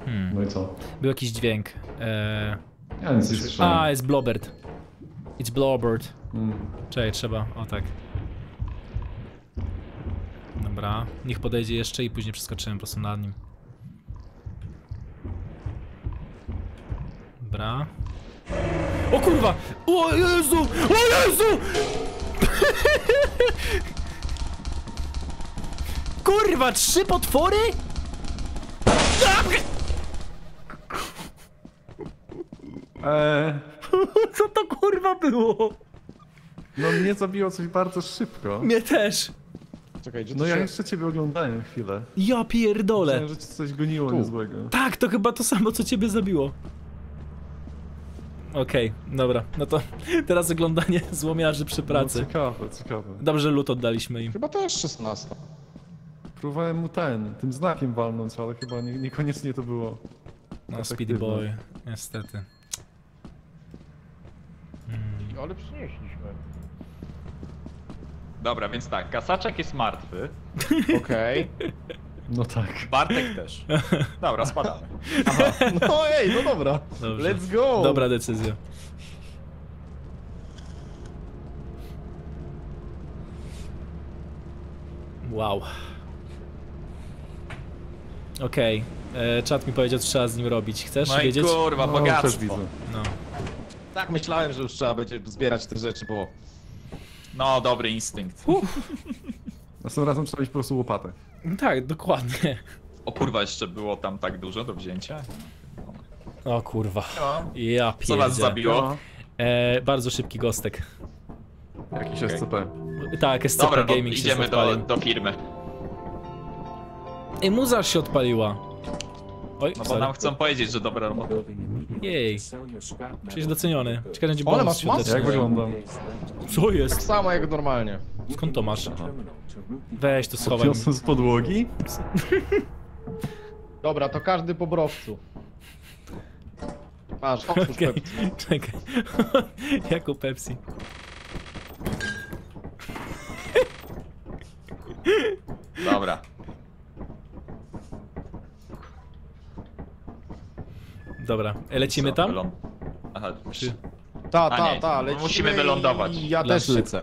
Hmm, No i co? był jakiś dźwięk. Eee, Ja nic nie słyszałem. a, jest Blobert. It's Blobert. Mm. Czekaj, trzeba, o tak. Dobra, niech podejdzie jeszcze i później przeskoczymy po prostu nad nim. Dobra. O kurwa! O Jezu! O Jezu! kurwa, trzy potwory? Eee, co to kurwa było? No mnie zabiło coś bardzo szybko. Mnie też. Czekaj, no ja się... jeszcze ciebie oglądałem chwilę. Ja pierdolę. Myślałem, że ci coś goniło tu. niezłego. Tak, to chyba to samo, co ciebie zabiło. Okej, dobra. No to (laughs) teraz oglądanie (laughs) złomiarzy przy pracy. No, ciekawe, ciekawe. Dobrze, lód oddaliśmy im. Chyba też 16. Próbowałem mu ten, tym znakiem walnąć, ale chyba nie, niekoniecznie to było. No. Speedy Boy, niestety. Ale przynieśliśmy. Dobra, więc tak, kasaczek jest martwy, Okej. (laughs) No tak. Bartek też. (laughs) Dobra, spadamy. No ej, no dobra. Dobrze. Let's go! Dobra decyzja. Wow. Okej. Okay. Czat mi powiedział, co trzeba z nim robić. Chcesz No wiedzieć? kurwa, No, bogactwo. No. Tak myślałem, że już trzeba będzie zbierać te rzeczy, bo... No, dobry instynkt. (laughs) Następnym razem trzeba mieć po prostu łopatę. Tak, dokładnie. O kurwa, jeszcze było tam tak dużo do wzięcia. O kurwa. No. Ja Co was pierdzie. zabiło? E, bardzo szybki gostek. Jakiś Okej. SCP. Tak, SCP Dobra, no, Gaming się idziemy do, do firmy. Ej, muza się odpaliła. Oj, No bo sorry. nam chcą powiedzieć, że dobra robota. Jej. Przecież doceniony. Ciekawe, będzie Ale bonus świąteczny. Jak wyglądam? Co Tak jest? samo jak normalnie. Skąd to masz? the Weź to schowaj. Podniosłem z podłogi? (laughs) Dobra, to każdy po browcu. Masz, otwórz Okej, Pepsi. czekaj. (laughs) jako Pepsi. Dobra. Dobra, e, lecimy Co, tam? Aha, Czy- Ta, ta, ta, lecimy musimy wylądować. I ja też Ląduj. lecę.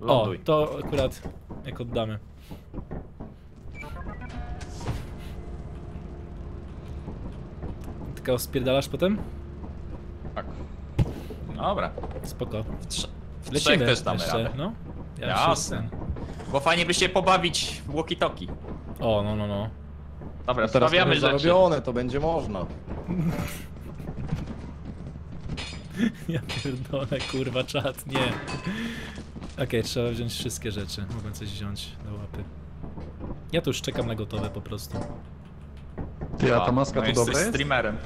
O, ląduj. to akurat jak oddamy. Tylko spierdalasz potem? Tak. Dobra. Spoko. W, trz- w trzech też damy jeszcze, radę. no. Ja Jasne. Bo fajnie by się pobawić w walkie-talkie. O, no, no, no. Dobra, Teraz stawiamy rzeczy. zarobione, to będzie można. (laughs) Ja pierdolę, kurwa, czat, nie. Okej, trzeba wziąć wszystkie rzeczy. Mogę coś wziąć do łapy. Ja tu już czekam na gotowe po prostu. Ty, a ta maska no to jesteś dobra jest? streamerem. (laughs)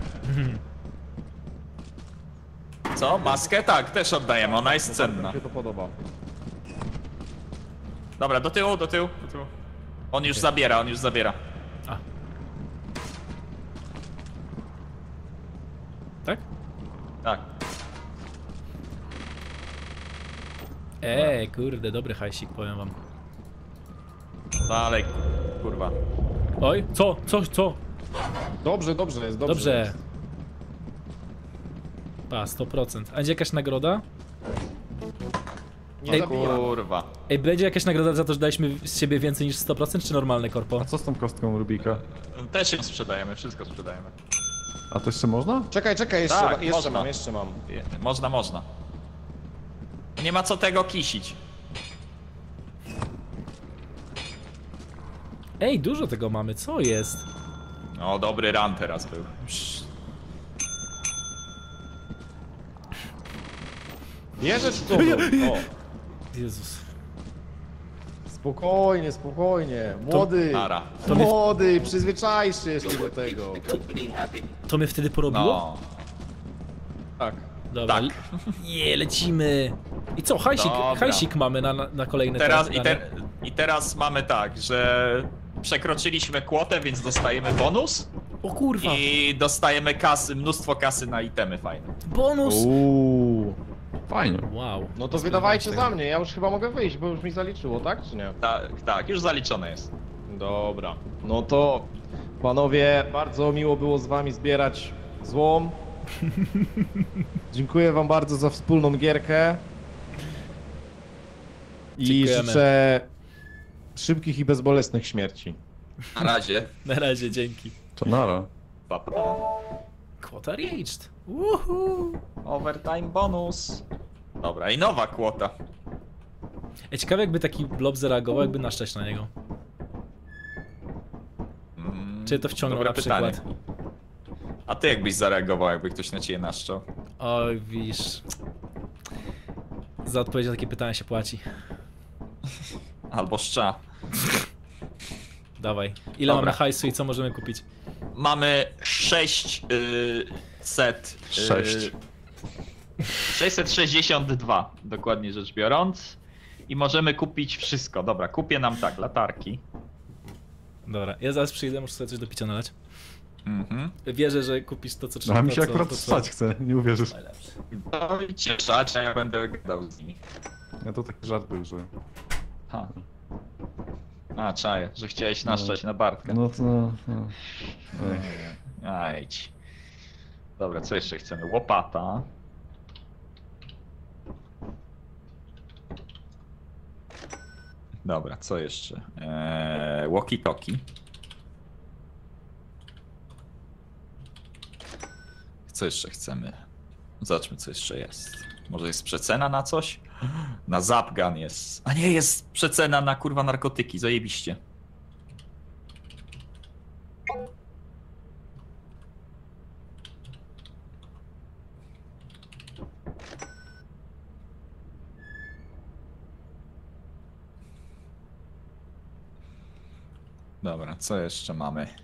Co? Maskę? Tak, też oddajemy, ona jest cenna. Mi się to podoba. Dobra, do tyłu, do tyłu, do tyłu. On już zabiera, on już zabiera. A. Tak? Tak. Ej, kurde, dobry hajsik, powiem wam. Dalej, kurwa. Oj, co, co, co? Dobrze, dobrze jest, dobrze. Dobrze. Jest. Pa, 100%. A będzie jakaś nagroda? Nie Ej. Kurwa. Ej, będzie jakaś nagroda za to, że daliśmy z siebie więcej niż 100%, czy normalne korpo? A co z tą kostką Rubika? Też ją sprzedajemy, wszystko sprzedajemy. A to jeszcze można? Czekaj, czekaj, jeszcze, Tak, ma, jeszcze mam, jeszcze mam. Je- Można, można. Nie ma co tego kisić. Ej, dużo tego mamy, co jest? O, dobry run teraz był. Bierze czy co? O, Jezus. spokojnie, spokojnie. Młody, Nara. To mnie- młody, przyzwyczaisz się jeszcze do tego. To mnie wtedy porobiło? No. Tak. Dobra. tak. Nie, lecimy. I co, hajsik, Dobra. hajsik mamy na, na, kolejne Teraz, i, te, te, I teraz mamy tak, że przekroczyliśmy kwotę, więc dostajemy bonus O kurwa, i dostajemy kasy, mnóstwo kasy na itemy fajne. bonus! Uuu. Fajnie. Wow. No to wydawajcie za mnie, ja już chyba mogę wyjść, bo już mi zaliczyło, tak czy nie? Tak, tak, już zaliczone jest. Dobra. No to panowie, bardzo miło było z wami zbierać złom. (laughs) Dziękuję wam bardzo za wspólną gierkę. I Dziękujemy. życzę szybkich i bezbolesnych śmierci. Na razie. (laughs) Na razie, dzięki. To nara. Pa, pa. Quota reached. Uhu. Overtime bonus. Dobra, i nowa kwota. Ej, ciekawe jakby taki blob zareagował, jakby naszczeć na niego. Mm, Czy to wciągnął dobre na przykład? pytanie. A ty jakbyś zareagował, jakby ktoś na ciebie naszczał? Oj, widzisz. Za odpowiedź na takie pytania się płaci. Albo szcza. Dawaj. Ile Dobra. mamy hajsu i co możemy kupić? Mamy 6 y, set. y, Sześć. 662, dokładnie rzecz biorąc. I możemy kupić wszystko. Dobra, kupię nam tak, latarki. Dobra, ja zaraz przyjdę, muszę sobie coś do picia nalać. Mhm. Wierzę, że kupisz to, co trzeba. No, a mi to, się co- akurat to, co- wstać chce, nie uwierzysz. No i cieszać, a ja będę gadał z nimi. Ja to taki żart był, że... Ha. A, czaję, że chciałeś naszczać na Bartka. No to... No, no. Ajdź. Dobra, co jeszcze chcemy? Łopata. Dobra, co jeszcze? Eee, walkie-talkie. Co jeszcze chcemy? Zobaczmy, co jeszcze jest. Może jest przecena na coś? Na Zapgun jest. A nie, jest przecena na kurwa narkotyki, zajebiście. Dobra, co jeszcze mamy?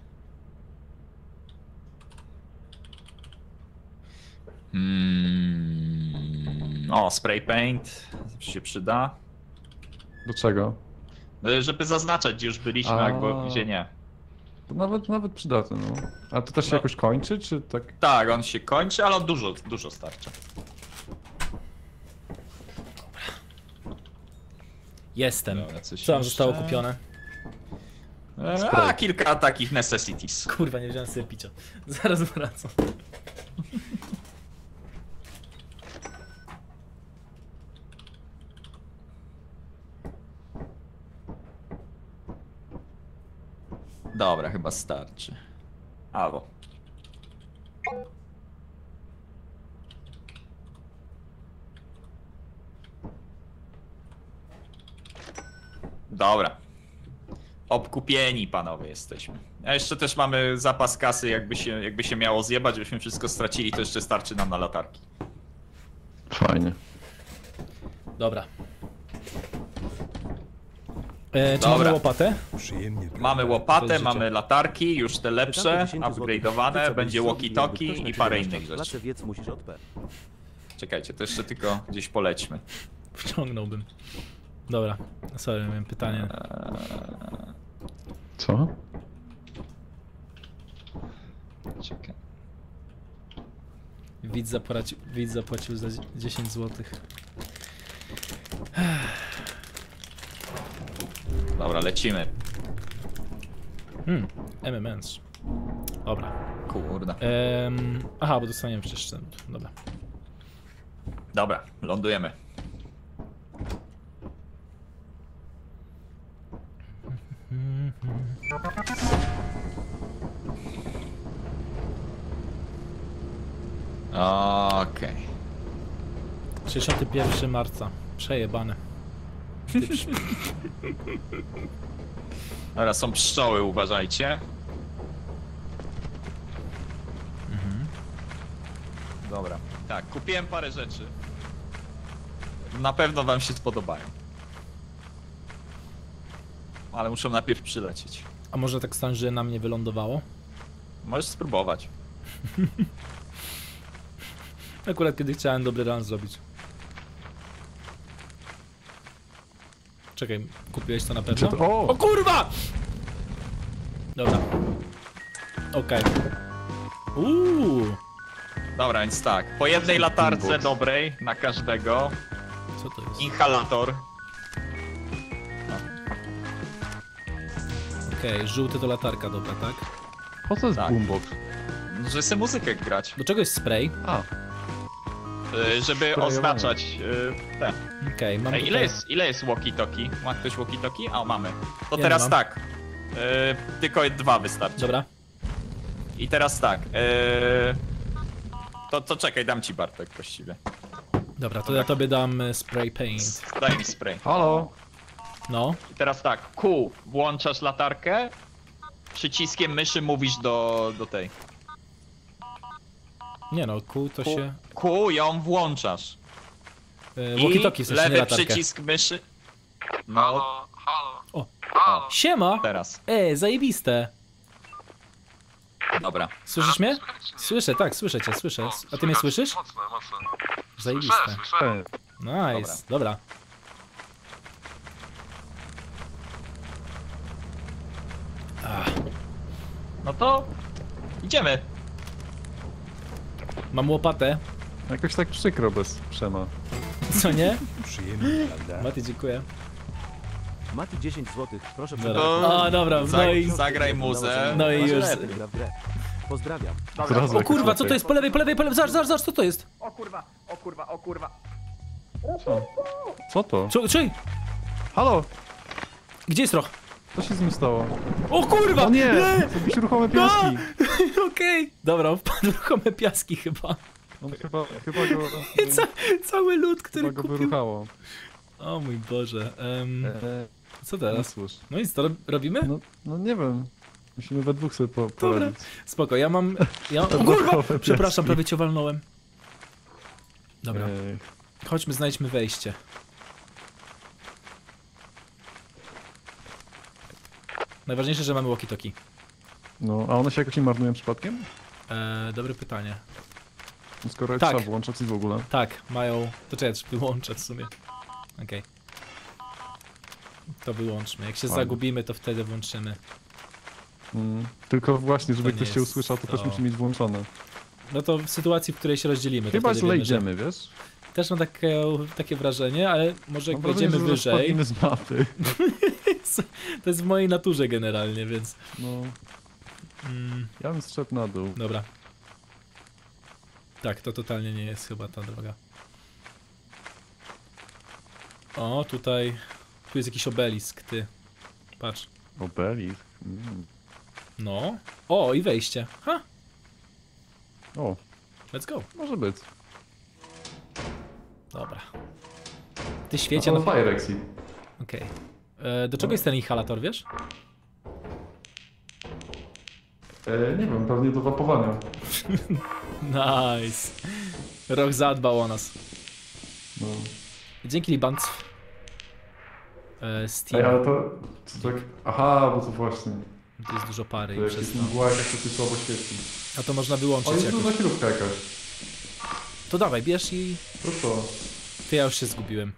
Mm, o, spray paint. Zawsze się przyda. Do czego? No, Żeby zaznaczać, gdzie już byliśmy, A. albo gdzie nie. To nawet, nawet przydatne, no. A to też się No. jakoś kończy, czy tak? Tak, on się kończy, ale on dużo, dużo starcza. Jestem. Dobra, Co nam zostało jeszcze? kupione? E, A, kilka takich necessities. Kurwa, nie wziąłem sobie picia. (laughs) Zaraz wracam. Dobra, chyba starczy. Albo. Dobra. Obkupieni panowie jesteśmy. A jeszcze też mamy zapas kasy, jakby się, jakby się miało zjebać, żebyśmy wszystko stracili, to jeszcze starczy nam na latarki. Fajnie. Dobra. E, czy Dobra. mamy łopatę? Mamy łopatę, życie. mamy latarki, już te lepsze, upgrade'owane, będzie walkie-talkie i parę innych rzeczy. Wiec musisz. Czekajcie, to jeszcze tylko gdzieś polećmy. Wciągnąłbym. Dobra, sorry, miałem pytanie. Co? Czekaj. Widz zapłacił, widz zapłacił za 10 zł. Dobra, lecimy. Hmm, MMS. Dobra. Kurde. Em, aha, bo dostaniemy przecież ten. Dobra. Dobra, lądujemy. Okej. 61 marca. Przejebane. (laughs) Dobra, są pszczoły, uważajcie. Dobra. Tak, kupiłem parę rzeczy. Na pewno wam się spodobają. Ale muszą najpierw przylecieć. A może tak stać, że na mnie wylądowało? Możesz spróbować. (laughs) Akurat kiedy chciałem dobry run zrobić. Czekaj, kupiłeś to na pewno? To- o! o kurwa! Dobra. Okej. Uuu, Dobra, więc tak. Po jednej latarce dobrej na każdego. co to jest? Inhalator. Okej, żółty to latarka, dobra, tak? Po co jest Tak. boombox? Żeby sobie muzykę grać. Do czego jest spray? A, y, Żeby oznaczać y, te. Okej, mam Ej, ile tutaj- jest, ile jest walkie-talkie? Ma ktoś walkie-talkie? A, mamy. To Ja teraz nie mam. tak. Y, tylko dwa wystarczy. Dobra. I teraz tak. y, to, to czekaj, dam ci Bartek właściwie. Dobra, to ja tobie dam e, spray paint. Daj mi spray. halo? No, I teraz tak, Q, włączasz latarkę, przyciskiem myszy mówisz do, do tej. Nie no, kół to Ku, się... ku ją włączasz. I walkie-talkie, w sensie, nie lewy latarkę. przycisk myszy. No, O. Siema! teraz. E, zajebiste. Dobra. Słyszysz mnie? Słyszę, tak, słyszę cię, słyszę. A ty mnie słyszysz? Mocne, mocne. Zajebiste. Słyszę. Nice, dobra. No to idziemy. Mam łopatę, Jakoś tak przykro bez Przema. co nie? Przyjemnie, prawda? Mati, dziękuję. Mati 10 zł, proszę Dobra. To- O, dobra, no i... zagraj muzę. No i już... Pozdrawiam. Zrazu O kurwa, co to jest? Po lewej, po lewej, po lewej, zobacz, zobacz, zobacz, co to jest? O kurwa, o kurwa, o kurwa. Co? Co to? Co, czej, Halo! gdzie jest roch? Co się z nim stało? O kurwa! O nie! Są jakieś ruchome piaski! (laughs) Okej, dobra, wpadł ruchome piaski chyba. On chyba, chyba go, Ca cały lud, chyba który go kupił. wyruchało. O mój Boże. Eee, co no teraz? No i co, rob- robimy? No, no nie wiem. Musimy we dwóch sobie po, Dobra. poradzić. Spoko, ja mam... (laughs) Ja... O To kurwa! Przepraszam, prawie cię walnąłem. Dobra, chodźmy, znajdźmy wejście. Najważniejsze, że mamy walkie-talkie. No, a one się jakoś nie marnują przypadkiem? Eee, dobre pytanie. Skoro Tak. trzeba włączać i w ogóle. Tak, mają... To czekaj, czy wyłączę w sumie. Okej. To wyłączmy. Jak się Fajnie. zagubimy, to wtedy włączymy. Mm. Tylko właśnie, żeby To ktoś cię usłyszał, to, też to. musi mieć włączone. No to w sytuacji, w której się rozdzielimy, Chyba źle wiemy, że... idziemy, wiesz? Też mam takie, takie wrażenie, ale może jak wejdziemy że wyżej... z mapy. (laughs) To jest w mojej naturze generalnie, więc... No, Mm, ja bym zszedł na dół. dobra. Tak, to totalnie nie jest chyba ta droga. O, tutaj... Tu jest jakiś obelisk, ty. Patrz. Obelisk. Mm. No. O, i wejście. Ha, O, let's go. może być. Dobra. Ty świecie, A no... to Fire. Okej. E, Do czego jest ten inhalator, wiesz? E, nie wiem, pewnie do wapowania. (laughs) Nice. Rok zadbał o nas. No. Dzięki Libanc. E, Steam. Ej, ale to, to tak... Aha, bo to właśnie. Tu jest dużo pary To przez to. mgła jakaś to się słabo świeci. A to można O, wyłączyć jest jakoś. duża śrubka jakaś. To dawaj, bierz i... Co? Ty ja już się zgubiłem.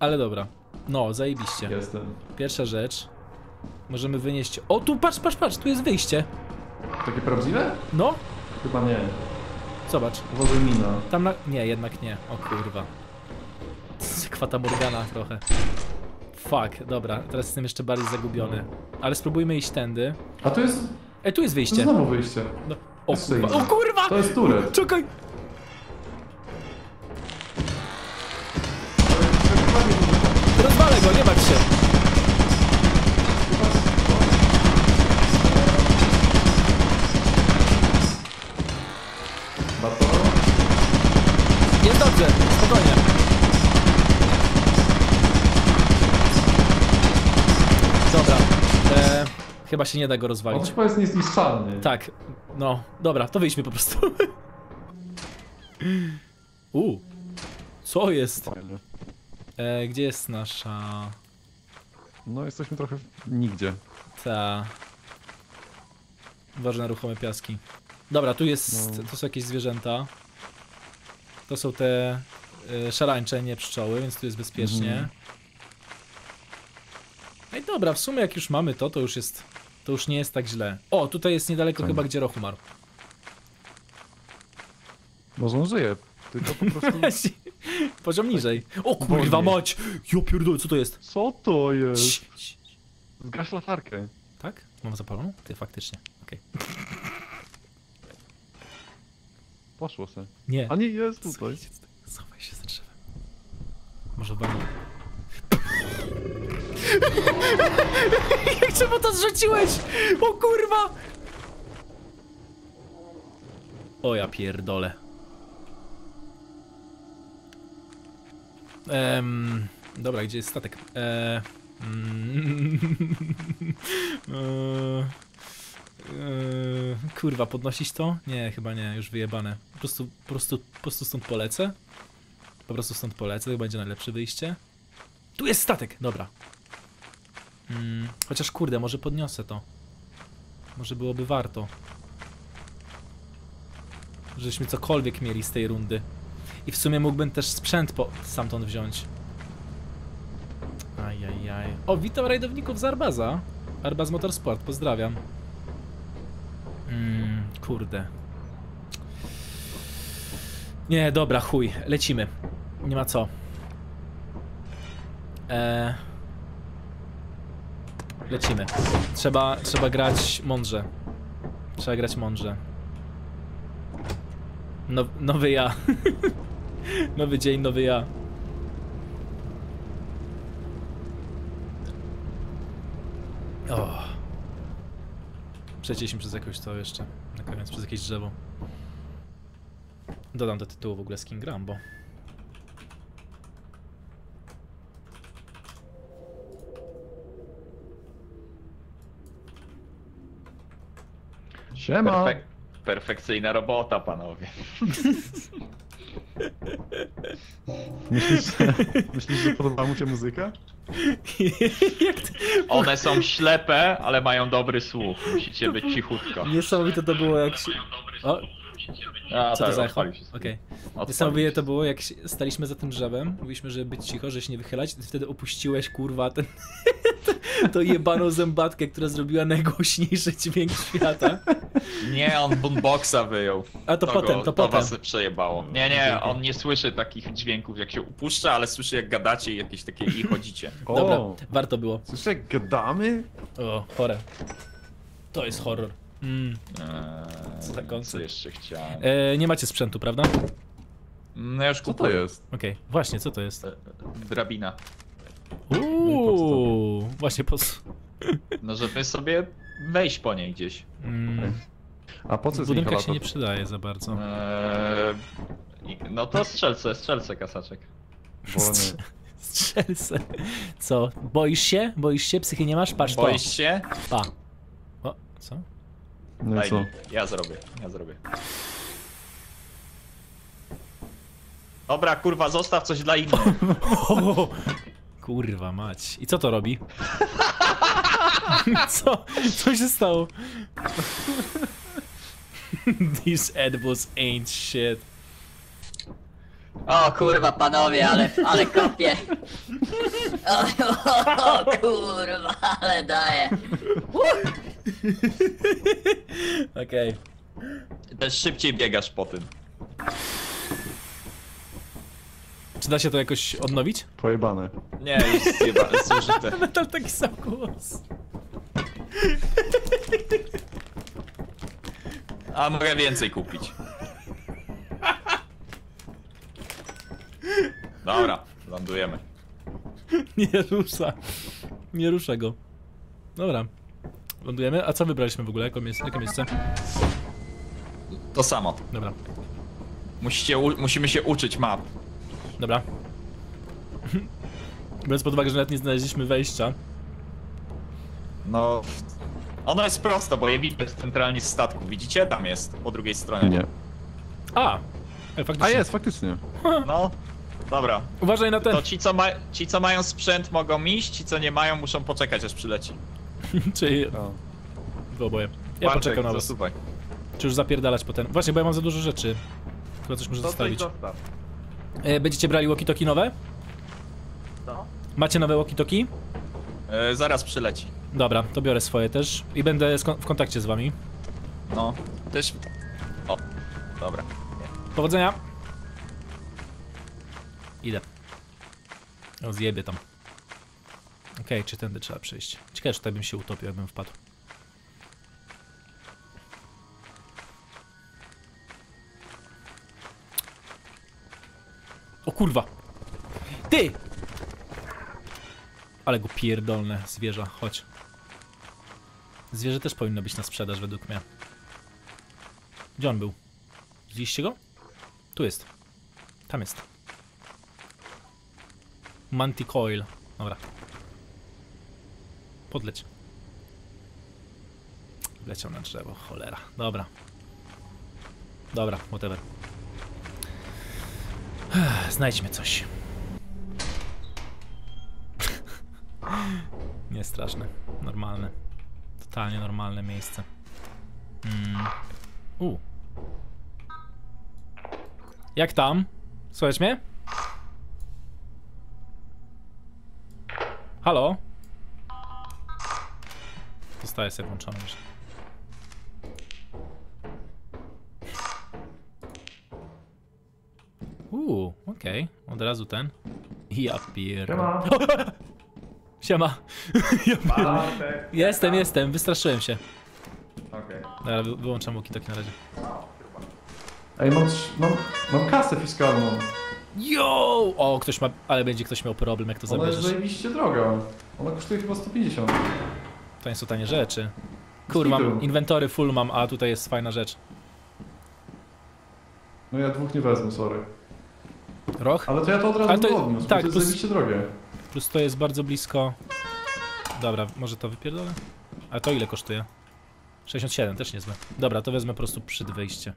Ale dobra. No, zajebiście. Jestem. Pierwsza rzecz. Możemy wynieść... O, tu patrz, patrz, patrz, tu jest wyjście. Takie prawdziwe? No, Chyba nie. zobacz. Uważaj mina. Tam na... Nie, jednak nie. O kurwa. (laughs) Kwata Morgana trochę. Fuck, dobra, teraz jestem jeszcze bardziej zagubiony. Ale spróbujmy iść tędy. A tu jest... Ej, tu jest wyjście. znowu wyjście. No. O kurwa, o kurwa! To jest turet. Czekaj! Go, nie bać się. Jest dobrze, spokojnie. Dobra. E, chyba się nie da go On rozwalić. chyba jest niezniszczalny. Tak, no, dobra, to wyjdźmy po prostu. (laughs) U, co jest? Fajnie. E, gdzie jest nasza No jesteśmy trochę w- nigdzie. ta ważne ruchome piaski? Dobra, tu jest, No. to są jakieś zwierzęta. To są te e, szarańcze, nie pszczoły, więc tu jest bezpiecznie. Mhm. No i dobra, w sumie jak już mamy to, to już jest, to już nie jest tak źle. O, tutaj jest niedaleko Co? chyba, gdzie Roch umarł. Może on żyje, tylko po prostu... (laughs) Poziom niżej. O kurwa mać! Jo pierdolę, co to jest? Co to jest? Cii, cii. Zgaś latarkę. Tak? Mam zapaloną? Ty, faktycznie. Okej. Poszło se. Nie. A nie, jest tutaj. Schowaj się za drzewem. Może wam... Jak (laughs) czemu to zrzuciłeś? O kurwa! O ja pierdolę. Em, dobra, gdzie jest statek? E, mm, (laughs) e, Yy, kurwa, podnosić to? Nie, chyba nie, już wyjebane. Po prostu, po prostu, po prostu stąd polecę. Po prostu stąd polecę, to będzie najlepsze wyjście. Tu jest statek, dobra. Mm, chociaż kurde, może podniosę to. Może byłoby warto. Żeśmy cokolwiek mieli z tej rundy. I w sumie mógłbym też sprzęt po stamtąd wziąć. Ajajaj. O, witam rajdowników z Arbaza. Arbaz Motorsport, pozdrawiam. Mm, kurde. Nie, dobra, chuj, lecimy. Nie ma co. Eee... Lecimy. Trzeba, trzeba grać mądrze. Trzeba grać mądrze. No, nowy ja. (laughs) (laughs) nowy dzień, nowy ja. O. Przecieliśmy przez jakoś to jeszcze. Na koniec przez jakieś drzewo. Dodam do tytułu w ogóle skin gram, bo... Siema. Perfek perfekcyjna robota, panowie. (laughs) Myślisz, że, myślisz, że podoba mu się muzyka? One są ślepe, ale mają dobry słuch. Musicie być cichutko. Niesamowite to było jak się... O, A, co to tak, za echo? Okej. Odpalił Niesamowite to było jak staliśmy za tym drzewem, mówiliśmy, żeby być cicho, żeby się nie wychylać i ty wtedy opuściłeś, kurwa, ten... (laughs) to jebaną zębatkę, która zrobiła najgłośniejszy dźwięk świata. Nie, on boomboxa wyjął. A to potem, go, to potem. was przejebało. Nie, nie, on nie słyszy takich dźwięków jak się upuszcza, ale słyszy jak gadacie i jakieś takie i chodzicie. (laughs) O, Dobra, warto było. Słyszę jak gadamy? O, chore. To jest horror. Mm. Eee, Co za co jeszcze chciałem? E, nie macie sprzętu, prawda? No ja już Co to kupuję. jest? Okej, właśnie, co to jest? E, Drabina. Uuu, właśnie po co? No żeby sobie wejść po niej gdzieś. Mm. A po co W budynkach się nie przydaje za bardzo. Eee, i- no to strzelce, strzelce kasaczek. (laughs) Strzelce. Co? Boisz się? Boisz się? Psychy nie masz? Patrz Boisz się? to. Pa. O, co? No i Daj co? mi. Ja zrobię, ja zrobię. Dobra, kurwa, zostaw coś dla innych. (laughs) O, kurwa mać. I co to robi? (laughs) Co? Co się stało? (laughs) These edibles ain't shit. O kurwa panowie, ale, ale kopię. O, o, kurwa, ale daję. Okej. Też szybciej biegasz po tym. Czy da się to jakoś odnowić? Pojebane. Nie, już zjeba, zużyte. Metal (laughs) taki sam głos. A mogę więcej kupić. (laughs) Dobra, lądujemy. (laughs) Nie rusza. Nie rusza go. Dobra. Lądujemy. A co wybraliśmy w ogóle? Jakie miejsce? Jakie miejsce? To samo. Dobra. Musicie, u- musimy się uczyć map. Dobra. (laughs) Biorąc pod uwagę, że nawet nie znaleźliśmy wejścia. No. Ono jest prosto, bo je widzę centralnie z statku. Widzicie? Tam jest, po drugiej stronie. Nie. A! E, faktycznie. A jest, faktycznie. No. Dobra. Uważaj na ten. To ci co, ma, ci, co mają sprzęt mogą iść, ci, co nie mają, muszą poczekać, aż przyleci. (laughs) Czyli... O. Wy oboje. Ja Bartek, poczekam na was. zasuwaj. Czy już zapierdalać potem? Właśnie, bo ja mam za dużo rzeczy. Chyba coś muszę zostawić. zostaw. E, będziecie brali walkie-talkie nowe? Co? Macie nowe walkie-talkie? E, zaraz przyleci. Dobra, to biorę swoje też. I będę w kontakcie z wami. No. Też... O. Dobra. Powodzenia! Idę. Zjebie tam. Okej, czy tędy trzeba przejść? Ciekawe, czy tutaj bym się utopił, jakbym wpadł. O kurwa! Ty! Ale go pierdolne zwierza, chodź. Zwierzę też powinno być na sprzedaż według mnie. Gdzie on był? Widzieliście go? Tu jest. Tam jest. Manticoil. Dobra. Podleć. Leciał na drzewo, cholera. Dobra. Dobra, whatever. Znajdźmy coś. (laughs) Nie straszne. Normalne. Totalnie normalne miejsce. Mm. U. Jak tam? Słychać mnie? Halo? Zostaje sobie włączony już. Uuu, okej. Od razu ten. Ja (laughs) (laughs) pier... Siema. Siema. ja pier... Jestem, jestem. Wystraszyłem się. Okej. Dobra, wy- wyłączam walkie-talkie na razie. Ej, mam, mam, mam kasę fiskalną. Yo! O, ktoś ma... Ale będzie ktoś miał problem, jak to Ona jest zabierzesz. zajebiście droga. Ona kosztuje chyba 150. To nie są tanie rzeczy. Kurwa, kitu. inwentory full mam, a tutaj jest fajna rzecz. No ja dwóch nie wezmę, sorry. Roch? Ale to ja to od razu Ale to- odniósł, tak, to jest plus- zajebiście drogie. Plus to jest bardzo blisko. Dobra, może to wypierdolę? A to ile kosztuje? 67, też niezłe. Dobra, to wezmę po prostu przed wyjście.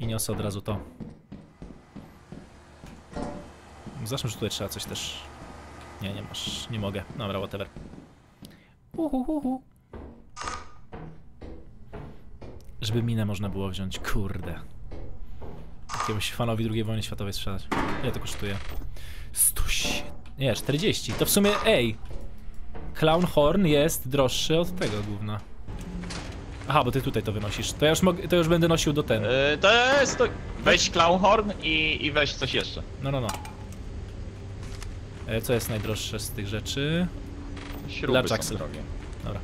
I niosę od razu to. Zacznę, że tutaj trzeba coś też... Nie, nie masz, nie mogę. Dobra, whatever. Uhuhuhu. Żeby minę można było wziąć, kurde. Jakiemuś fanowi II wojny światowej sprzedać. Ile to kosztuje? 107... Nie, 40. To w sumie, ej! Clown Horn jest droższy od tego gówna. Aha, bo ty tutaj to wynosisz. To ja już, to już będę nosił do ten. Yy, to jest to... Weź Clownhorn i, i weź coś jeszcze. No, no, no. E, Co jest najdroższe z tych rzeczy? Śruby Large są drogie. Dobra.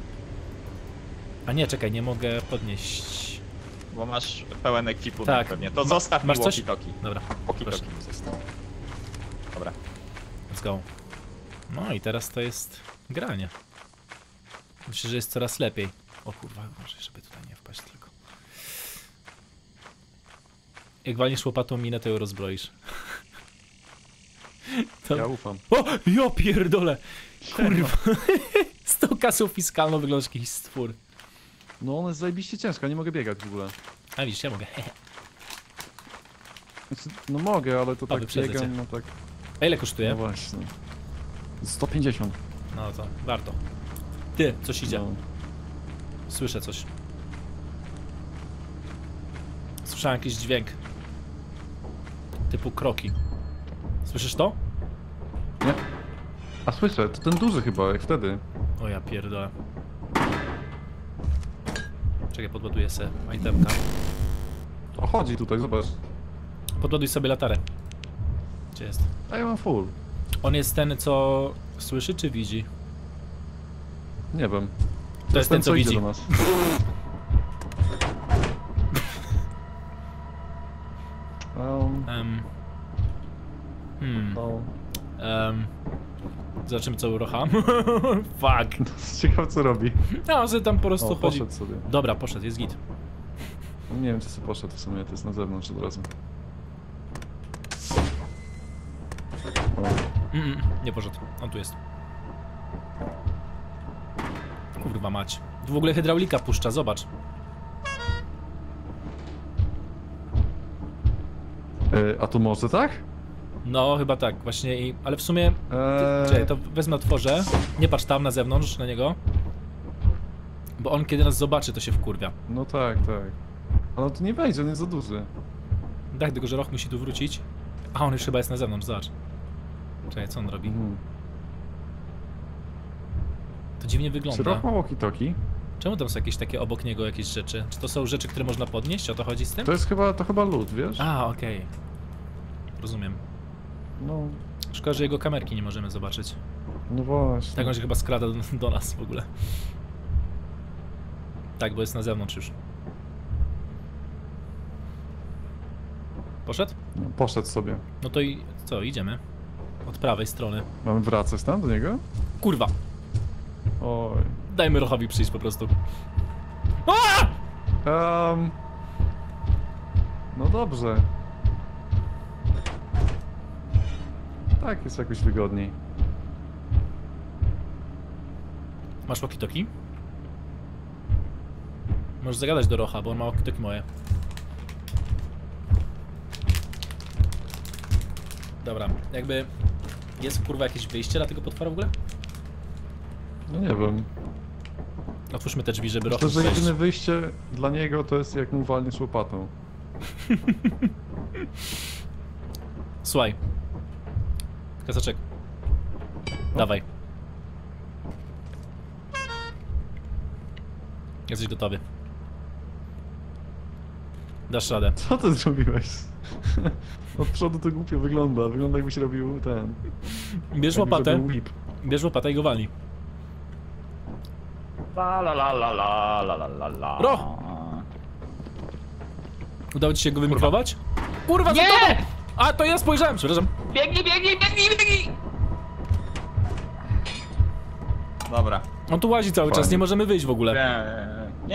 A nie, czekaj, nie mogę podnieść. Bo masz pełen ekwipunek Tak. pewnie. To Ma- zostaw masz mi coś? walkie-talkie. Dobra, Walkie-talkie. Dobra. Let's go. No i teraz to jest granie. Myślę, że jest coraz lepiej. O kurwa, może żeby tutaj nie wpaść tylko. Jak walniesz łopatą minę, to ją rozbroisz. (laughs) To... Ja ufam. O! Ja pierdolę! Kurwa. (laughs) Z tą kasą fiskalną wyglądasz jak jakiś stwór. No ona jest zajebiście ciężka, nie mogę biegać w ogóle. A widzisz, ja mogę. (laughs) Znaczy, no mogę, ale to O, tak cię. biegam, no tak... A ile kosztuje? No właśnie. 150. No to warto. Ty, coś idzie. No. Słyszę coś. Słyszałem jakiś dźwięk. Typu kroki. Słyszysz to? Nie? A słyszę, to ten duży chyba, jak wtedy. O ja pierdolę. Czekaj, podładuję sobie itemka. O, chodzi tutaj, zobacz. Podładuj sobie latarę. Gdzie jest? A ja mam full. On jest ten, co słyszy, czy widzi? Nie wiem. To jest ten, co widzi. do nas. (laughs) Um, Um. Hmm. no. Um. Zobaczymy, co urucham. (laughs) Fuck. Ciekawe co robi. No, sobie tam po prostu O, chodzi. poszedł sobie. Dobra, poszedł, jest git. Nie wiem, czy sobie poszedł w sumie, to jest na zewnątrz od razu. Mm, mm, nie poszedł. On tu jest. Kurwa mać. Tu w ogóle hydraulika puszcza, zobacz. E, a tu może tak? No, chyba tak, właśnie i... Ale w sumie... Eee, Czekaj, to wezmę, otworzę. Nie patrz tam na zewnątrz, na niego. Bo on kiedy nas zobaczy, to się wkurwia. No tak, tak. Ale tu nie wejdzie, on jest za duży. Tak, tylko że Roch musi tu wrócić. A, on już chyba jest na zewnątrz, zobacz. Czekaj, co on robi? Mhm. To dziwnie Czy wygląda. Roch ma walkie-talkie? Czemu tam są jakieś takie obok niego jakieś rzeczy? Czy to są rzeczy, które można podnieść? O to chodzi z tym? To jest chyba, to chyba lód, wiesz? A, okej. Rozumiem. No, Szkoda, że jego kamerki nie możemy zobaczyć. no właśnie. Tak on się chyba skrada do, do nas w ogóle. Tak, bo jest na zewnątrz już. Poszedł? No, poszedł sobie. No to i co, idziemy. Od prawej strony. Mamy wracać tam do niego? Kurwa! Oj. Dajmy Rochowi przyjść po prostu. Um, no dobrze. Tak jest jakoś wygodniej. Masz walkie-talkie? Możesz zagadać do Rocha, bo on ma walkie-talkie moje. Dobra, jakby... Jest kurwa jakieś wyjście dla tego potwora w ogóle? No nie wiem. Otwórzmy te drzwi, żeby Myślę, mógł że jedyne wyjście dla niego to jest jak mu walniesz łopatą. (laughs) Słuchaj. Kasaczek. Dawaj. Jesteś gotowy. Dasz radę. Co ty zrobiłeś? (laughs) Od przodu to głupio wygląda. Wygląda jakbyś robił ten... Bierz jakbyś łopatę. robił whip. Bierz łopatę i go walnij. La la la la la la la la la. Roch! Udało ci się go wymikrować? Kurwa, Nie! za tobą! A, to ja spojrzałem, przepraszam. Biegnij, biegnij, biegnij, biegnij! Dobra. On tu łazi cały czas, nie możemy wyjść w ogóle. Nie,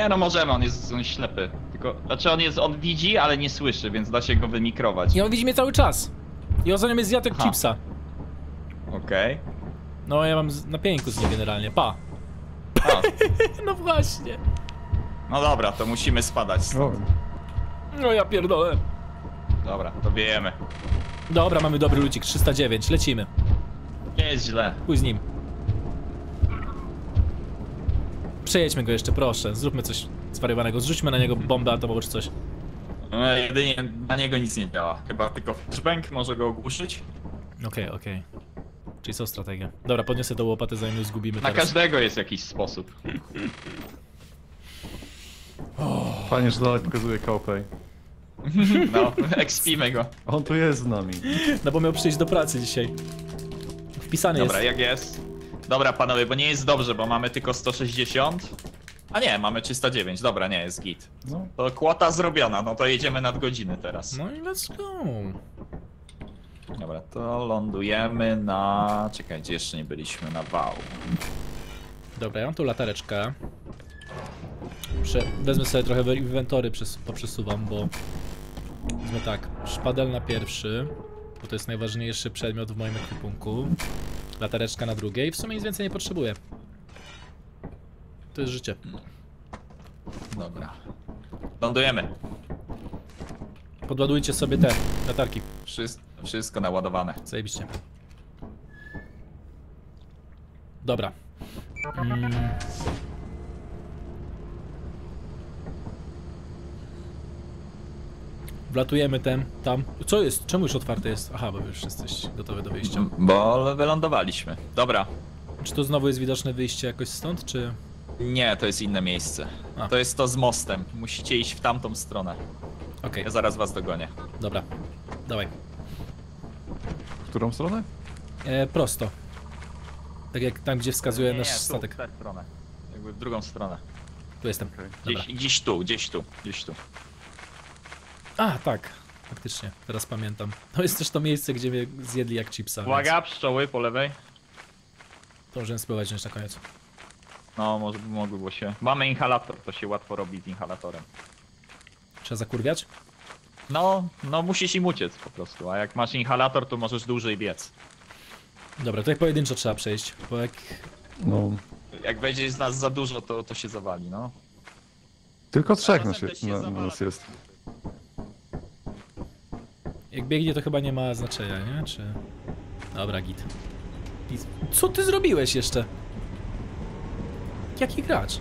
nie no możemy, on jest, on jest ślepy. Tylko, znaczy on jest, on widzi, ale nie słyszy, więc da się go wymikrować. I on widzi mnie cały czas. I on za nią jest zjadek Aha. chipsa. Okej. No, ja mam z- na pieńku z nim generalnie, pa. A, (laughs) No właśnie. No dobra, to musimy spadać. O, No ja pierdolę. Dobra, to wiejemy. Dobra, mamy dobry lucik, 309, lecimy. Nie jest źle. Chuj z nim. Przejedźmy go jeszcze, proszę. Zróbmy coś zwariowanego. Zrzućmy na niego bombę atomową czy coś. No, jedynie na niego nic nie działa. Chyba tylko flashbang może go ogłuszyć. Okej, okej. Czyli są strategia. Dobra, podniosę tą łopatę, zanim ją zgubimy Na teraz. każdego jest jakiś sposób. (laughs) Fajnie, że dalej pokazuje. No, ekspimy go. On tu jest z nami. (laughs) No bo miał przyjść do pracy dzisiaj. Wpisany Dobra, jest. jak jest? Dobra, panowie, bo nie jest dobrze, bo mamy tylko 160. A nie, mamy 309. Dobra, nie, jest git. No. To kłota zrobiona, no to jedziemy nad godziny teraz. No i let's go. Dobra, to lądujemy na... Czekajcie, jeszcze nie byliśmy na wał. Dobra, ja mam tu latareczkę. Prze wezmę sobie trochę we- inwentory, przes poprzesuwam, bo... Wezmę tak, szpadel na pierwszy, bo to jest najważniejszy przedmiot w moim ekwipunku. Latareczka na drugiej, w sumie nic więcej nie potrzebuję. To jest życie. Dobra. Lądujemy. Podładujcie sobie te latarki. Wszyst wszystko naładowane. Zajebiście. Dobra. Mm. Wlatujemy ten, tam. Co jest? Czemu już otwarte jest? Aha, bo wy już jesteś gotowy do wyjścia. Bo wylądowaliśmy. Dobra. Czy to znowu jest widoczne wyjście jakoś stąd, czy... Nie, to jest inne miejsce. A. To jest to z mostem. Musicie iść w tamtą stronę. Okej, Ja zaraz was dogonię. dobra. Dawaj. W którą stronę? E, prosto. Tak jak tam, gdzie wskazuje nie, nasz nie, tu, statek. w tę stronę. Jakby w drugą stronę. Tu jestem. Dobra. Gdzieś, gdzieś tu, gdzieś tu, gdzieś tu. A, tak. Faktycznie, teraz pamiętam. To jest też to miejsce, gdzie mnie zjedli jak chipsa. Uwaga, pszczoły po lewej. Więc to możemy spróbować wziąć na koniec. No, może by mogło się. Mamy inhalator, to się łatwo robi z inhalatorem. Trzeba zakurwiać? No, no musisz im uciec po prostu, a jak masz inhalator, to możesz dłużej biec. Dobra, tutaj pojedynczo trzeba przejść, bo jak... No. Jak będzie z nas za dużo, to, to się zawali, no. Tylko trzech nas, się na, nas jest. Jak biegnie, to chyba nie ma znaczenia, nie? Czy... Dobra, git. I Co ty zrobiłeś jeszcze? Jaki gracz?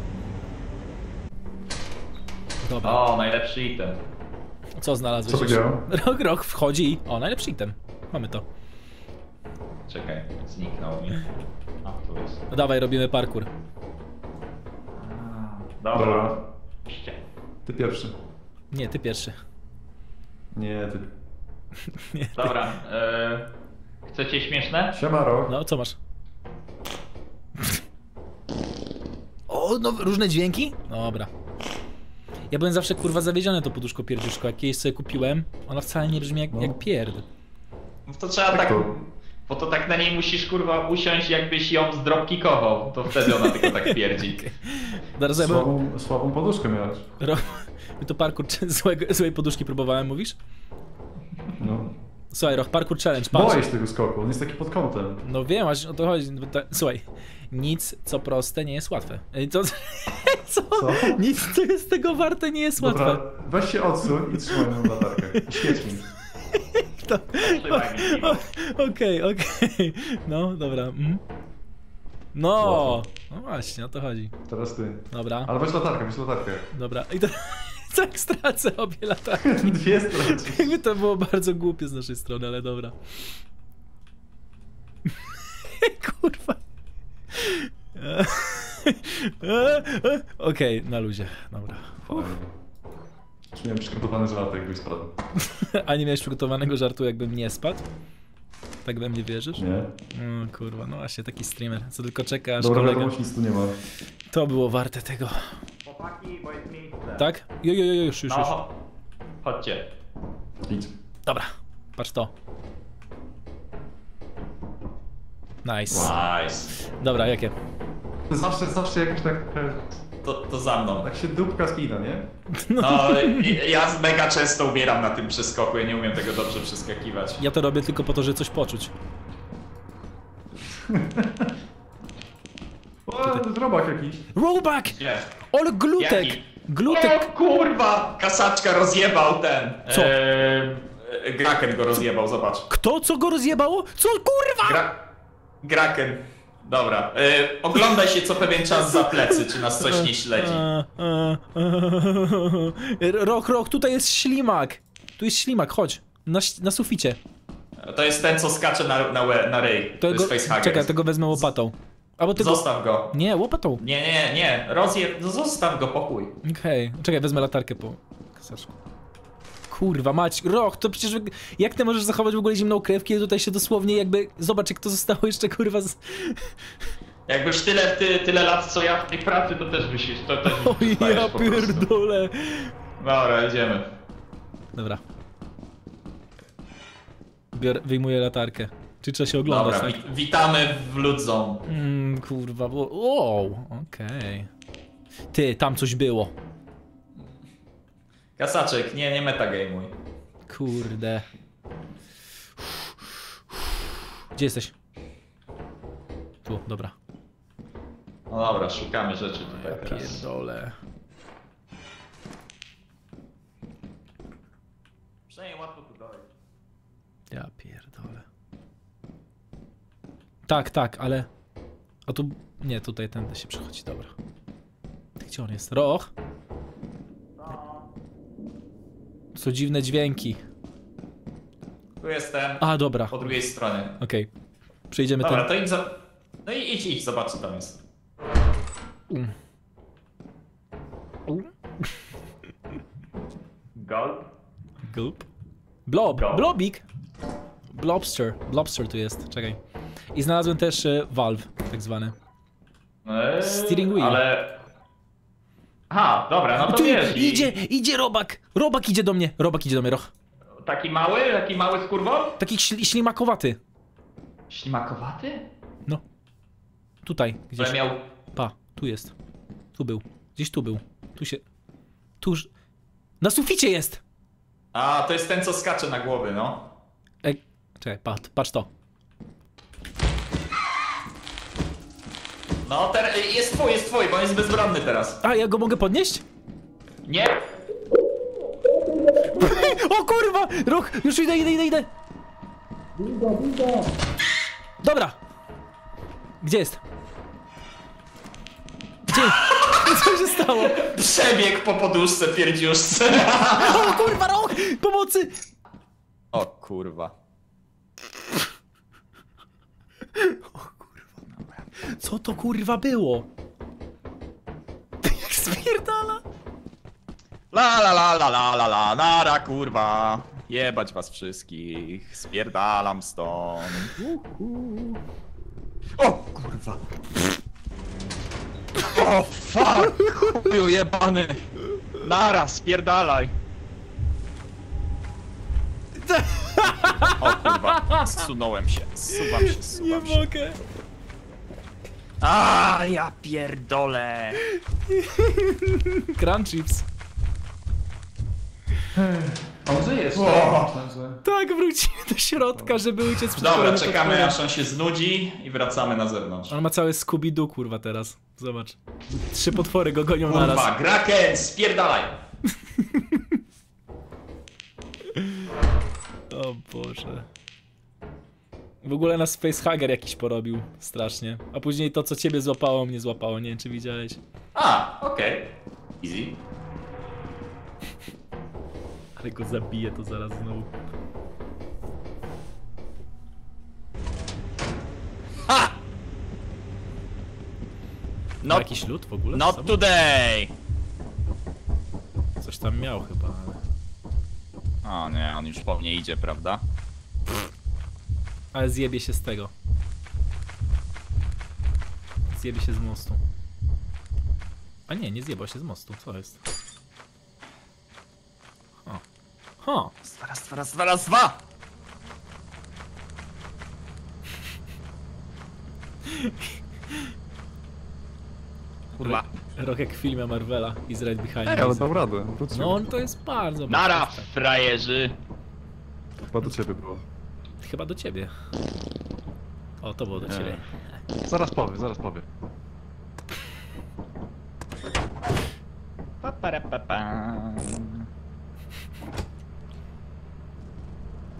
Dobra, O, najlepszy item. Co znalazłeś Co to jeszcze? działo? Rok, rok wchodzi i... O, najlepszy item. Mamy to. Czekaj, zniknął mi. A, tu jest. No dawaj, robimy parkour. Dobra. Ty pierwszy. Nie, ty pierwszy. Nie, ty. (laughs) Dobra, e, chcecie śmieszne? Siemaro. No, co masz? O, no różne dźwięki? Dobra. Ja byłem zawsze kurwa zawiedziony to poduszko pierdziuszko. Jak kiedyś sobie kupiłem, ona wcale nie brzmi jak, No. jak pierd. No to trzeba tak, to- bo to tak na niej musisz kurwa usiąść jakbyś ją zdropkikował, to wtedy ona tylko tak pierdzi. (laughs) Ja bym... Słabą, słabą poduszkę miałeś. Ro... (laughs) To parkour (laughs) złego, złej poduszki próbowałem, mówisz? No. Słuchaj, Roch, parkour challenge, patrz. Boję się tego skoku, on jest taki pod kątem. No wiem, aż o to chodzi. no Słuchaj, nic co proste nie jest łatwe. Ej, To, (laughs) co? Nic co jest tego warte nie jest łatwe. Dobra, weź się odsuń i trzymaj moją latarkę. (laughs) O- Okej, okej. No, dobra. Mhm. No, no właśnie, o to chodzi. Teraz ty. Dobra, Ale weź latarkę, weź latarkę. dobra. I to, (laughs) co jak stracę obie latarki? Dwie stracisz. Jakby to było bardzo głupie z naszej strony, ale dobra. Kurwa. (laughs) Okej, na luzie, dobra. Już miałem przygotowany żart, jakbyś spadł. (laughs) A nie miałeś przygotowanego żartu, jakbym nie spadł? Tak we mnie wierzysz? Nie? O, kurwa, no właśnie, taki streamer, co tylko czeka, aż Dobra, kolega... wiadomość nic tu nie ma. To było warte tego. Chłopaki, bo jest miejsce. Tak? Jo, jo, jo, już, już, już. No, chodźcie. Idź. Dobra, patrz to. Nice. Nice. Dobra, jakie? Zawsze, zawsze jakoś tak... e, To, to za mną. Tak się dupka spina, nie? (laughs) No, i- ja mega często umieram na tym przeskoku, ja nie umiem tego dobrze przeskakiwać. Ja to robię tylko po to, żeby coś poczuć. (laughs) O, to jest robak jakiś. Rollback! Nie. Ale glutek! Jaki? Glutek! O kurwa! Kasaczka rozjebał ten. Co? Eee, Graken go rozjebał, zobacz. Kto co go rozjebało? Co kurwa? Gra... Graken. Dobra. Eee, oglądaj się co pewien czas za plecy, czy nas coś nie śledzi. (laughs) Rok, rok, tutaj jest ślimak! Tu jest ślimak, chodź. Na, na suficie. To jest ten, co skacze na, na, na ryj. To, To jest go, czekaj, tego wezmę łopatą. Albo tego... Zostaw go. Nie, łopatą. Nie, nie, nie. Rozjeb... No zostaw go, pokój. Okej, czekaj, wezmę latarkę po. Kurwa mać, Roch, to przecież jak ty możesz zachować w ogóle zimną krew, kiedy tutaj się dosłownie jakby, zobacz jak to zostało jeszcze kurwa z... Jakbyś tyle, ty, tyle lat co ja w tej pracy, to też byś to też Oj, ja pierdolę. Dobra, idziemy. Dobra. Biorę, wyjmuję latarkę. Czy trzeba się oglądać, Dobra, tak? wi- witamy w Ludzą. Mm, kurwa, bo... Wow, okej. Ty, tam coś było. Kasaczek, nie, nie metagame'uj. Kurde. Gdzie jesteś? Tu, dobra. No dobra, szukamy rzeczy tutaj teraz. Pierdolę. Przynajmniej łatwo tu dojść. Ja pierdolę. Tak, tak, ale... A tu... Nie, tutaj tędy się przechodzi, dobra. Gdzie on jest? Roch? Co dziwne dźwięki. Tu jestem, A, dobra. po drugiej stronie. Okej. Przejdziemy Dobra, ten... to idź za... No i idź, idź, zobacz co tam jest. Gold? Gulp. Blob, Go. blobik. Blobster, blobster tu jest, czekaj. I znalazłem też e, valve, tak zwany. Eee, Steering wheel. Ale... Aha, dobra, no to tu wiesz. i- idzie, idzie robak! Robak idzie do mnie, robak idzie do mnie, roch. Taki mały, taki mały skurwor? Taki śli, ślimakowaty. Ślimakowaty? No. Tutaj, gdzieś. Ale miał... Pa, tu jest. Tu był. Gdzieś tu był. Tu się... Tuż... Na suficie jest! A, to jest ten, co skacze na głowy, no. Ej, czekaj, patrz, patrz to. No, ter... jest twój, jest twój, bo on jest bezbronny teraz. A, ja go mogę podnieść? Nie? (laughs) O kurwa! Roch, już idę, idę, idę, idę! Dobra! Gdzie jest? Gdzie? (laughs) Co się stało? Przebieg po poduszce, pierdziuszce. (laughs) O kurwa, Roch! Pomocy! O kurwa. Co to kurwa było? (laughs) Jak spierdala? La la la la la la la, nara kurwa. Jebać was wszystkich, spierdalam stąd. O kurwa. O fuck, chuju jebany. Nara, spierdalaj. O kurwa, zsunąłem się, zsuwam się, Nie zsuwam się. mogę. A ja pierdolę. (laughs) Crunchips. On żyje jeszcze. O! Tak, wrócimy do środka, żeby uciec przed Dobra, czekamy aż on się znudzi i wracamy na zewnątrz. On ma cały Scooby-Doo, kurwa, teraz. Zobacz. Trzy potwory go gonią naraz. Kurwa, Kraken, spierdalaj! (laughs) O Boże. W ogóle nas Facehugger jakiś porobił strasznie. A później to, co ciebie złapało, mnie złapało. Nie wiem, czy widziałeś. A, okej. Easy. (laughs) Ale go zabiję to zaraz znowu. Ma Not, jakiś lód w ogóle? not today! Coś tam miał chyba, ale... O nie, on już po mnie idzie, prawda? Ale zjebie się z tego. Zjebie się z mostu. A nie, nie zjebał się z mostu. Co jest? O. Ho. Raz, dwa, (laughs) raz, dwa! Kurwa. Rok jak w filmie Marvela. Israel Behind Ej, ale dał radę. Wrócił. No on to jest bardzo... Nara, mocny. frajerzy! Chyba do ciebie było. Chyba do ciebie. O, to było do ciebie. Zaraz powie, zaraz powie. Pa, para, pa, pa.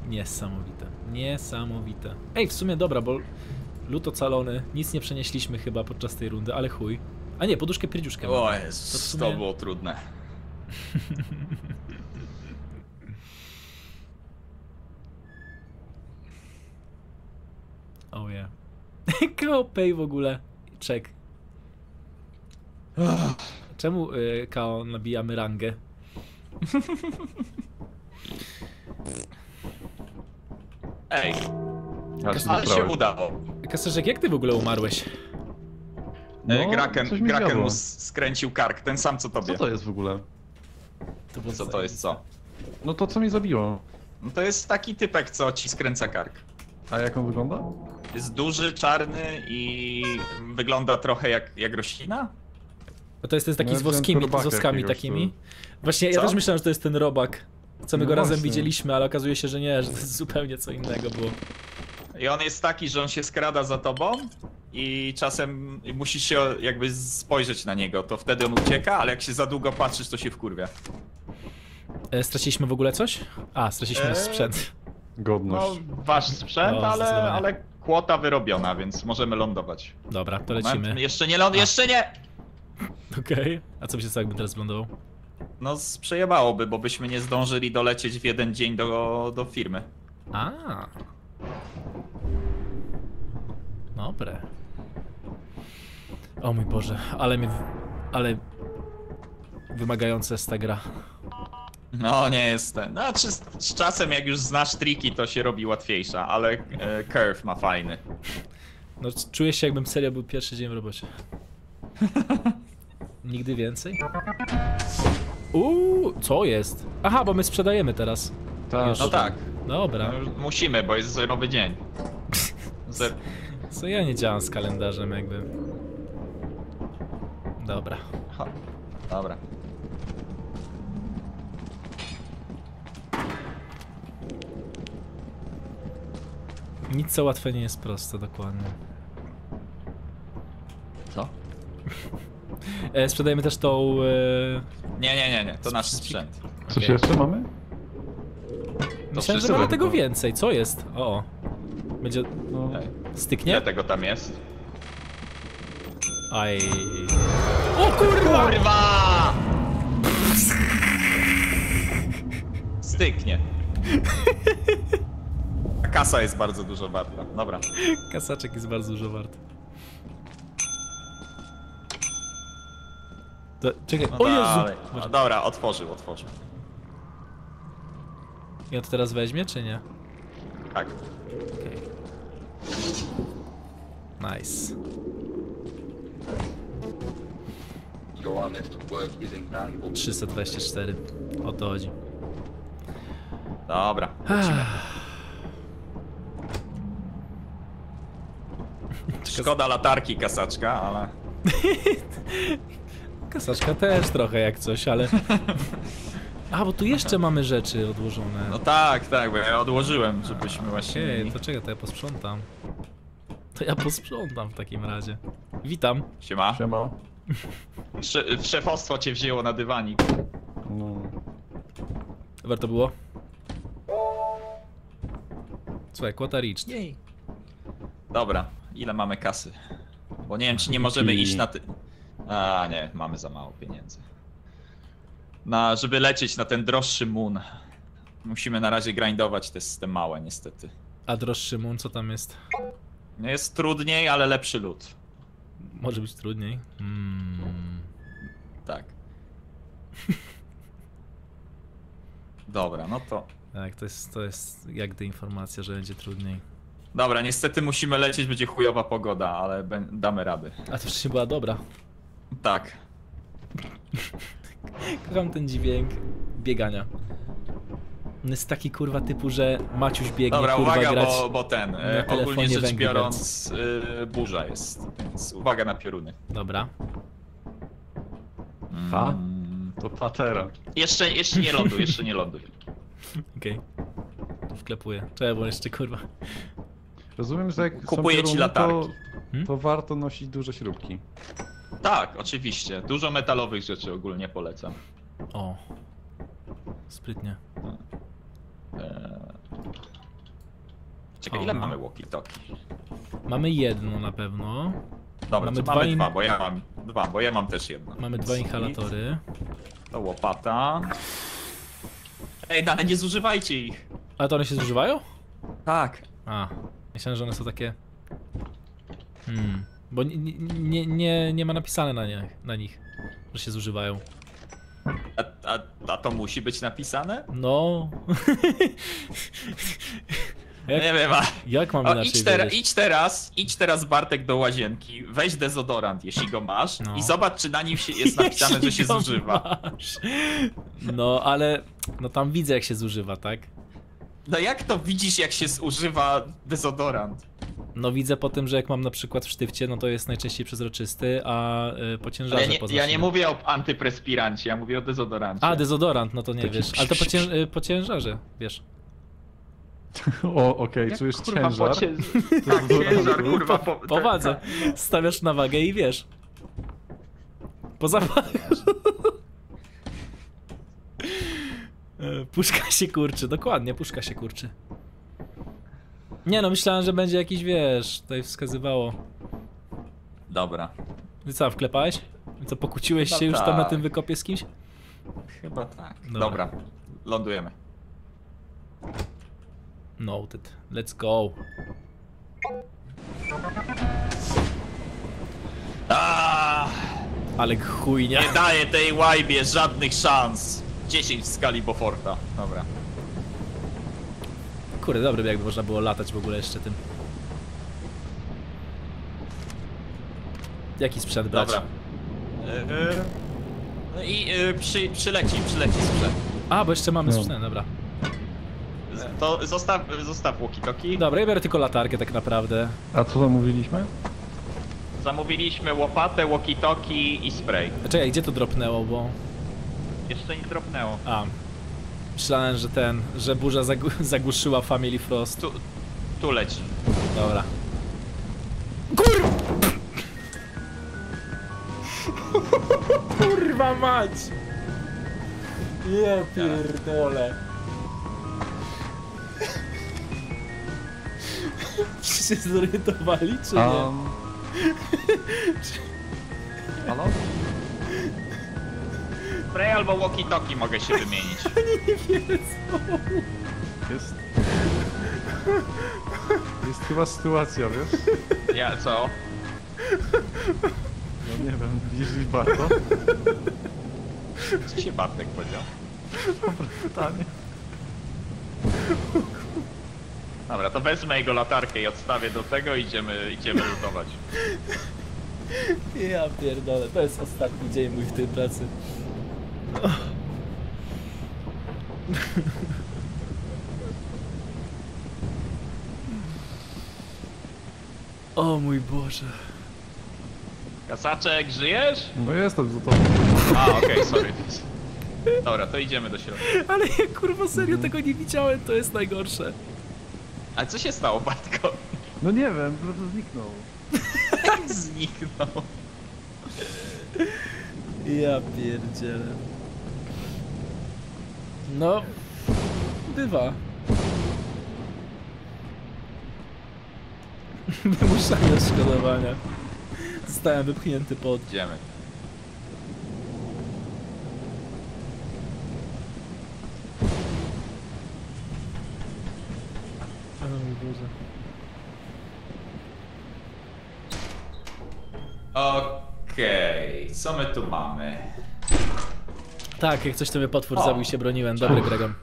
Niesamowite. Niesamowite. Ej, w sumie dobra, bo lód ocalony, nic nie przenieśliśmy chyba podczas tej rundy, ale chuj. A nie, poduszkę pierdziuszkę. O. Jezus, To to, sumie- było trudne. (laughs) Oh yeah. (laughs) KO Pay w ogóle. Czek. Czemu y, KO nabijamy rangę? (laughs) Ej, Ale się ale się udało. Kasarzek, jak ty w ogóle umarłeś? No, No, Kraken, coś mi Kraken zjadło. mu s- skręcił kark, ten sam co tobie. Co to jest w ogóle? Co to jest co? No to co mnie zabiło? No to jest taki typek, co ci skręca kark. A jak on wygląda? Jest duży, czarny i wygląda trochę jak, jak roślina? Bo to jest ten taki No, z woskimi, z woskami takimi. to- Właśnie ja Co? też myślałem, że to jest ten robak. Co my No go razem właśnie. widzieliśmy, ale okazuje się, że nie, że to jest zupełnie co innego było. I on jest taki, że on się skrada za tobą i czasem musisz się jakby spojrzeć na niego, to wtedy on ucieka, ale jak się za długo patrzysz, to się wkurwia. E, straciliśmy w ogóle coś? A, straciliśmy Eee, sprzęt. No, Godność. wasz sprzęt, No, ale, zdecydowanie. ale kłota wyrobiona, więc możemy lądować. Dobra, to Moment, lecimy. Jeszcze nie ląd, jeszcze nie! Okej. A co by się stało, jakbym teraz wylądował? No z- przejebałoby, bo byśmy nie zdążyli dolecieć w jeden dzień do, do firmy. A. Dobre. O mój Boże, ale mnie... Ale... Wymagająca jest ta gra. No nie jest ten. Znaczy z, z czasem jak już znasz triki, to się robi łatwiejsza, ale e, curve ma fajny. No, czuję się jakbym serio był pierwszy dzień w robocie. (laughs) Nigdy więcej? Uuu, co jest? Aha, bo my sprzedajemy teraz. Tak. Już. No tak, Dobra. no, musimy, bo jest zerowy dzień. (laughs) Zer... Co ja nie działam z kalendarzem jakby. Dobra. Ha, Dobra. Nic co łatwe nie jest proste, dokładnie. Co? (laughs) E, sprzedajemy też tą... E... Nie, nie, nie, nie, to nasz sprzęt. Coś okej. jeszcze mamy? Myślałem, że wszystko mamy tego więcej. Co jest? O, o. Będzie... No. Styknie? Ile tego tam jest? Aj. O kurwa! Kurwa! (laughs) Styknie. (laughs) A kasa jest bardzo dużo warta. Dobra. Kasaczek jest bardzo dużo wart. To, czekaj, No o Jezu! dalej. No, dobra, otworzył, otworzył. I on to teraz weźmie, czy nie? Tak. Okej. Nice. Your honest work is invaluable. 324. O to chodzi. Dobra. Szkoda latarki kasaczka, ale... (laughs) Kasaczka też trochę jak coś, ale... A, bo tu jeszcze mamy rzeczy odłożone. No tak, tak, bo ja odłożyłem, żebyśmy właśnie Okej, mieli. to czekaj, to ja posprzątam. To ja posprzątam w takim razie. Witam. Siema. Siema. Sze szefostwo cię wzięło na dywanik. No. Warto było? Słuchaj, kwota rich. Jej. Dobra, ile mamy kasy? Bo nie wiem, czy nie możemy I- iść na ty... A nie, mamy za mało pieniędzy. Na, żeby lecieć na ten droższy moon. Musimy na razie grindować te, te małe, niestety. A droższy moon, co tam jest? Nie Jest trudniej, ale lepszy lód. Może być trudniej. Mm. Tak. Dobra, no to... Tak, to jest, to jest jak gdy informacja, że będzie trudniej. Dobra, niestety musimy lecieć, będzie chujowa pogoda, ale damy rady. A to wcześniej była dobra. Tak. (laughs) Kocham ten dźwięk biegania. On jest taki kurwa typu, że Maciuś biegnie Dobra, kurwa uwaga, grać. bo, bo ten, na e, telefonie ogólnie rzecz biorąc, y, burza jest, więc uwaga na pioruny. Dobra. Ha? Mm, To patera. Jeszcze, jeszcze nie ląduj, jeszcze nie ląduj. (laughs) Okej. Tu wklepuję. Czekaj, bo jeszcze kurwa. Rozumiem, że jak Kupuję są ci pioruny, to, latarki. Hmm? to warto nosić duże śrubki. Tak, oczywiście. Dużo metalowych rzeczy ogólnie polecam. O. Sprytnie. Eee... Czekaj, O, ile no. mamy walkie-talkie? Mamy jedno na pewno. Dobra, Mamy mamy, dwa mamy in- dwa, bo ja mam dwa, bo ja mam też jedno. Mamy dwa inhalatory. To łopata. Ej, no ale nie zużywajcie ich. A to one się zużywają? Tak. A. Myślałem, że one są takie... Hmm. Bo nie, nie, nie, nie ma napisane na, nie, na nich, że się zużywają. A, a, a to musi być napisane? No. (laughs) jak, Nie wiem, a... jak mam O, inaczej idź, wiedzieć? idź teraz, idź teraz Bartek do łazienki, weź dezodorant, jeśli go masz No. i zobacz, czy na nim się, jest (laughs) napisane, że się zużywa. masz. No, ale no tam widzę jak się zużywa, tak? No jak to widzisz, jak się zużywa dezodorant? No widzę po tym, że jak mam na przykład w sztywcie, no to jest najczęściej przezroczysty, a y, po ciężarze ja, nie, poza ja nie mówię o antyprespirancie, ja mówię o dezodorancie. A, dezodorant, no to nie Taki- wiesz. Ale to po, cię, y, po ciężarze, wiesz. (laughs) O, okej, czujesz kurwa, ciężar. po cię- (laughs) Tak, ciężar, kurwa, po, (laughs) Po wadze. Stawiasz na wagę i wiesz. Po zapachu. E, Puszka się kurczy, dokładnie, puszka się kurczy. Nie no, myślałem, że będzie jakiś, wiesz, tutaj wskazywało. Dobra, Ty co, wklepałeś? Co, pokłóciłeś No się już tam na tak. tym wykopie z kimś? chyba tak. Dobra. Dobra, lądujemy. Noted. Let's go. Aaaa, Ale chujnia. nie daję tej łajbie żadnych szans. 10 w skali Boforta. Dobra. Kurde, dobry jakby można było latać w ogóle jeszcze tym. Jaki sprzęt brać? Dobra. Yy, no i yy, przy, przyleci, przyleci sprzęt. A, bo jeszcze mamy No. sprzęt, dobra. To zostaw, zostaw walkie-talkie. Dobra, ja biorę tylko latarkę tak naprawdę. A co tam mówiliśmy? Zamówiliśmy łopatę, walkie-talkie i spray. Czekaj, gdzie to dropnęło, bo... Jeszcze nie dropnęło. A. Myślałem, że ten, że burza zagu zagłuszyła Family Frost. Tu, tu leci. Dobra. Kur... Kurwa mać! Ja pierdolę. Czy się zorientowali, czy nie? Um... (laughs) Halo? Spray albo walkie-talkie mogę się wymienić. (laughs) Jest... Jest chyba sytuacja, wiesz? Ja, co? No nie wiem, widzisz Barto? Co się Bartek powiedział? Pytanie. Dobra, to wezmę jego latarkę i odstawię do tego i idziemy, idziemy lutować. Ja pierdolę, to jest ostatni dzień mój w tej pracy. O mój Boże. Kasaczek, żyjesz? No jestem za to. A, okej, sorry. Dobra, to idziemy do środka. Ale ja kurwa serio tego nie widziałem, to jest najgorsze. Ale co się stało, Bartko? No nie wiem, po prostu zniknął. Jak (laughs) zniknął? Ja pierdzielę. No, bywa. (laughs) Wymuszanie odszkodowania. Zostałem wypchnięty pod. Idziemy. Okej, co my tu mamy? Tak, jak coś to mnie potwór O. zabił się broniłem. Dobry Gregon.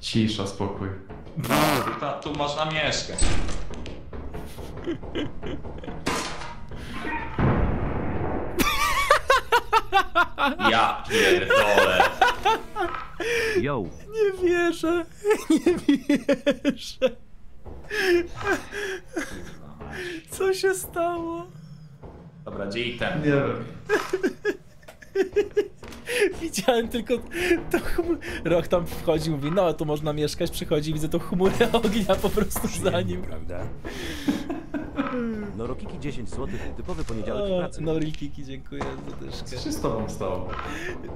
Cisza, spokój. Tu, ta, tu można mieszkać. Ja pierdolę. Yo, Nie wierzę, (laughs) nie wierzę. Co się stało? Dobra, gdzie i ten? Nie wiem. (laughs) Widziałem tylko to chmur... Rok tam wchodzi, mówi, no tu można mieszkać, przychodzi, widzę tą chmurę (laughs) ognia po prostu za nim. prawda? No Rokiki 10 zł, typowy poniedziałek w O, pracy. no Rikiki, dziękuję za dyszkę. Co się z tobą stało?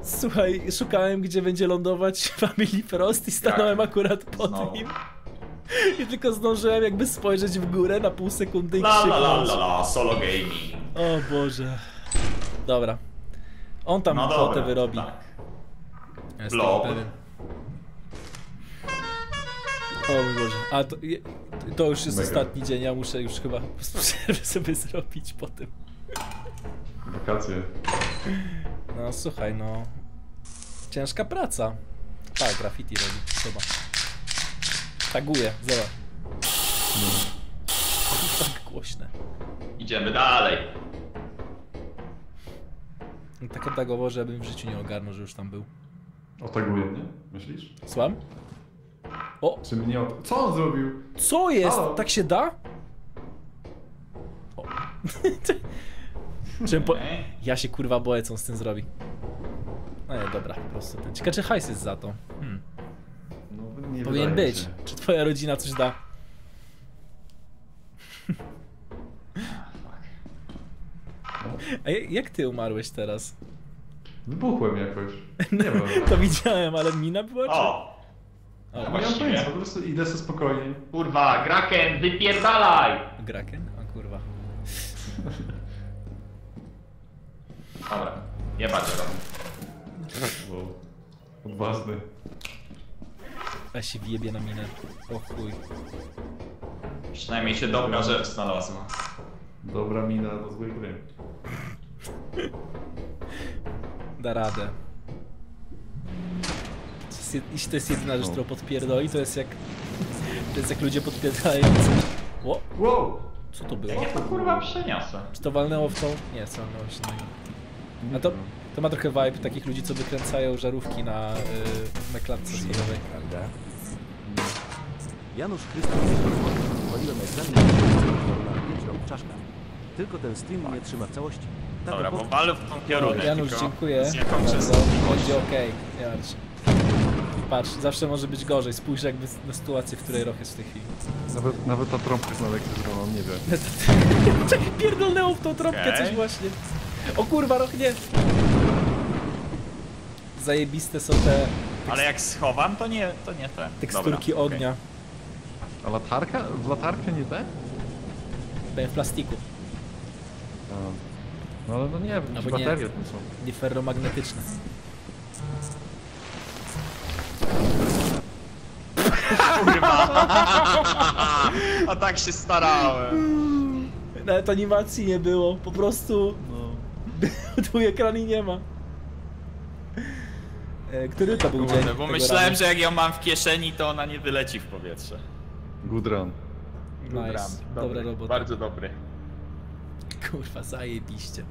Słuchaj, szukałem gdzie będzie lądować (laughs) Family Frost i stanąłem Jak? akurat pod Znowu. nim. I tylko zdążyłem jakby spojrzeć w górę na pół sekundy i La la la la la, solo gaming. O Boże. Dobra. On tam No kwotę dobra, wyrobi. tak. Jestem Blob. pewien. O mój Boże. A to, to już jest Mega. ostatni dzień, ja muszę już chyba przerwę (laughs) sobie zrobić po tym. Wakacje. No słuchaj, no. Ciężka praca. Tak, graffiti robi. Zobacz. Taguje, zobacz. (laughs) Tak głośne. Idziemy dalej. Tak tagowo, żebym w życiu nie ogarnął, że już tam był. Otaguję mnie? Myślisz? Słucham? O, Czy mnie od... Co on zrobił? co jest? Halo? Tak się da? O. (laughs) Czym po... Ja się kurwa boję, co on z tym zrobi. No nie, dobra, po prostu ten. Ciekawe, czy hajs jest za to. Hmm. No, nie Powinien być. się. Czy twoja rodzina coś da? A ja- jak ty umarłeś teraz? Wybuchłem jakoś. Nie wiem. (laughs) To widziałem, ale mina była czy? O! O, Nie mam właściwie. pojęcia, po prostu idę sobie spokojnie. Kurwa, Kraken, wypierdalaj! Graken? O kurwa. Dobra, jebać to. Wow. Odważny. Ja się wjebie na minę. O chuj. Przynajmniej się dobra rzecz znalazła. Dobra mina do złej gry. Da radę. To jest jed- Jeśli to jest jedyna rzecz, No. którą podpierdoli, to jest jak... To jest jak ludzie podpierdalający. Ło, Wow! co to było? Ja to kurwa przeniosę? Czy to walnęło w tą... Nie, co walnęło się na A to, to ma trochę vibe takich ludzi, co wykręcają żarówki na, yy, na klatce schodowej. prawda? Janusz Chrystus Chwaliłem egzamin na 5 rąk czaszka. Tylko ten stream nie trzyma w całości. Tak Dobra, bo walę w tą piorunek. Janusz, tylko dziękuję. Z jaką Bardzo. Będzie okej. Okay. Patrz, zawsze może być gorzej. Spójrz jakby na sytuację, w której Roch jest w tej chwili. Nawet, nawet ta trąbka jest na lekcji zrobiona, on nie wie. (laughs) Czekaj, pierdolnęło w tą trąbkę Okej. coś właśnie. O kurwa, Roch nie! Zajebiste są te Ale jak schowam, to nie, to nie ten. teksturki Dobra, ognia. A latarka? W latarkę nie te? Pewnie w plastiku. No ale no nie wiem, nie. baterie tam są. Nie ferromagnetyczne. A tak się starałem. Nawet animacji nie było, po prostu twój ekran i nie ma. E, Który to był dzień? Kurde, bo tego myślałem, rana? że jak ją mam w kieszeni, to ona nie wyleci w powietrze. Good run. Nice. Dobra Dobry, robota. Bardzo dobry. Kurwa, zajebiście.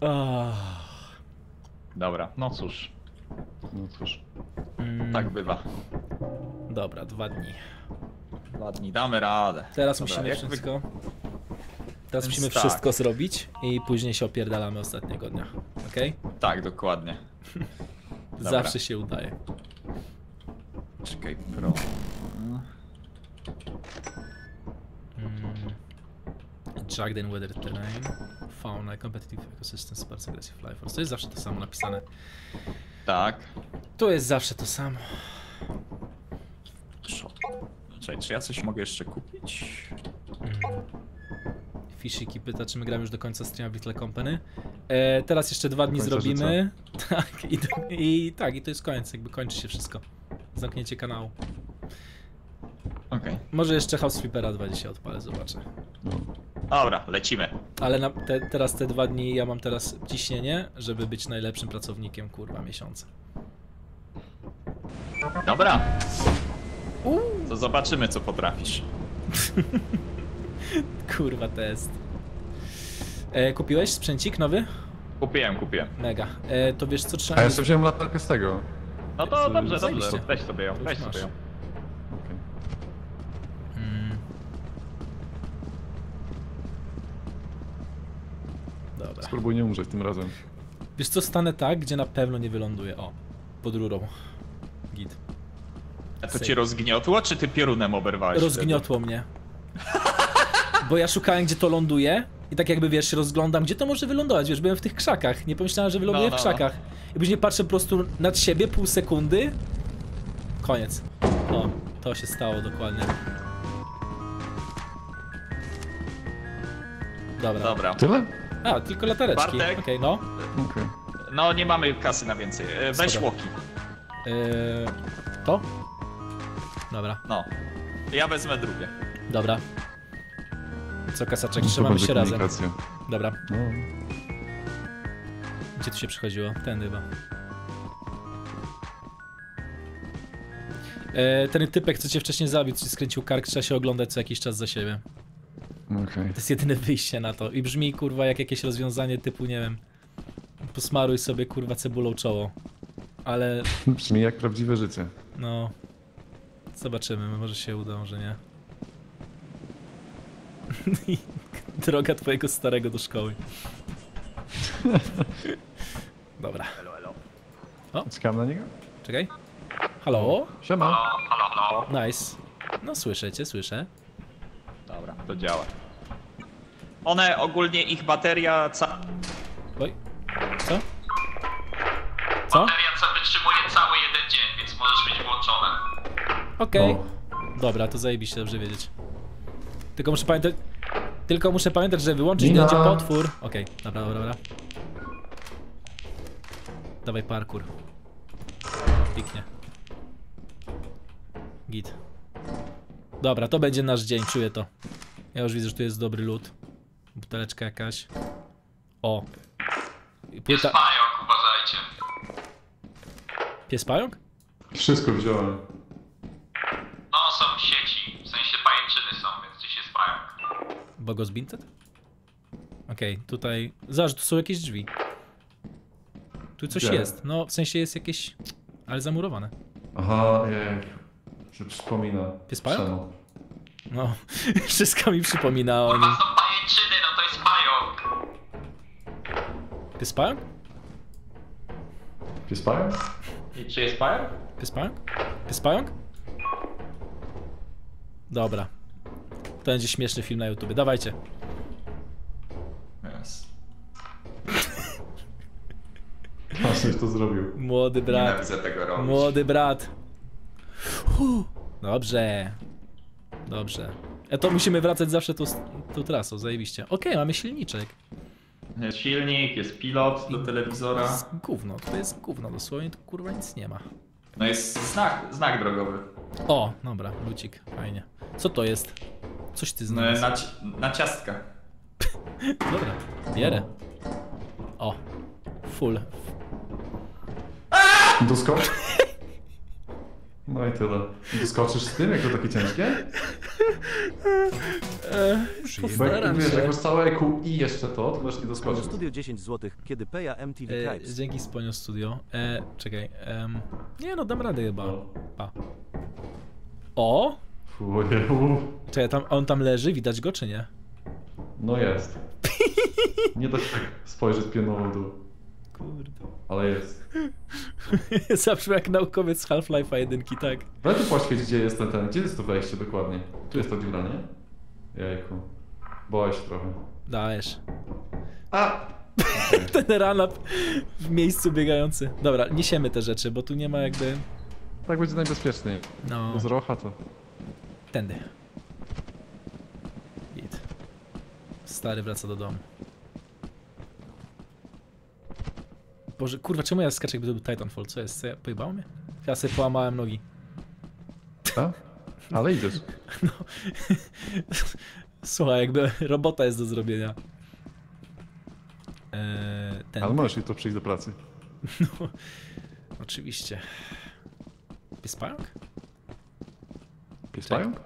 Oh. Dobra, no cóż, No cóż. Mm, tak bywa. Dobra, dwa dni. Dwa dni, damy radę. Teraz Dobra, musimy jak wy- wszystko. Teraz musimy tak. wszystko zrobić i później się opierdalamy ostatniego dnia. Okej? Tak, dokładnie. (laughs) Zawsze się udaje. Czekaj, pro. Jagged and weathered terrain. Fauna, competitive ecosystems, bardzo aggressive life force. To jest zawsze to samo napisane. Tak. To jest zawsze to samo. Czekaj, czy ja coś mogę jeszcze kupić? Fishiki pyta, czy my gramy już do końca streama Little Company. E, teraz jeszcze dwa dni zrobimy. (laughs) Tak i, i tak, i to jest koniec, jakby kończy się wszystko. Zamknięcie kanału. Okej. Może jeszcze House Sweepera 20 odpalę, zobaczę. Dobra, lecimy. Ale na, te, teraz te dwa dni ja mam teraz ciśnienie, żeby być najlepszym pracownikiem kurwa miesiąca. Dobra. To zobaczymy, co potrafisz. (laughs) Kurwa test. E, kupiłeś sprzęcik nowy? Kupiłem, kupiłem. Mega. E, to wiesz co trzeba... A ja sobie wziąłem latarkę z tego. No to dobrze, dobrze. Weź sobie ją, weź sobie ją. Dobra. Spróbuj nie umrzeć tym razem. Wiesz co, stanę tak, gdzie na pewno nie wyląduję. O, pod rurą. Git. A to ci rozgniotło, czy ty piorunem oberwałeś? Rozgniotło mnie. Bo ja szukałem, gdzie to ląduje i tak jakby, wiesz, rozglądam, gdzie to może wylądować, wiesz, byłem w tych krzakach, nie pomyślałem, że wyląduje No, w no, no. krzakach. I później patrzę po prostu nad siebie, pół sekundy, koniec. O, to się stało dokładnie. Dobra. Dobra. Tyle? A, tylko latareczki. Bartek? Okej, no. Okej. No nie mamy kasy na więcej. E, Weź Spoko. łoki. Eee, to? Dobra, No. Ja wezmę drugie. dobra. Co, kasaczek, No trzymamy się razem. komunikacja. Dobra. No. Gdzie tu się przychodziło? Ten chyba. E, ten typek, co cię wcześniej zabił, co ci skręcił kark, trzeba się oglądać co jakiś czas za siebie. Okej. To jest jedyne wyjście na to. I brzmi kurwa jak jakieś rozwiązanie typu, nie wiem, posmaruj sobie kurwa cebulą czoło. Ale (laughs) Brzmi jak prawdziwe życie. no, zobaczymy, może się uda, może nie. (laughs) Droga twojego starego do szkoły. (laughs) Dobra. Czekam na niego? Czekaj. Halo? Siema. Halo, halo. Nice. No słyszę cię, słyszę. Dobra, to działa. One ogólnie ich bateria ca... Oj. Co? Co? Bateria ca wytrzymuje cały jeden dzień, więc możesz mieć włączone. Okej. Dobra, to zajebiście, dobrze wiedzieć. Tylko muszę pamiętać... Tylko muszę pamiętać, że wyłączyć Nina. będzie potwór. Okej, dobra, dobra, dobra. Dawaj parkour. Piknie. Git. Dobra, to będzie nasz dzień, czuję to. Ja już widzę, że tu jest dobry lód. Buteleczka jakaś. O. Płyta... pająk, uważajcie. Pies pająk? Wszystko wziąłem. No, są sieci, w sensie pajęczyny są, więc gdzieś jest pająk. Bogos Binted? Okej, tutaj... Zobacz, tu są jakieś drzwi. Tu coś Gdzie? jest. No, w sensie jest jakieś... Ale zamurowane. Aha, nie. Się przypomina. Pies pająk? Przemo. No, (laughs) wszystko mi przypomina o nim. są pajęczyny, no to jest pająk. Pies pająk? Pies pająk? I czy jest pająk? Pies pająk? Pies pająk? Dobra. To będzie śmieszny film na YouTube. Dawajcie. Yes. (laughs) Właśnie to zrobił. Młody brat. Nienawidzę tego robić. Młody brat. Huh. Dobrze. Dobrze. E to musimy wracać zawsze tą, tą trasą, zajebiście. Okej, mamy silniczek. Jest silnik, jest pilot do To telewizora. jest gówno, to jest gówno, dosłownie tu kurwa nic nie ma. No jest znak, znak drogowy. O, dobra, lucik, fajnie. Co to jest? Coś ty No, znalazł. na, na ciastka. (laughs) Dobra, bierę. O, full. Doskocz. No i tyle. Doskoczysz z tym, jak to takie ciężkie? Bo jak, Postaram wiesz, się. jak masz całe EQ i jeszcze to, to możesz nie doskoczyć. Studio 10 zł, kiedy Peja MTV E, dzięki Sponio Studio. E, czekaj. em, nie no, dam radę chyba. Pa. O! Czekaj, tam, on tam leży, widać go czy nie? No jest. Nie da się tak spojrzeć pionowo w dół. Kurde. Ale jest. (laughs) Zawsze jak naukowiec z Half-Life'a jedynki, tak. Daj tu gdzie jest ten, ten, gdzie jest to wejście dokładnie? Tu jest ta dziura, nie? Jejku. Boję się trochę. Dajesz. A! (laughs) Ten ranap w miejscu biegający. Dobra, niesiemy te rzeczy, bo tu nie ma jakby... Tak będzie najbezpieczniej. No. Bez rocha to... Tędy. Git. Stary wraca do domu. Boże, kurwa, czemu ja skaczę jakby to był Titanfall? Co jest? Co ja pojebało mnie? Ja sobie połamałem nogi. A? Ale idziesz. (laughs) No. (laughs) Słuchaj, jakby robota jest do zrobienia. Eee, ten. Ale możesz jutro przyjść do pracy. (laughs) No, oczywiście. Pies pająk? Pies pająk?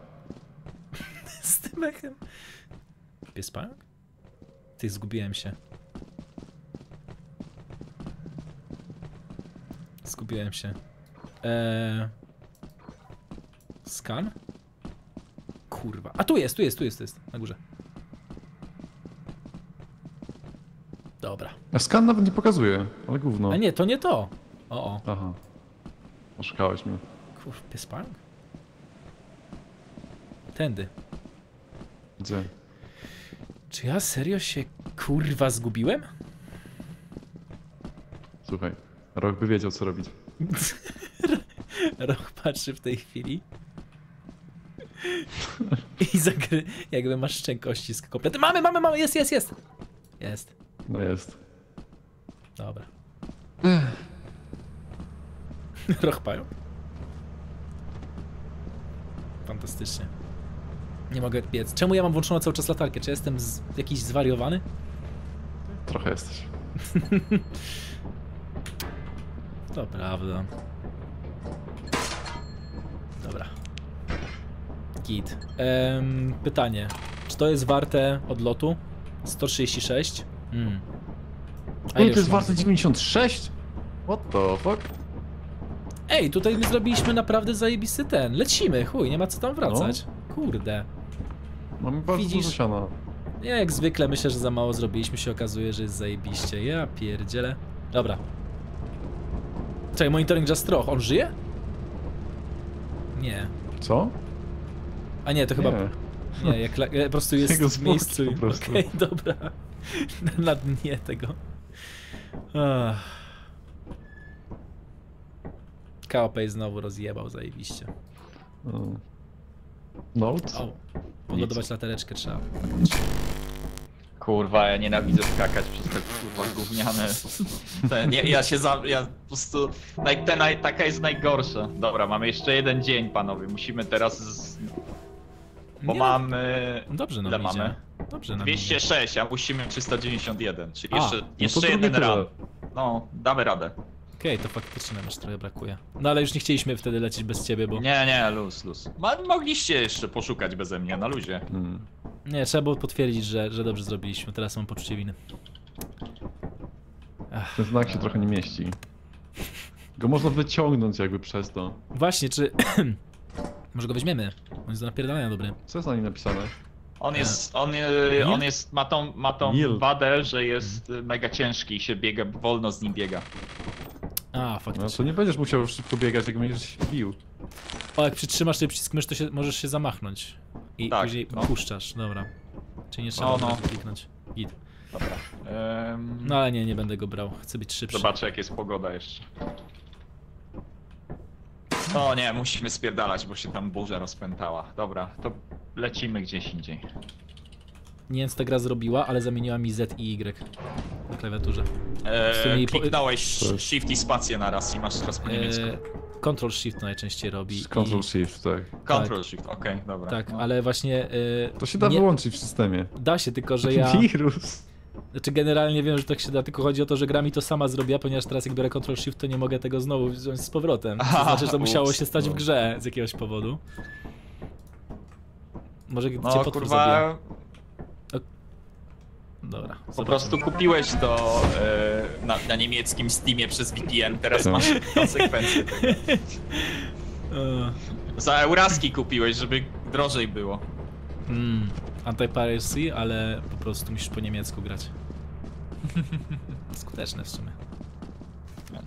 Z tym echem. Pies pająk? Ty, zgubiłem się. Zgubiłem się. Eee... Skan? Kurwa. A tu jest, tu jest, tu jest, tu jest. Na górze. Dobra. A skan nawet nie pokazuje, ale gówno. A nie, to nie to. O, o. Aha. Oszukałeś mnie. Kurwa, pies pająk? Tędy. Gdzie? Czy ja serio się kurwa zgubiłem? Słuchaj, Rok by wiedział co robić. (laughs) Rok patrzy w tej chwili. I zagry... jakby masz szczękości z komplety. Mamy, mamy, mamy, jest, jest, jest! Jest. No jest. Dobra. Roch pająk. Fantastycznie. Nie mogę biec. Czemu ja mam włączoną cały czas latarkę? Czy jestem z... jakiś zwariowany? Trochę jesteś. (laughs) To prawda. Dobra. Git. Em, pytanie. Czy to jest warte odlotu? 136? Mm. A Ej, to jest warte 96? What the fuck? Ej, tutaj my zrobiliśmy naprawdę zajebisty ten. Lecimy, chuj, nie ma co tam wracać. Kurde. Mamy bardzo Widzisz? dużo siana. Ja jak zwykle myślę, że za mało zrobiliśmy, się okazuje, że jest zajebiście. Ja pierdzielę. Dobra. Czekaj, monitoring Just Troch, on żyje? Nie. Co? A nie, to chyba... Nie. Nie, jak la... po prostu jest Jego w miejscu. zwłoki po prostu. Okej, dobra. (laughs) Na, dnie tego. Kaopej znowu rozjebał zajebiście. Mm. Note? O, podładować latareczkę trzeba. Kurwa, ja nienawidzę skakać przez te kurwa gówniane. (laughs) Ten, ja, ja się za. Ja po prostu. Naj, te, naj, taka jest najgorsza. Dobra, mamy jeszcze jeden dzień, panowie. Musimy teraz. Z... Bo Nie no, mamy. Dobrze nam Ile idzie. mamy? Dobrze nam 206, a musimy 391. Czyli A, jeszcze, no to jeszcze jeden tyle. run. No, damy radę. Okej, to faktycznie nam trochę brakuje. No ale już nie chcieliśmy wtedy lecieć bez ciebie, bo... Nie, nie, luz, luz. Ma, mogliście jeszcze poszukać beze mnie, na luzie. Mm. Nie, trzeba było potwierdzić, że, że dobrze zrobiliśmy. Teraz mam poczucie winy. Ach, Ten znak się trochę nie mieści. Go można wyciągnąć jakby przez to. właśnie, czy... (clears throat) Może go weźmiemy? On jest do napierdalania dobry. Co jest na nim napisane? On jest, on, Neil? je- on jest, ma tą, ma tą wadę, że jest mega ciężki i się biega, wolno z nim biega. A, No faktycznie. to nie będziesz musiał szybko biegać, jak będziesz się bił. O, jak przytrzymasz sobie przycisk mysz, to się, możesz się zamachnąć. I Tak, później no. puszczasz, dobra. Czyli nie trzeba No, no. kliknąć. Git. Dobra. Em, No ale nie, nie będę go brał. Chcę być szybszy. Zobaczę jak jest pogoda jeszcze. O nie, musimy spierdalać, bo się tam burza rozpętała. Dobra, to lecimy gdzieś indziej. Nie wiem co ta gra zrobiła, ale zamieniła mi Z i Y na klawiaturze. E, sumie po- kliknąłeś shift i spację naraz i masz teraz po niemiecku. E, Control Shift najczęściej robi. Control i... Shift, tak. Control shift, okej, dobra. Tak, no. ale właśnie. e, To się da nie, wyłączyć w systemie. Da się, tylko że ja. Wirus. Znaczy generalnie wiem, że tak się da, tylko chodzi o to, że gra mi to sama zrobiła, ponieważ teraz jak biorę Control Shift, to nie mogę tego znowu wziąć z powrotem. To znaczy, że to musiało się stać w no. grze z jakiegoś powodu. Może cię No potwór kurwa, zabija. Dobra. po prostu kupiłeś to e, na, na niemieckim Steamie przez VPN, teraz Tak. masz konsekwencje tego. (laughs) Za euraski kupiłeś, żeby drożej było. Mm, anti-piracy, ale po prostu musisz po niemiecku grać. (laughs) Skuteczne w sumie.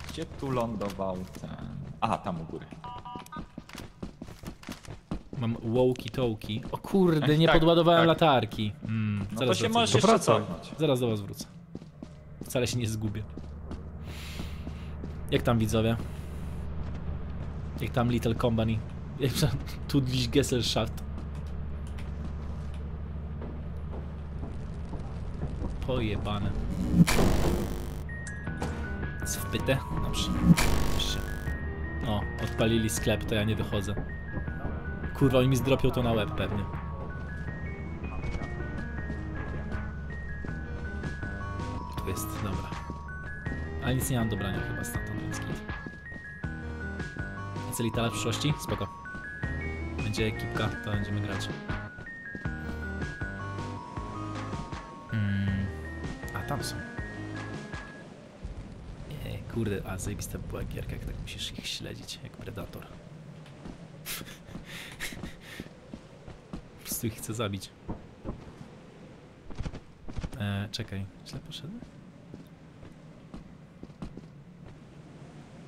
gdzie tu lądował ten... Aha, tam u góry. Mam łoki tołki. O kurde, Ech, nie tak, podładowałem tak. latarki. Mm, No to zaraz się wracam. możesz jeszcze cofnąć. Zaraz do was wrócę. Wcale się nie zgubię. Jak tam widzowie? Jak tam Little Company? Jak tam (laughs) Tudliś Gesellschaft? Pojebane. Jest wpyte? Dobrze. Jeszcze. O, odpalili sklep, to ja nie wychodzę. Kurwa, oni mi zdropią to na łeb pewnie. Tu jest, dobra. Ale nic nie mam dobrania chyba stamtąd, więc git. Litala w przyszłości? Spoko. Będzie ekipka, to będziemy grać. Mm. A, tam są. Nie, kurde, a zajebista była gierka, jak tak musisz ich śledzić, jak Predator. (laughs) Prostu ich chcę zabić. E, czekaj, źle poszedłem?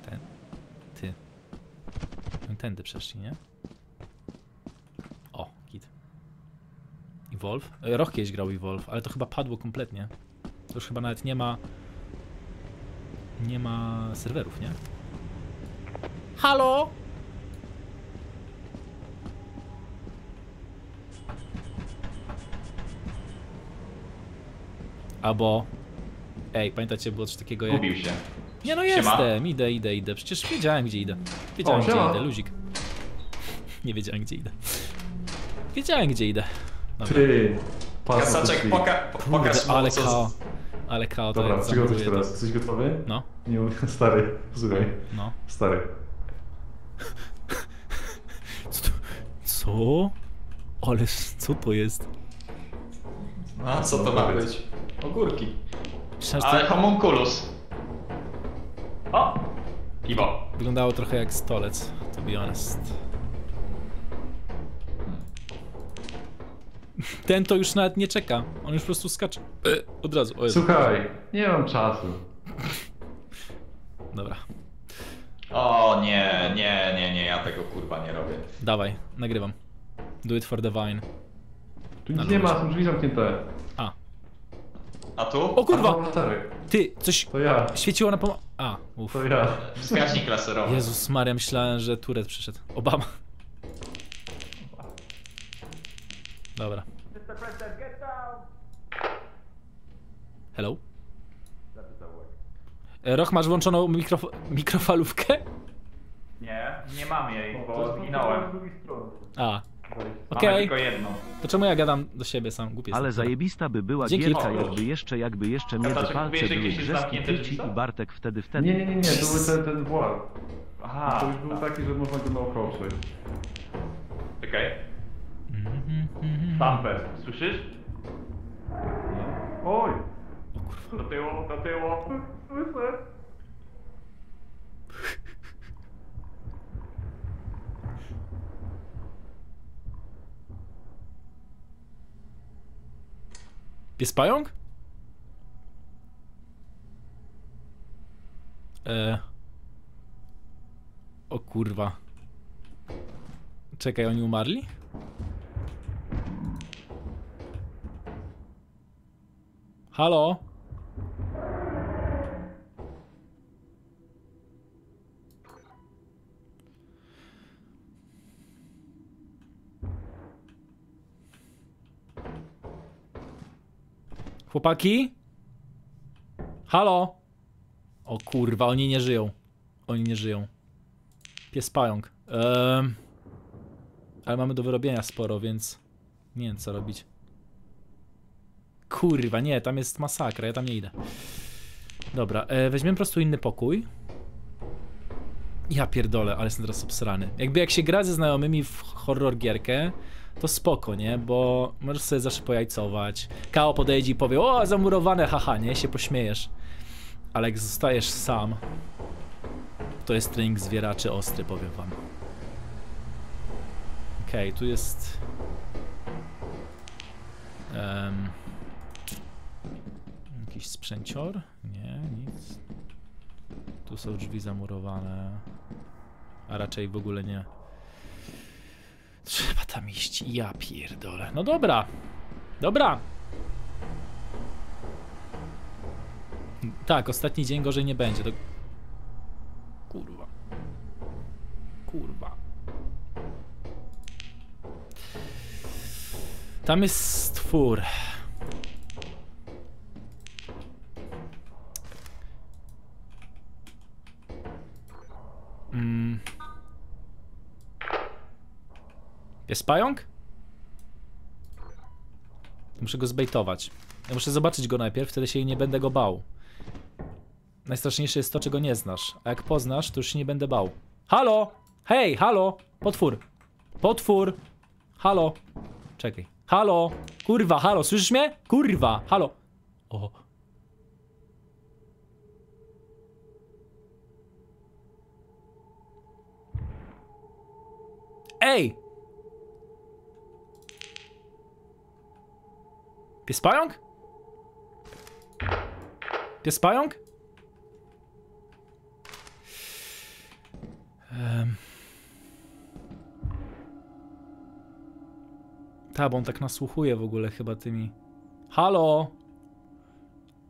Ten. Ty. No i Tędy przeszli, nie? O, git. Evolve? E, Roch kiedyś grał Evolve, ale to chyba padło kompletnie. To już chyba nawet nie ma... Nie ma serwerów, nie? Halo? Albo... Ej, pamiętacie, było coś takiego jak... Gubił się. Nie no Siema. jestem, idę, idę, idę. Przecież wiedziałem gdzie idę. Wiedziałem O, gdzie idę, luzik. (laughs) Nie wiedziałem gdzie idę. Wiedziałem gdzie idę. Dobra. Ty, Kasaczek, poka pokaż Kurde, mu ale co... kao. Ale kao to Dobra, jest przygotuj się teraz. Jesteś gotowy? No. Nie mówię, (laughs) stary, słuchaj. No. Stary. (laughs) Co? Co? Ale co to jest? A co to ma być? Ogórki. Ale to homunculus. O! Piwo. wyglądało trochę jak stolec, to be honest. Ten to już nawet nie czeka. On już po prostu skacze. E, Od razu. Słuchaj, nie mam czasu. Dobra. O nie, nie, nie, nie, ja tego kurwa nie robię. Dawaj, nagrywam. Do it for the vine. Tu nic nie ma, są drzwi zamknięte. A. A tu? O kurwa! A. Ty, coś To ja, świeciło na pom... A, uff. to ja. Wskaźnik laserowy. Jezus Maria, myślałem, że Turet przyszedł. Obama. Dobra. Hello? E, Roch, masz włączoną mikrof mikrofalówkę? Nie, nie mam jej, bo zginąłem. A, Okej. tylko jedną. To czemu ja gadam do siebie sam? Głupi Ale jestem. zajebista by była Dzięki. gierka, O, jakby jeszcze, jakby jeszcze między palce były jest grzeski zamknięte tyci drzwi, i Bartek wtedy wtedy. Nie, nie, nie, nie, to był ten, ten wład. Aha, To już był tak. taki, że można go naokoło przejść. Czekaj. Stamper, słyszysz? Oj! Do tyłu, do tyłu. Słyszę. Pies pająk? E... O kurwa. Czekaj, oni umarli? Halo? Chłopaki? Halo? O kurwa, oni nie żyją. Oni nie żyją. Pies pająk. Ehm, ale mamy do wyrobienia sporo, więc nie wiem co robić. Kurwa, nie, tam jest masakra, ja tam nie idę. Dobra, e, weźmiemy po prostu inny pokój. Ja pierdolę, ale jestem teraz obsrany. Jakby jak się gra ze znajomymi w horror gierkę, to spoko, nie? Bo możesz sobie zawsze pojajcować. Kao podejdzie i powie, o, zamurowane, haha, nie? Się pośmiejesz. Ale jak zostajesz sam, to jest trening zwieraczy ostry, powiem wam. Okej, tu jest... em, jakiś sprzęcior? Nie, nic. Tu są drzwi zamurowane. A raczej w ogóle nie. Trzeba tam iść. Ja pierdolę. No dobra. Dobra. Tak, ostatni dzień gorzej nie będzie. To... Kurwa. Kurwa. Tam jest stwór. Mm. Jest pająk? Muszę go zbejtować. Ja muszę zobaczyć go najpierw, wtedy się nie będę go bał. Najstraszniejsze jest to, czego nie znasz. A jak poznasz, to już się nie będę bał. Halo! Hej, halo! Potwór! Potwór! Halo! Czekaj. Halo! Kurwa, halo, słyszysz mnie? Kurwa, halo! O. Ej! Pies pająk? Pies pająk? Um. Ta, bo on tak nasłuchuje w ogóle chyba tymi... Halo!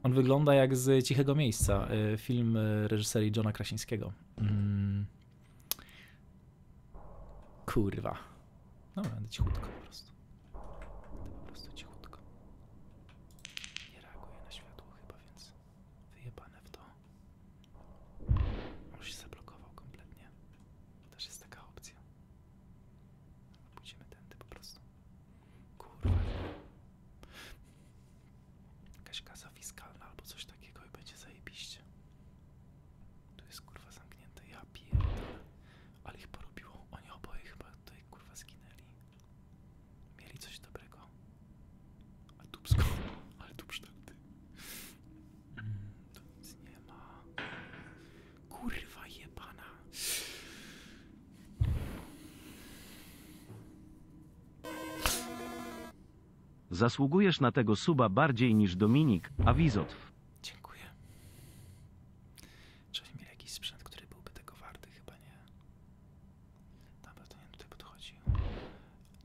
On wygląda jak z Cichego Miejsca, y, film y, reżyserii Johna Krasińskiego. Mm. Kurwa. Dobra, będę cichutko po prostu. Będę po prostu cichutko. Nie reaguje na światło chyba, więc wyjebane w to. On się zablokował kompletnie. Też jest taka opcja. Pójdziemy tędy po prostu. Kurwa. Jakaś kaza fiskalna albo coś takiego i będzie zajebiście. Tu jest kurwa zamknięte, ja pierdolę. Ale ich porobiło. Oni oboje chyba tutaj kurwa zginęli. Mieli coś dobrego. A dupsko. Ale tu przynajmniej. Mm, tu nic nie ma. Kurwa jebana. Zasługujesz na tego suba bardziej niż Dominik, a Wizotw. Dziękuję. Czy oni mieli jakiś sprzęt, który byłby tego warty? Chyba nie. Dobra, to nie wiem, tutaj podchodzi.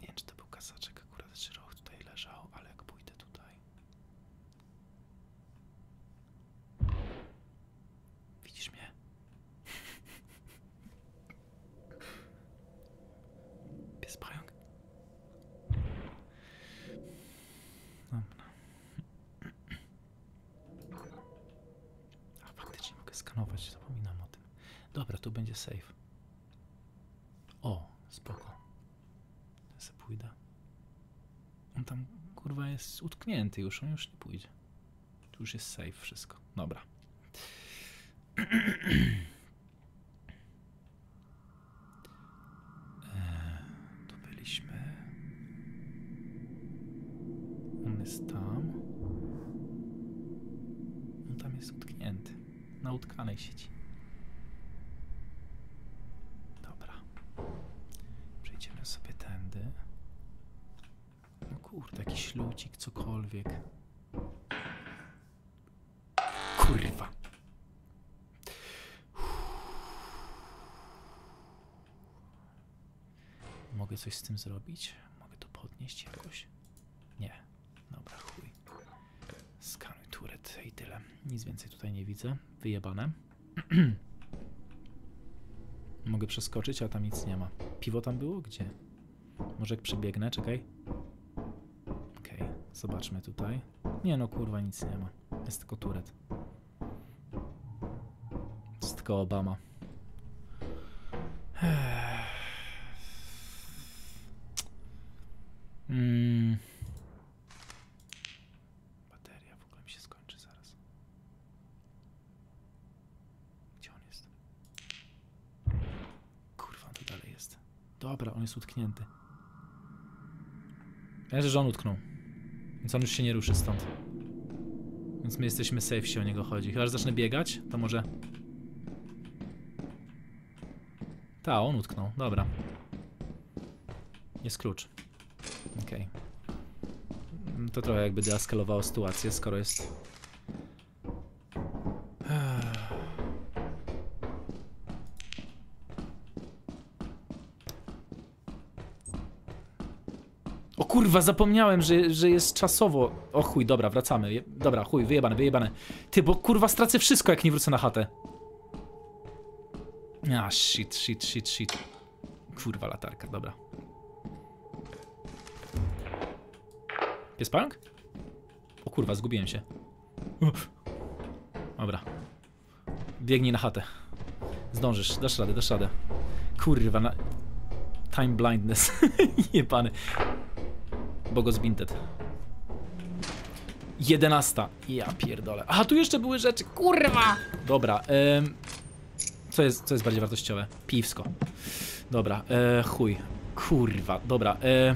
Nie wiem, czy to był kasaczek akurat, czy roch tutaj leżał, ale jak pójdę tutaj... Widzisz mnie? Pies pająk? Dobra. A faktycznie mogę skanować, zapominam o tym. Dobra, tu będzie safe. O, spoko. Ja se pójdę. On tam kurwa jest utknięty już, on już nie pójdzie. Tu już jest safe wszystko. Dobra. (clears throat) Eee, tu byliśmy. On jest tam. On tam jest utknięty. Na utkanej sieci. Dobra. Przejdziemy sobie tędy. No kurde, jakiś ludzik, cokolwiek. Kurwa. Mogę coś z tym zrobić? Mogę to podnieść jakoś? Nie. Dobra, chuj. Skanuj turet i tyle. Nic więcej tutaj nie widzę. Wyjebane. (clears throat) Mogę przeskoczyć, a tam nic nie ma. Piwo tam było? Gdzie? Może jak przebiegnę, czekaj. Okej, zobaczmy tutaj. Nie no, kurwa, nic nie ma. Jest tylko turet. Jest tylko Obama. Mm. Bateria w ogóle mi się skończy zaraz. Gdzie on jest? Kurwa, on tu dalej jest. Dobra, on jest utknięty. Ja że on utknął. Więc on już się nie ruszy stąd. Więc my jesteśmy safe, jeśli o niego chodzi. Chyba, że zacznę biegać, to może... Ta, on utknął. Dobra. Jest klucz. Okej. To trochę jakby deeskalowało sytuację, skoro jest... kurwa, zapomniałem, że, że jest czasowo. O chuj, dobra, wracamy. Dobra, chuj, wyjebane, wyjebane. Ty, bo kurwa stracę wszystko, jak nie wrócę na chatę. A, shit, shit, shit, shit. Kurwa, latarka, dobra. Jest pająk? O kurwa, zgubiłem się. Dobra. Biegnij na chatę. Zdążysz, dasz radę, dasz radę. Kurwa, na... Time blindness. (laughs) Jebany. Bogo zbintet. 11. Ja pierdolę. Aha, tu jeszcze były rzeczy. Kurwa! Dobra, em, co, jest, co jest bardziej wartościowe? Piwsko. Dobra, e, chuj. Kurwa, dobra. E,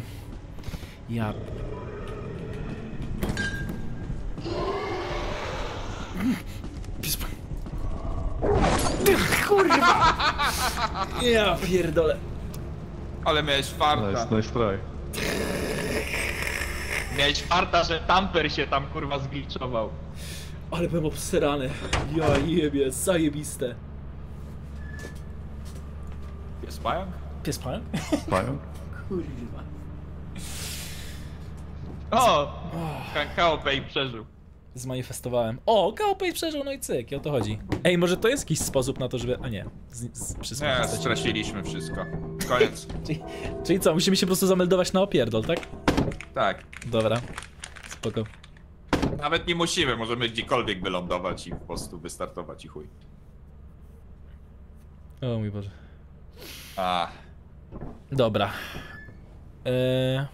ja. Pies- (laughs) Kurwa! Ja pierdolę. Ale miałeś farta. Nice, nice try. Miałeś farta, że tamper się tam kurwa zgliczował. Ale byłem obsrany. Ja jebie, zajebiste. Jest pająk? Pies pan? Pająk? Kurwa. O! I przeżył. Zmanifestowałem. O, Kaopej przeżył, no i cyk, i o to chodzi. Ej, może to jest jakiś sposób na to, żeby... A nie, z, z, Nie, straciliśmy wszystko. Koniec. (laughs) Czyli, czyli co, musimy się po prostu zameldować na opierdol, tak? Tak. Dobra. Spoko. Nawet nie musimy, możemy gdziekolwiek wylądować i po prostu wystartować i chuj. O mój Boże. A, Dobra. Eee...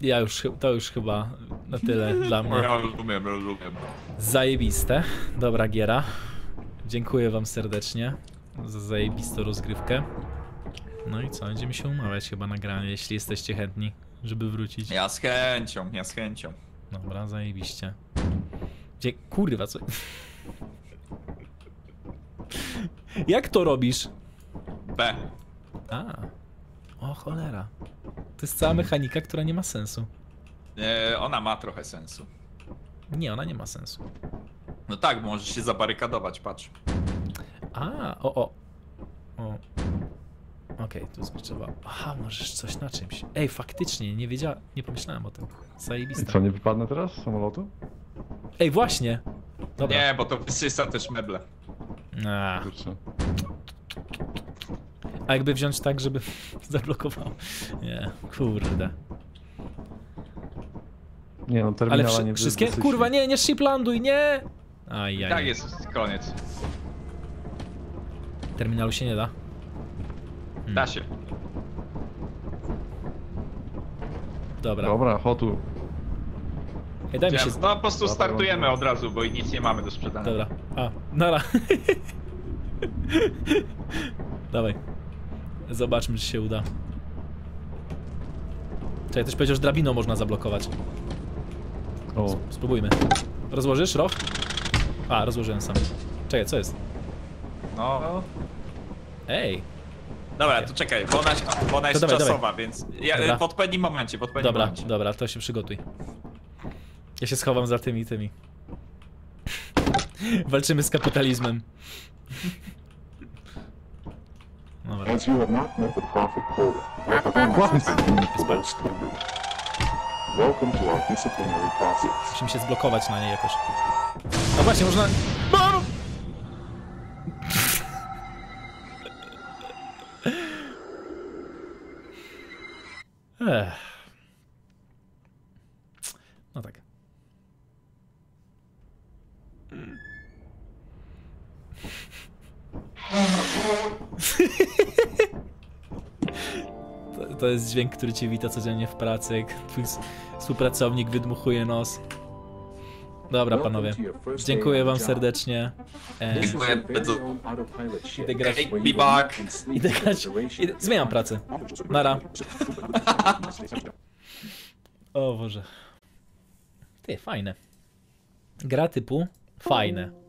Ja już, to już chyba na tyle (laughs) dla mnie. ja rozumiem, rozumiem. Zajebiste. Dobra giera. Dziękuję wam serdecznie za zajebistą rozgrywkę. No i co, będziemy się umawiać chyba na granie, jeśli jesteście chętni, żeby wrócić. Ja z chęcią, ja z chęcią. Dobra, zajebiście. Dzie kurwa, co... Jak to robisz? B. A. O cholera. To jest cała mechanika, która nie ma sensu. E, ona ma trochę sensu. Nie, ona nie ma sensu. No tak, bo możesz się zabarykadować, patrz. A, o, o. o. Okej, tu zgliczowa. Aha, możesz coś na czymś. Ej, faktycznie, nie wiedziałem, nie pomyślałem o tym. Zajebiste. Co, nie wypadnę teraz z samolotu? Ej, właśnie. Dobra. Nie, bo to wysysa też meble. A, a jakby wziąć tak, żeby (laughs) zablokował. Nie, kurde. Nie no, Ale terminala wszy- nie wszystkie? Kurwa, nie, nie shiplanduj, nie! Ajaj. Tak jest, koniec. Terminalu się nie da. Da się. Dobra. Dobra, hotu. Ej, daj mi się... No po prostu startujemy od razu, bo i nic nie mamy do sprzedania. Dobra. A, nara. (laughs) Dawaj. Zobaczmy, czy się uda. Czekaj, ktoś powiedział, że drabiną można zablokować. O, Spróbujmy. Rozłożysz, Roch? A, rozłożyłem sam. Czekaj, co jest? No. Ej, Dobra, to czekaj, bo ona, bo ona jest dawaj, czasowa, dawaj. więc ja, Dobra. w odpowiednim momencie, w odpowiednim dobra, momencie. dobra, to się przygotuj. Ja się schowam za tymi, tymi. (laughs) Walczymy z kapitalizmem. (laughs) Dobra. Musimy się zblokować na niej jakoś. No właśnie, można... Ech. No tak. To, to jest dźwięk, który cię wita codziennie w pracy, jak twój współpracownik wydmuchuje nos. Dobra, panowie. Dziękuję wam serdecznie. E, Dziękuję bardzo. Idę grać. Back. Idę grać. Idę, zmieniam pracę. Nara. O Boże. Ty, fajne. Gra typu fajne.